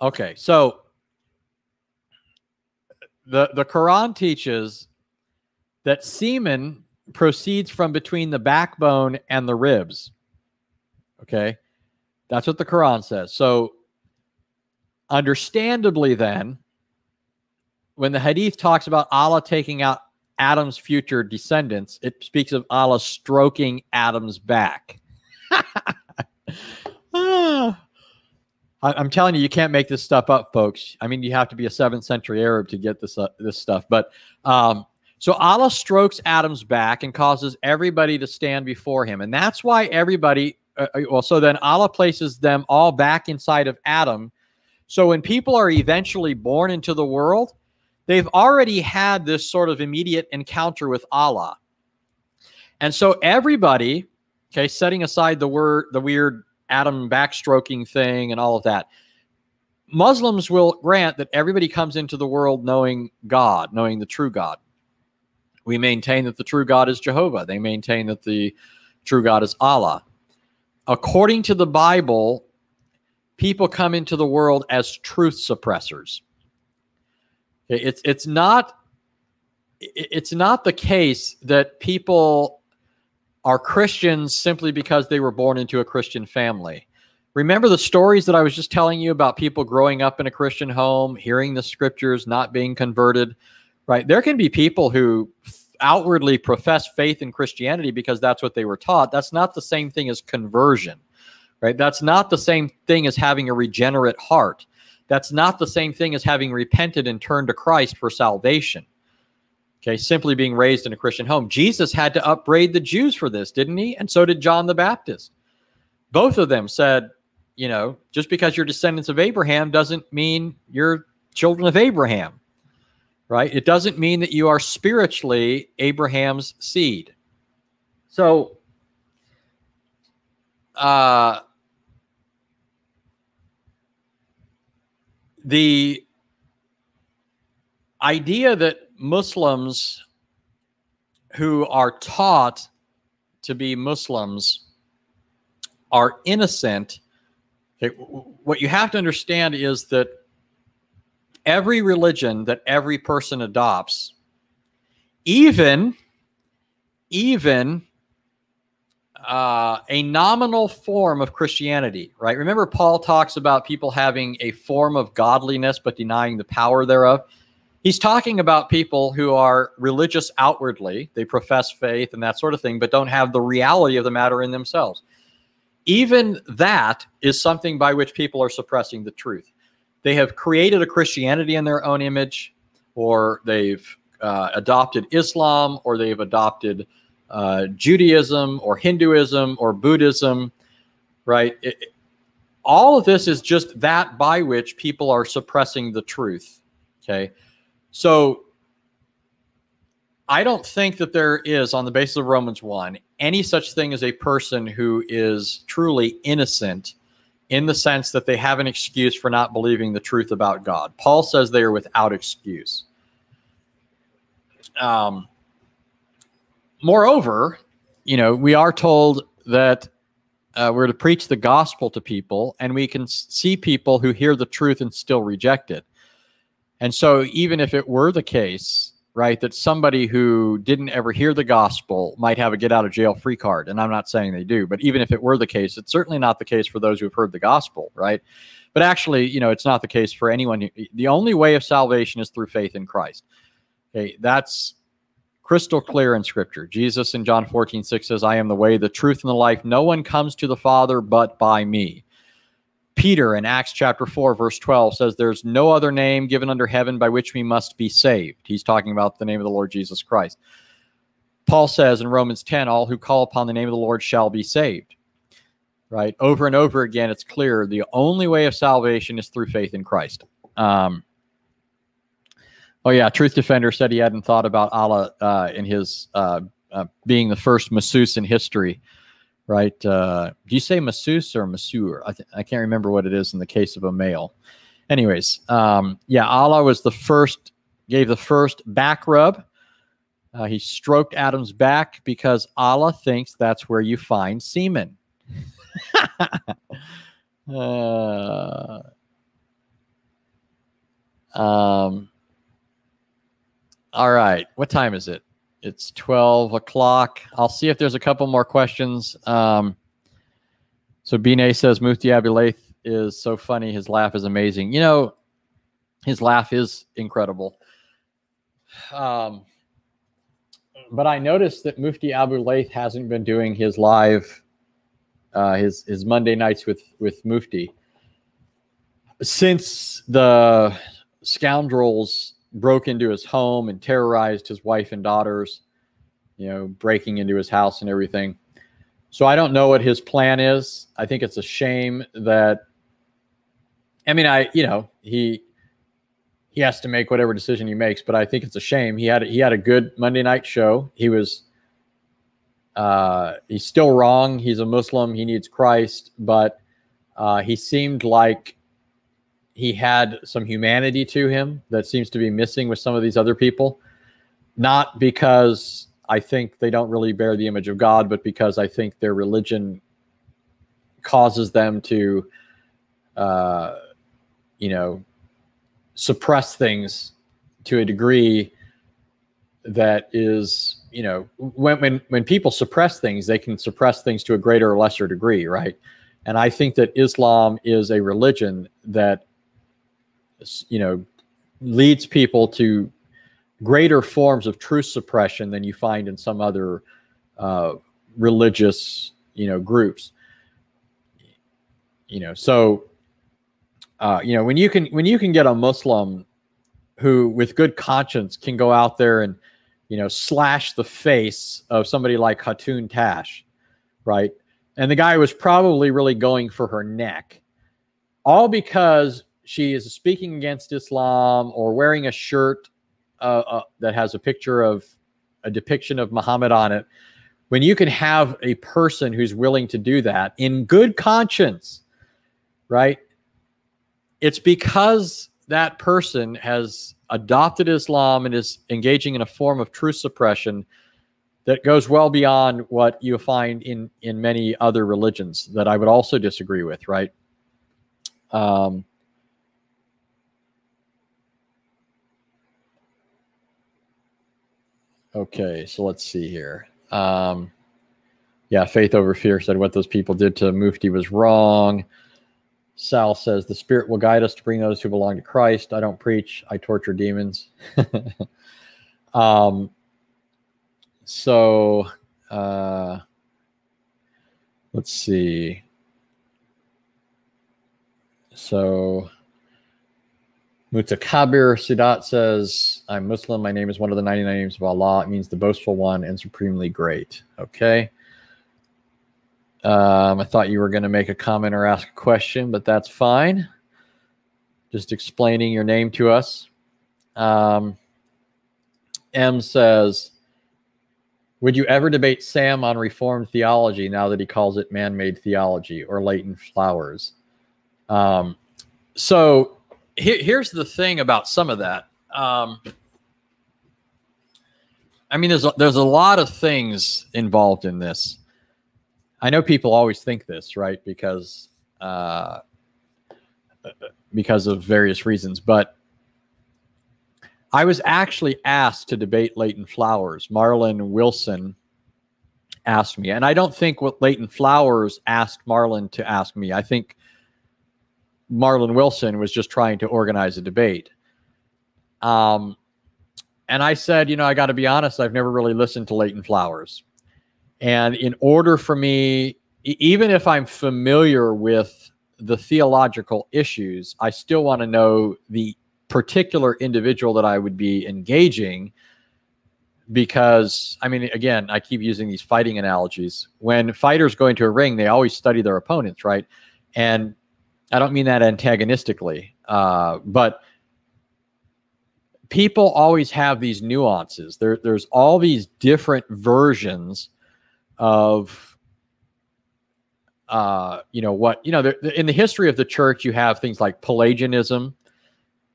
Okay, so the the Quran teaches that semen proceeds from between the backbone and the ribs. Okay. That's what the Quran says. So, understandably, then, when the Hadith talks about Allah taking out Adam's future descendants, it speaks of Allah stroking Adam's back. ah. I'm telling you, you can't make this stuff up, folks. I mean, you have to be a seventh century Arab to get this uh, this stuff. But um, so Allah strokes Adam's back and causes everybody to stand before him. And that's why everybody, uh, uh, well, so then Allah places them all back inside of Adam. So when people are eventually born into the world, they've already had this sort of immediate encounter with Allah. And so everybody, okay, setting aside the word, the weird Adam backstroking thing and all of that, Muslims will grant that everybody comes into the world knowing God, knowing the true God. We maintain that the true God is Jehovah. They maintain that the true God is Allah. According to the Bible, people come into the world as truth suppressors. It's it's not it's not the case that people are Christians simply because they were born into a Christian family. Remember the stories that I was just telling you about people growing up in a Christian home, hearing the scriptures, not being converted right? There can be people who outwardly profess faith in Christianity because that's what they were taught. That's not the same thing as conversion, right? That's not the same thing as having a regenerate heart. That's not the same thing as having repented and turned to Christ for salvation. Okay, simply being raised in a Christian home. Jesus had to upbraid the Jews for this, didn't he? And so did John the Baptist. Both of them said, you know, just because you're descendants of Abraham doesn't mean you're children of Abraham right? It doesn't mean that you are spiritually Abraham's seed. So, uh, the idea that Muslims who are taught to be Muslims are innocent. Okay, what you have to understand is that every religion that every person adopts, even even uh, a nominal form of Christianity, right? Remember, Paul talks about people having a form of godliness but denying the power thereof. He's talking about people who are religious outwardly, they profess faith and that sort of thing, but don't have the reality of the matter in themselves. Even that is something by which people are suppressing the truth they have created a Christianity in their own image, or they've uh, adopted Islam, or they've adopted uh, Judaism, or Hinduism, or Buddhism, right? It, all of this is just that by which people are suppressing the truth. Okay. So I don't think that there is, on the basis of Romans 1, any such thing as a person who is truly innocent in the sense that they have an excuse for not believing the truth about God. Paul says they are without excuse. Um, moreover, you know, we are told that uh, we're to preach the gospel to people, and we can see people who hear the truth and still reject it. And so, even if it were the case right? That somebody who didn't ever hear the gospel might have a get out of jail free card. And I'm not saying they do, but even if it were the case, it's certainly not the case for those who have heard the gospel, right? But actually, you know, it's not the case for anyone. Who, the only way of salvation is through faith in Christ. Okay, that's crystal clear in scripture. Jesus in John 14, 6 says, I am the way, the truth, and the life. No one comes to the Father but by me. Peter in Acts chapter 4, verse 12 says, There's no other name given under heaven by which we must be saved. He's talking about the name of the Lord Jesus Christ. Paul says in Romans 10, All who call upon the name of the Lord shall be saved. Right? Over and over again, it's clear the only way of salvation is through faith in Christ. Um, oh yeah, Truth Defender said he hadn't thought about Allah uh, in his uh, uh, being the first masseuse in history, right? Uh, do you say masseuse or masseur? I, I can't remember what it is in the case of a male. Anyways, um, yeah, Allah was the first, gave the first back rub. Uh, he stroked Adam's back because Allah thinks that's where you find semen. uh, um, all right. What time is it? It's 12 o'clock. I'll see if there's a couple more questions. Um, so Bine says Mufti Abu Layth is so funny. His laugh is amazing. You know, his laugh is incredible. Um, but I noticed that Mufti Abu Layth hasn't been doing his live, uh, his his Monday nights with with Mufti since the scoundrels broke into his home and terrorized his wife and daughters, you know, breaking into his house and everything. So I don't know what his plan is. I think it's a shame that I mean, I, you know, he he has to make whatever decision he makes, but I think it's a shame. He had he had a good Monday night show. He was uh he's still wrong. He's a Muslim, he needs Christ, but uh he seemed like he had some humanity to him that seems to be missing with some of these other people. Not because I think they don't really bear the image of God, but because I think their religion causes them to, uh, you know, suppress things to a degree that is, you know, when when when people suppress things, they can suppress things to a greater or lesser degree, right? And I think that Islam is a religion that you know, leads people to greater forms of truth suppression than you find in some other uh, religious, you know, groups. You know, so uh, you know when you can when you can get a Muslim who, with good conscience, can go out there and you know slash the face of somebody like Hatun Tash, right? And the guy was probably really going for her neck, all because she is speaking against Islam or wearing a shirt uh, uh, that has a picture of a depiction of Muhammad on it, when you can have a person who's willing to do that in good conscience, right? It's because that person has adopted Islam and is engaging in a form of truth suppression that goes well beyond what you find in in many other religions that I would also disagree with, right? Um, Okay, so let's see here. Um, yeah, faith over fear said what those people did to Mufti was wrong. Sal says the spirit will guide us to bring those who belong to Christ. I don't preach, I torture demons. um, so uh, let's see. So Mutakabir Sidat says, I'm Muslim. My name is one of the 99 names of Allah. It means the boastful one and supremely great. Okay. Um, I thought you were going to make a comment or ask a question, but that's fine. Just explaining your name to us. Um, M says, Would you ever debate Sam on Reformed theology now that he calls it man made theology or Leighton Flowers? Um, so here, here's the thing about some of that. Um, I mean, there's a, there's a lot of things involved in this. I know people always think this, right? Because uh, because of various reasons, but I was actually asked to debate Leighton Flowers. Marlon Wilson asked me, and I don't think what Leighton Flowers asked Marlon to ask me. I think Marlon Wilson was just trying to organize a debate. Um, and I said, you know, I got to be honest, I've never really listened to Leighton Flowers. And in order for me, even if I'm familiar with the theological issues, I still want to know the particular individual that I would be engaging. Because, I mean, again, I keep using these fighting analogies. When fighters go into a ring, they always study their opponents, right? And I don't mean that antagonistically, uh, but people always have these nuances. There, there's all these different versions of, uh, you know, what you know. There, in the history of the church, you have things like Pelagianism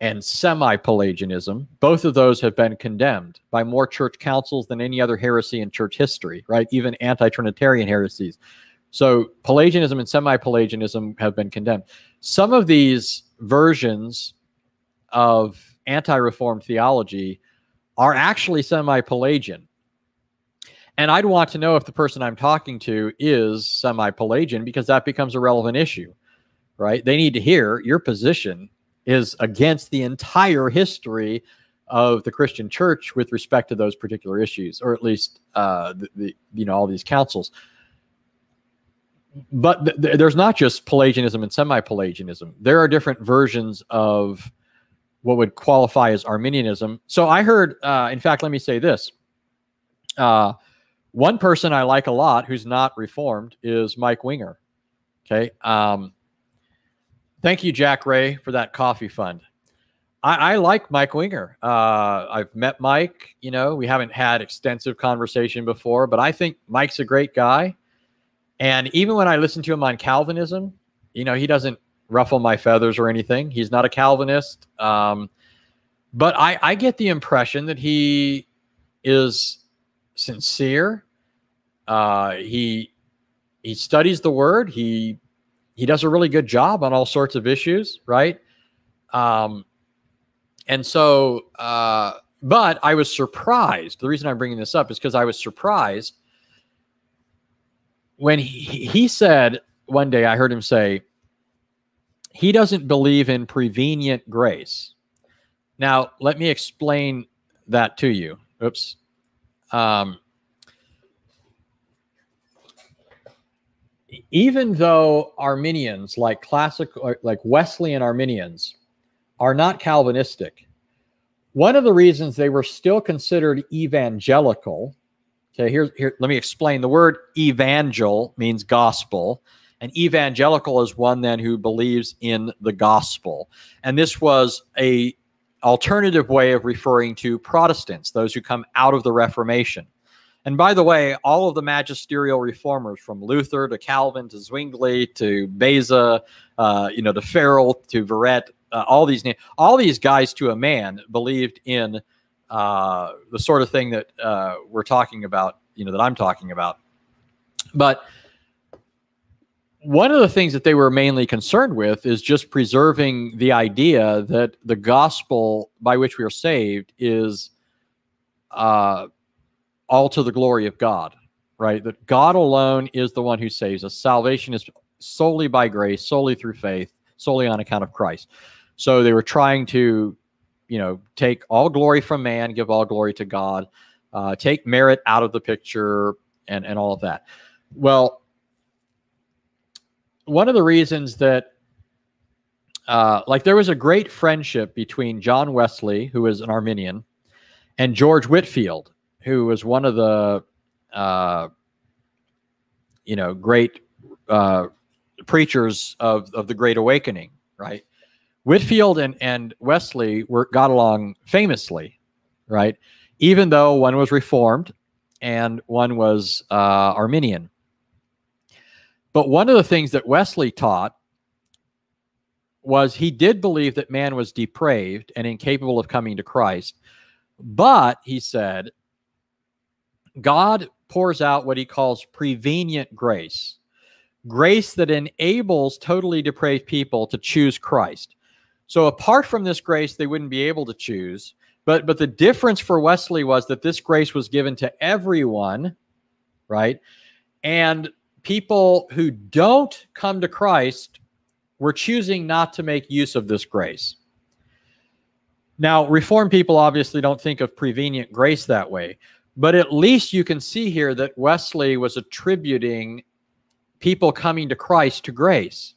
and semi-Pelagianism. Both of those have been condemned by more church councils than any other heresy in church history. Right, even anti-Trinitarian heresies. So Pelagianism and semi-Pelagianism have been condemned. Some of these versions of anti-reformed theology are actually semi-Pelagian. And I'd want to know if the person I'm talking to is semi-Pelagian because that becomes a relevant issue, right? They need to hear your position is against the entire history of the Christian church with respect to those particular issues, or at least uh, the, the you know all these councils. But th- th- there's not just Pelagianism and semi-Pelagianism. There are different versions of what would qualify as Arminianism. So I heard, uh, in fact, let me say this. Uh, one person I like a lot who's not reformed is Mike Winger. Okay. Um, thank you, Jack Ray, for that coffee fund. I, I like Mike Winger. Uh, I've met Mike. You know, we haven't had extensive conversation before, but I think Mike's a great guy. And even when I listen to him on Calvinism, you know, he doesn't ruffle my feathers or anything. He's not a Calvinist. Um, but I, I get the impression that he is sincere. Uh, he he studies the word. He he does a really good job on all sorts of issues, right? Um, and so, uh, but I was surprised. The reason I'm bringing this up is because I was surprised when he, he said one day. I heard him say, he doesn't believe in prevenient grace. Now, let me explain that to you. Oops. Um, even though Arminians, like classic, like Wesleyan Arminians, are not Calvinistic, one of the reasons they were still considered evangelical. Okay, here, here, let me explain. The word evangel means gospel. An evangelical is one then who believes in the gospel. And this was a alternative way of referring to Protestants, those who come out of the Reformation. And by the way, all of the magisterial reformers, from Luther to Calvin to Zwingli to Beza, uh, you know, to Farel to Viret, uh, all these all these guys to a man believed in uh, the sort of thing that uh, we're talking about, you know, that I'm talking about. But one of the things that they were mainly concerned with is just preserving the idea that the gospel by which we are saved is uh, all to the glory of God, right? That God alone is the one who saves us. Salvation is solely by grace, solely through faith, solely on account of Christ. So they were trying to, you know, take all glory from man, give all glory to God, uh, take merit out of the picture, and and all of that. Well, one of the reasons that uh, like there was a great friendship between John Wesley, who was an Arminian, and George Whitefield, who was one of the uh, you know great uh, preachers of of the Great Awakening, right? Whitefield and and Wesley were got along famously, right? Even though one was Reformed and one was uh, Arminian. But one of the things that Wesley taught was he did believe that man was depraved and incapable of coming to Christ. But he said, God pours out what he calls prevenient grace, grace that enables totally depraved people to choose Christ. So apart from this grace, they wouldn't be able to choose. But but the difference for Wesley was that this grace was given to everyone, right? And people who don't come to Christ were choosing not to make use of this grace. Now, Reformed people obviously don't think of prevenient grace that way, but at least you can see here that Wesley was attributing people coming to Christ to grace.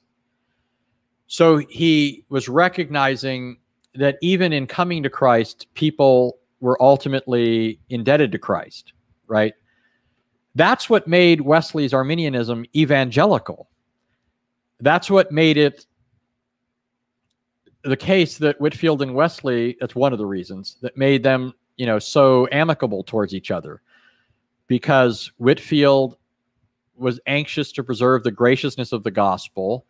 So he was recognizing that even in coming to Christ, people were ultimately indebted to Christ, right? That's what made Wesley's Arminianism evangelical. That's what made it the case that Whitefield and Wesley, that's one of the reasons that made them, you know, so amicable towards each other. Because Whitefield was anxious to preserve the graciousness of the gospel,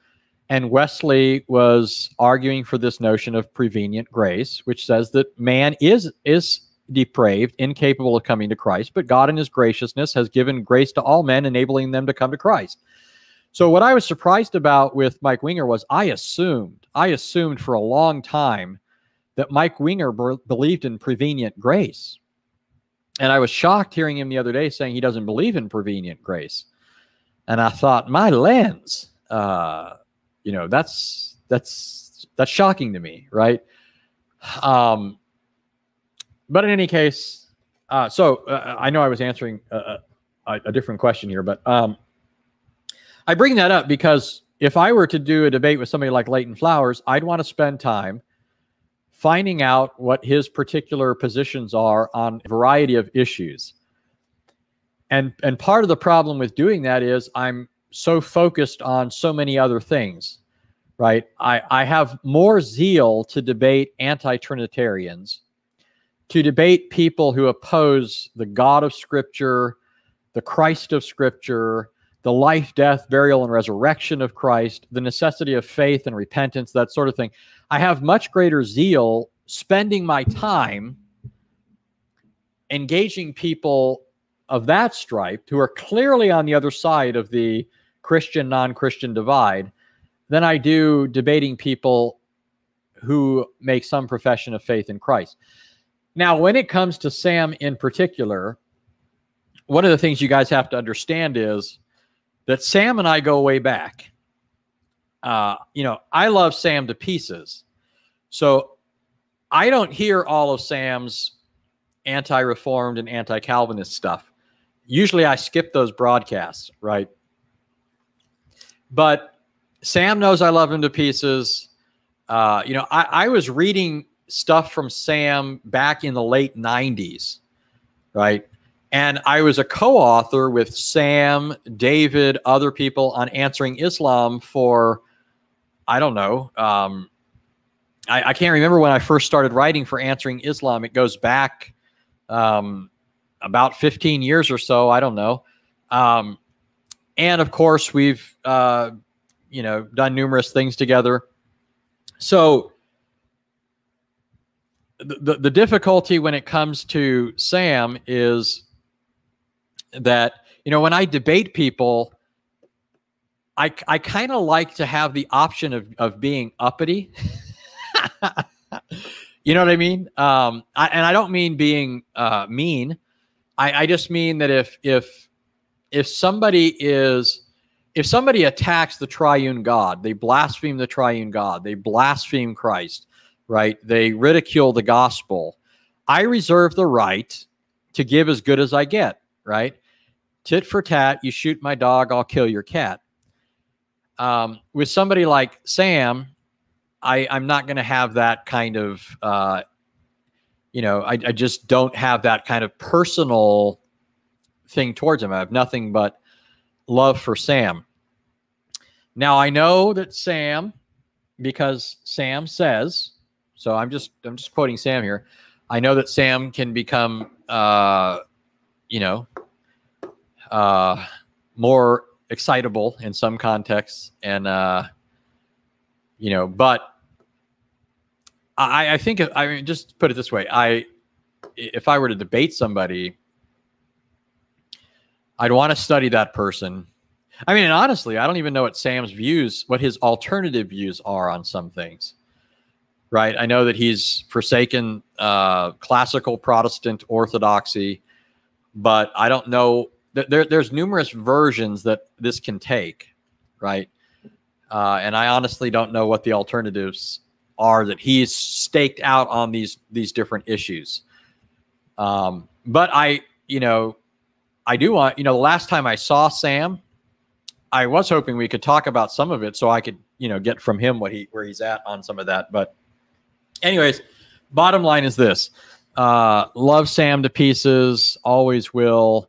and Wesley was arguing for this notion of prevenient grace, which says that man is is depraved, incapable of coming to Christ, but God in his graciousness has given grace to all men, enabling them to come to Christ. So what I was surprised about with Mike Winger was I assumed, I assumed for a long time that Mike Winger be- believed in prevenient grace. And I was shocked hearing him the other day saying he doesn't believe in prevenient grace. And I thought, my lens, uh, you know, that's that's that's shocking to me, right? Um, but in any case, uh, so uh, I know I was answering a, a, a different question here, but um, I bring that up because if I were to do a debate with somebody like Leighton Flowers, I'd want to spend time finding out what his particular positions are on a variety of issues. And and part of the problem with doing that is I'm so focused on so many other things, right? I, I have more zeal to debate anti-Trinitarians, to debate people who oppose the God of Scripture, the Christ of Scripture, the life, death, burial, and resurrection of Christ, the necessity of faith and repentance, that sort of thing. I have much greater zeal spending my time engaging people of that stripe who are clearly on the other side of the Christian non Christian divide than I do debating people who make some profession of faith in Christ. Now, when it comes to Sam in particular, one of the things you guys have to understand is that Sam and I go way back. Uh, you know, I love Sam to pieces. So I don't hear all of Sam's anti reformed and anti Calvinist stuff. Usually I skip those broadcasts, right? But Sam knows I love him to pieces. Uh, you know, I, I was reading stuff from Sam back in the late 90s, right? And I was a co author with Sam, David, other people on Answering Islam for, I don't know, um, I, I, can't remember when I first started writing for Answering Islam. It goes back um, about 15 years or so. I don't know. Um, and of course, we've, uh, you know, done numerous things together. So, the, the difficulty when it comes to Sam is that you know when I debate people, I I kind of like to have the option of of being uppity. you know what I mean? Um, I, and I don't mean being uh, mean. I, I just mean that if if if somebody is if somebody attacks the triune God, they blaspheme the triune God, they blaspheme Christ, right? They ridicule the gospel. I reserve the right to give as good as I get, right? tit for tat. You shoot my dog, I'll kill your cat. Um, with somebody like Sam, I, I'm not going to have that kind of, uh, you know, I, I just don't have that kind of personal thing towards him. I have nothing but love for Sam. Now I know that Sam, because Sam says, so I'm just I'm just quoting Sam here. I know that Sam can become, uh, you know, uh, more excitable in some contexts, and uh, you know, but I, I think I mean, just put it this way: I, if I were to debate somebody, I'd want to study that person. I mean, and honestly, I don't even know what Sam's views, what his alternative views are on some things. Right? I know that he's forsaken uh, classical Protestant orthodoxy, but I don't know there, there's numerous versions that this can take, right? Uh, and I honestly don't know what the alternatives are that he's staked out on these these different issues. Um, but I, you know, I do want, you know, the last time I saw Sam, I was hoping we could talk about some of it so I could, you know, get from him what he where he's at on some of that. But, anyways, bottom line is this: uh, love Sam to pieces, always will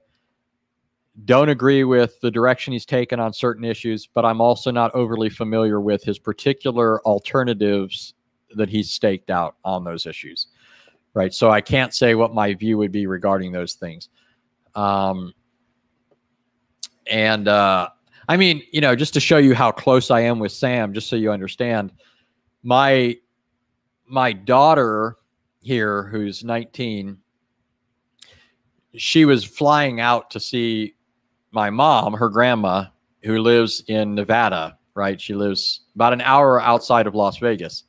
don't agree with the direction he's taken on certain issues, but I'm also not overly familiar with his particular alternatives that he's staked out on those issues, right? So I can't say what my view would be regarding those things. Um, and uh, I mean, you know, just to show you how close I am with Sam, just so you understand, my my daughter here, who's 19, she was flying out to see my mom, her grandma, who lives in Nevada, right? She lives about an hour outside of Las Vegas.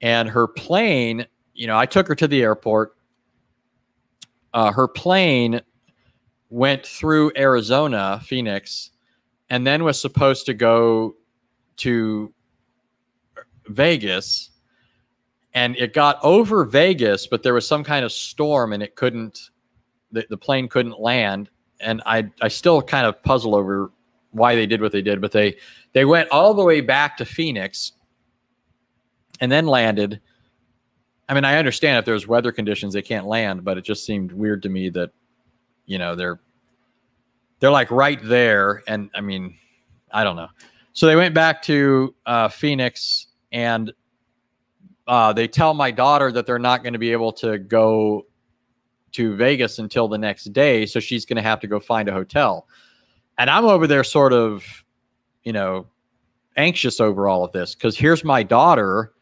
And her plane, you know, I took her to the airport. Uh, her plane went through Arizona, Phoenix, and then was supposed to go to Vegas. And it got over Vegas, but there was some kind of storm and it couldn't, the, the plane couldn't land. And I, I still kind of puzzle over why they did what they did, but they, they went all the way back to Phoenix and then landed. I mean, I understand if there's weather conditions they can't land, but it just seemed weird to me that, you know, they're they're like right there, and I mean, I don't know. So they went back to uh, Phoenix, and uh, they tell my daughter that they're not going to be able to go to Vegas until the next day, so she's going to have to go find a hotel. And I'm over there, sort of, you know, anxious over all of this because here's my daughter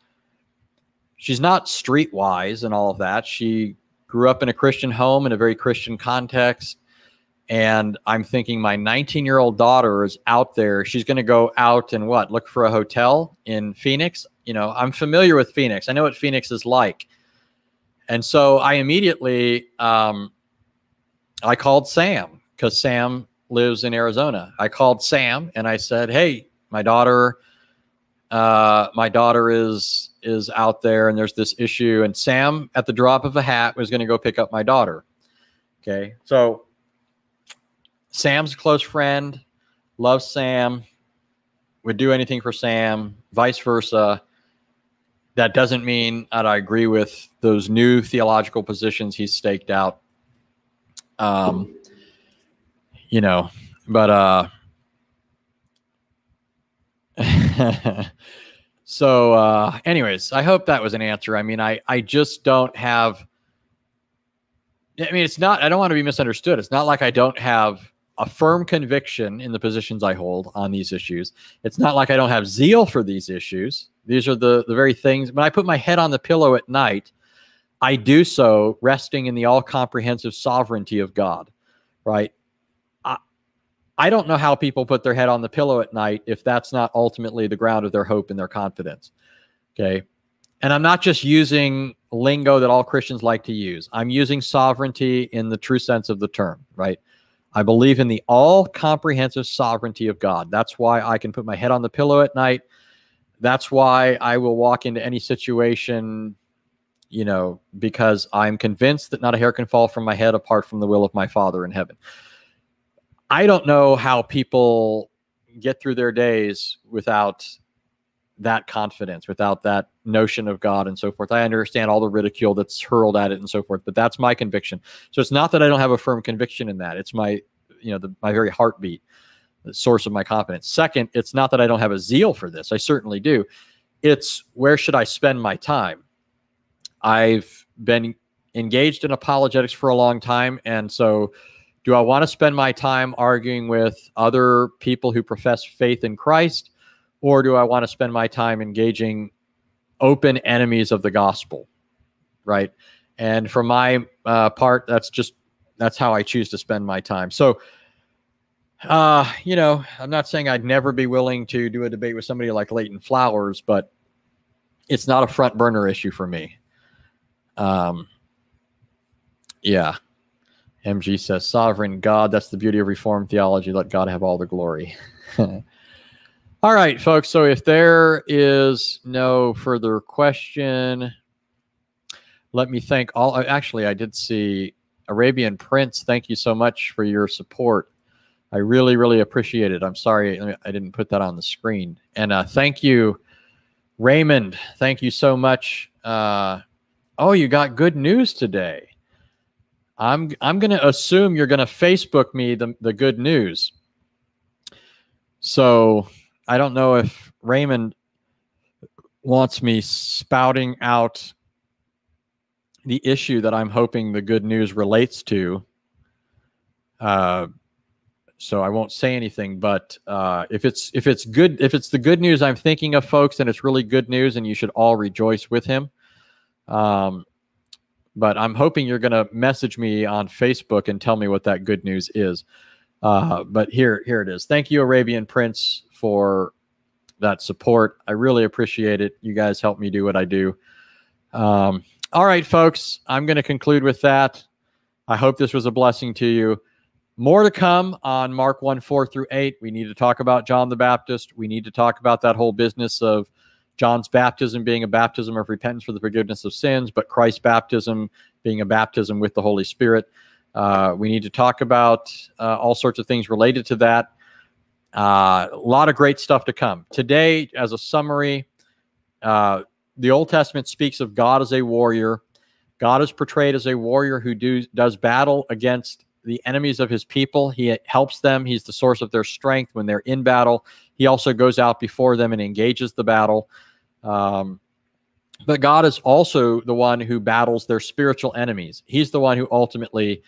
she's not streetwise and all of that. She grew up in a Christian home in a very Christian context. And I'm thinking my 19 year old daughter is out there. She's going to go out and what? Look for a hotel in Phoenix. You know, I'm familiar with Phoenix. I know what Phoenix is like. And so I immediately, um, I called Sam because Sam lives in Arizona. I called Sam and I said, Hey, my daughter, uh, my daughter is is out there and there's this issue and sam at the drop of a hat was going to go pick up my daughter. Okay so sam's a close friend loves sam would do anything for sam vice versa. That doesn't mean that i agree with those new theological positions he's staked out. Um you know but uh so uh anyways i hope that was an answer. I mean i i just don't have i mean it's not i don't want to be misunderstood. It's not like i don't have a firm conviction in the positions i hold on these issues. It's not like i don't have zeal for these issues. These are the the very things when i put my head on the pillow at night i do so resting in the all comprehensive sovereignty of god right I don't know how people put their head on the pillow at night if that's not ultimately the ground of their hope and their confidence. Okay. And I'm not just using lingo that all Christians like to use. I'm using sovereignty in the true sense of the term, right? I believe in the all comprehensive sovereignty of God. That's why I can put my head on the pillow at night. That's why I will walk into any situation, you know, because I'm convinced that not a hair can fall from my head apart from the will of my Father in heaven. I don't know how people get through their days without that confidence, without that notion of God and so forth. I understand all the ridicule that's hurled at it and so forth, but that's my conviction. So it's not that I don't have a firm conviction in that. It's my, you know, the, my very heartbeat, the source of my confidence. Second, it's not that I don't have a zeal for this. I certainly do. It's where should I spend my time? I've been engaged in apologetics for a long time, and so do I want to spend my time arguing with other people who profess faith in Christ, or do I want to spend my time engaging open enemies of the gospel? Right. And for my uh, part, that's just that's how I choose to spend my time. So, uh, you know, I'm not saying I'd never be willing to do a debate with somebody like Leighton Flowers, but it's not a front burner issue for me. Um, yeah. MG says, Sovereign God. That's the beauty of Reformed theology. Let God have all the glory. all right, folks. So if there is no further question, let me thank all. Uh, actually, I did see Arabian Prince. Thank you so much for your support. I really, really appreciate it. I'm sorry I didn't put that on the screen. And uh, thank you, Raymond. Thank you so much. Uh, oh, you got good news today. I'm I'm going to assume you're going to Facebook me the the good news. So I don't know if Raymond wants me spouting out the issue that I'm hoping the good news relates to. Uh, so I won't say anything. But uh, if it's if it's good if it's the good news I'm thinking of, folks, then it's really good news, and you should all rejoice with him. Um, but I'm hoping you're going to message me on Facebook and tell me what that good news is. Uh, but here here it is. Thank you, Arabian Prince, for that support. I really appreciate it. You guys help me do what I do. Um, all right, folks, I'm going to conclude with that. I hope this was a blessing to you. More to come on Mark 1 4 through 8. We need to talk about John the Baptist. We need to talk about that whole business of John's baptism being a baptism of repentance for the forgiveness of sins, but Christ's baptism being a baptism with the Holy Spirit. Uh, we need to talk about uh, all sorts of things related to that. Uh, a lot of great stuff to come. Today, as a summary, uh, the Old Testament speaks of God as a warrior. God is portrayed as a warrior who do, does battle against the enemies of his people. He helps them. He's the source of their strength when they're in battle. He also goes out before them and engages the battle. Um, but God is also the one who battles their spiritual enemies. He's the one who ultimately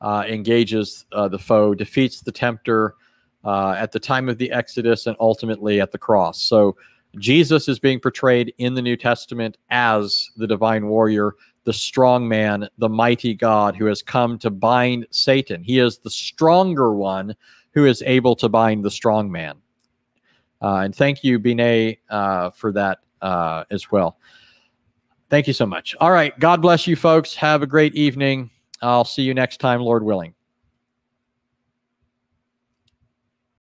uh, engages uh, the foe, defeats the tempter uh, at the time of the Exodus, and ultimately at the cross. So Jesus is being portrayed in the New Testament as the divine warrior the strong man, the mighty God who has come to bind Satan. He is the stronger one who is able to bind the strong man. Uh, and thank you, Binet, uh, for that uh, as well. Thank you so much. All right. God bless you, folks. Have a great evening. I'll see you next time, Lord willing.